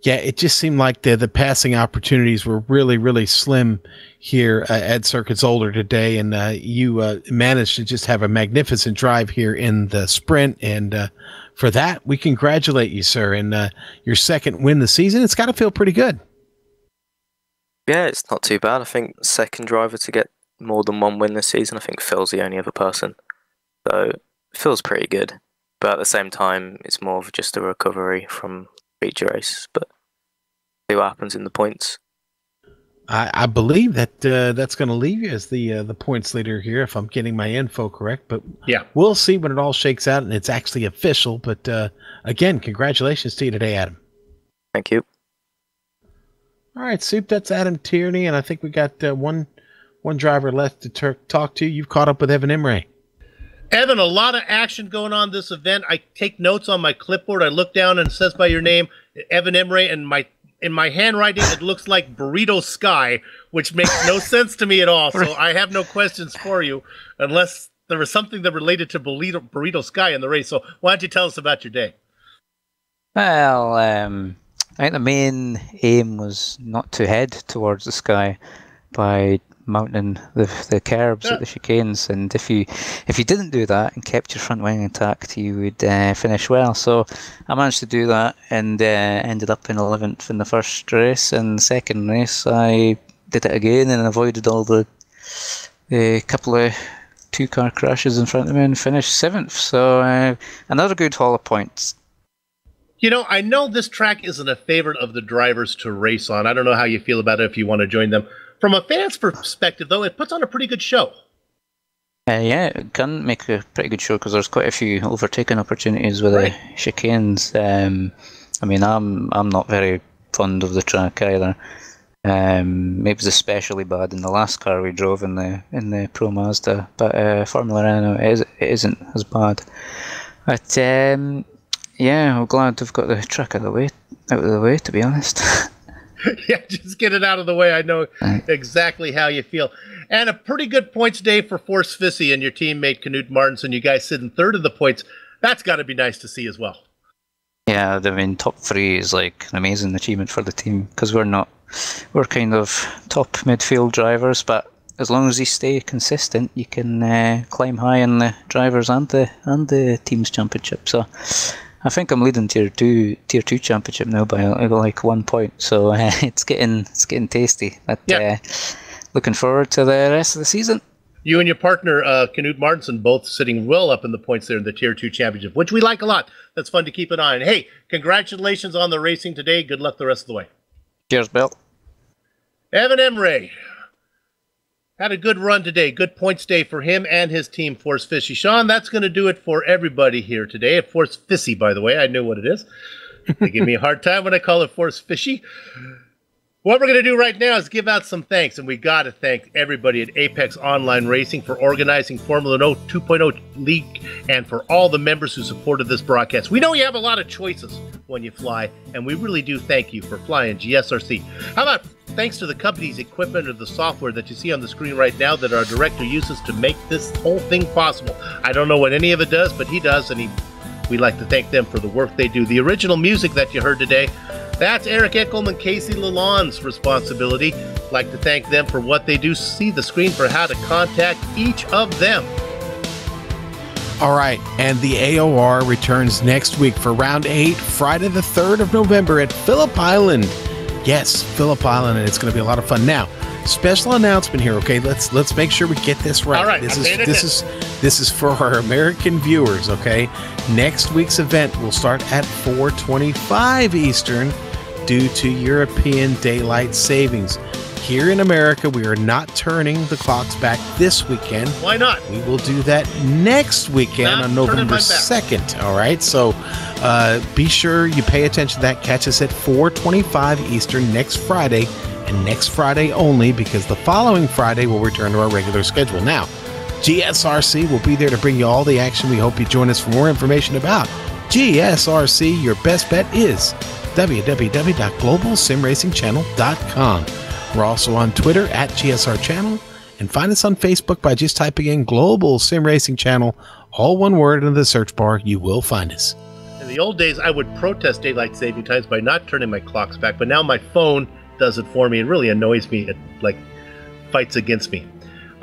S5: Yeah, it just seemed like the the passing opportunities were really really slim here uh, at Circuit Zolder today, and uh, you uh, managed to just have a magnificent drive here in the sprint, and uh, for that we congratulate you, sir, and uh, your second win the season. It's got to feel pretty good.
S8: Yeah, it's not too bad. I think second driver to get more than one win this season. I think Phil's the only other person, so feels pretty good. But at the same time, it's more of just a recovery from feature race. But see what happens in the points.
S5: I, I believe that uh, that's going to leave you as the uh, the points leader here, if I'm getting my info correct. But
S4: Yeah.
S5: we'll see when it all shakes out and it's actually official. But uh, again, congratulations to you today, Adam.
S8: Thank you.
S5: All right, Soup. That's Adam Tierney, and I think we got uh, one one driver left to tur talk to. You've caught up with Evan Imre.
S4: Evan, a lot of action going on this event. I take notes on my clipboard. I look down and it says by your name, Evan Imre, and my in my handwriting it looks like Burrito Sky, which makes no sense to me at all. So I have no questions for you unless there was something that related to Burrito, Burrito Sky in the race. So why don't you tell us about your day?
S9: Well, um, I think the main aim was not to head towards the sky by mounting the the curbs at the chicanes, and if you if you didn't do that and kept your front wing intact, you would uh, finish well. So I managed to do that and uh, ended up in eleventh in the first race. And the second race, I did it again and avoided all the a couple of two car crashes in front of me and finished seventh. So uh, another good haul of points.
S4: You know, I know this track isn't a favorite of the drivers to race on. I don't know how you feel about it if you want to join them. From a fan's perspective, though, it puts on a pretty good show.
S9: Uh, yeah, it can make a pretty good show because there's quite a few overtaking opportunities with the chicanes. Um, I mean, I'm I'm not very fond of the track either. Um, it was especially bad in the last car we drove in the in the Pro Mazda, but uh, Formula Renault is, it isn't as bad. But um, yeah, I'm glad we've got the track out of the way. Out of the way, to be honest.
S4: yeah, just get it out of the way. I know exactly how you feel. And a pretty good points day for Force Fissy and your teammate Knut Martinson. You guys sitting third of the points. That's got to be nice to see as well.
S9: Yeah, I mean, top three is like an amazing achievement for the team because we're not, we're kind of top midfield drivers, but as long as you stay consistent, you can uh, climb high in the drivers and the and the teams championship. So, I think I'm leading tier two tier two championship now by uh, like one point. So uh, it's getting it's getting tasty. But
S4: Yeah.
S9: uh, looking forward to the rest of the season.
S4: You and your partner, uh, Knut Martinson, both sitting well up in the points there in the Tier 2 Championship, which we like a lot. That's fun to keep an eye on. Hey, congratulations on the racing today. Good luck the rest of the way.
S9: Cheers, Bill.
S4: Evan Imre had a good run today. Good points day for him and his team, Force Fishy. Sean, that's going to do it for everybody here today. Force Fishy, by the way, I know what it is. They give me a hard time when I call it Force Fishy. What we're going to do right now is give out some thanks, and we got to thank everybody at Apex Online Racing for organizing Formula Renault 2.0 League and for all the members who supported this broadcast. We know you have a lot of choices when you fly, and we really do thank you for flying GSRC. How about thanks to the company's equipment or the software that you see on the screen right now that our director uses to make this whole thing possible? I don't know what any of it does, but he does, and he. We'd like to thank them for the work they do. The original music that you heard today that's Eric Eckelman and Casey Lalonde's responsibility. Like to thank them for what they do. See the screen for how to contact each of them.
S5: All right, and the AOR returns next week for round eight, Friday the 3rd of November at Phillip Island. Yes, Phillip Island, and it's going to be a lot of fun. Now, special announcement here, okay? Let's let's make sure we get this right.
S4: All right,
S5: this
S4: I'm
S5: is this is this is for our American viewers, okay? Next week's event will start at 4:25 Eastern due to European daylight savings. Here in America, we are not turning the clocks back this weekend.
S4: Why not?
S5: We will do that next weekend
S4: Not
S5: on November 2nd. All right. So uh, be sure you pay attention to that. Catch us at 425 Eastern next Friday and next Friday only because the following Friday we'll return to our regular schedule. Now, GSRC will be there to bring you all the action. We hope you join us for more information about GSRC. Your best bet is www.globalsimracingchannel.com. We're also on Twitter at GSR Channel and find us on Facebook by just typing in Global Sim Racing Channel, all one word in the search bar. You will find us.
S4: In the old days, I would protest daylight saving times by not turning my clocks back, but now my phone does it for me and really annoys me. It like fights against me.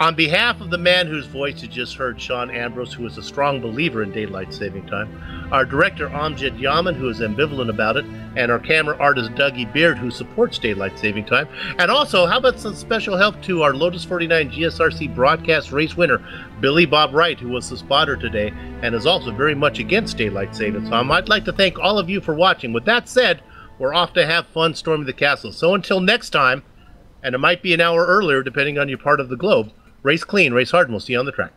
S4: On behalf of the man whose voice you just heard, Sean Ambrose, who is a strong believer in daylight saving time, our director Amjad Yaman, who is ambivalent about it, and our camera artist Dougie Beard, who supports daylight saving time, and also how about some special help to our Lotus 49 GSRC broadcast race winner, Billy Bob Wright, who was the spotter today and is also very much against daylight saving time. I'd like to thank all of you for watching. With that said, we're off to have fun storming the castle. So until next time, and it might be an hour earlier depending on your part of the globe, race clean, race hard, and we'll see you on the track.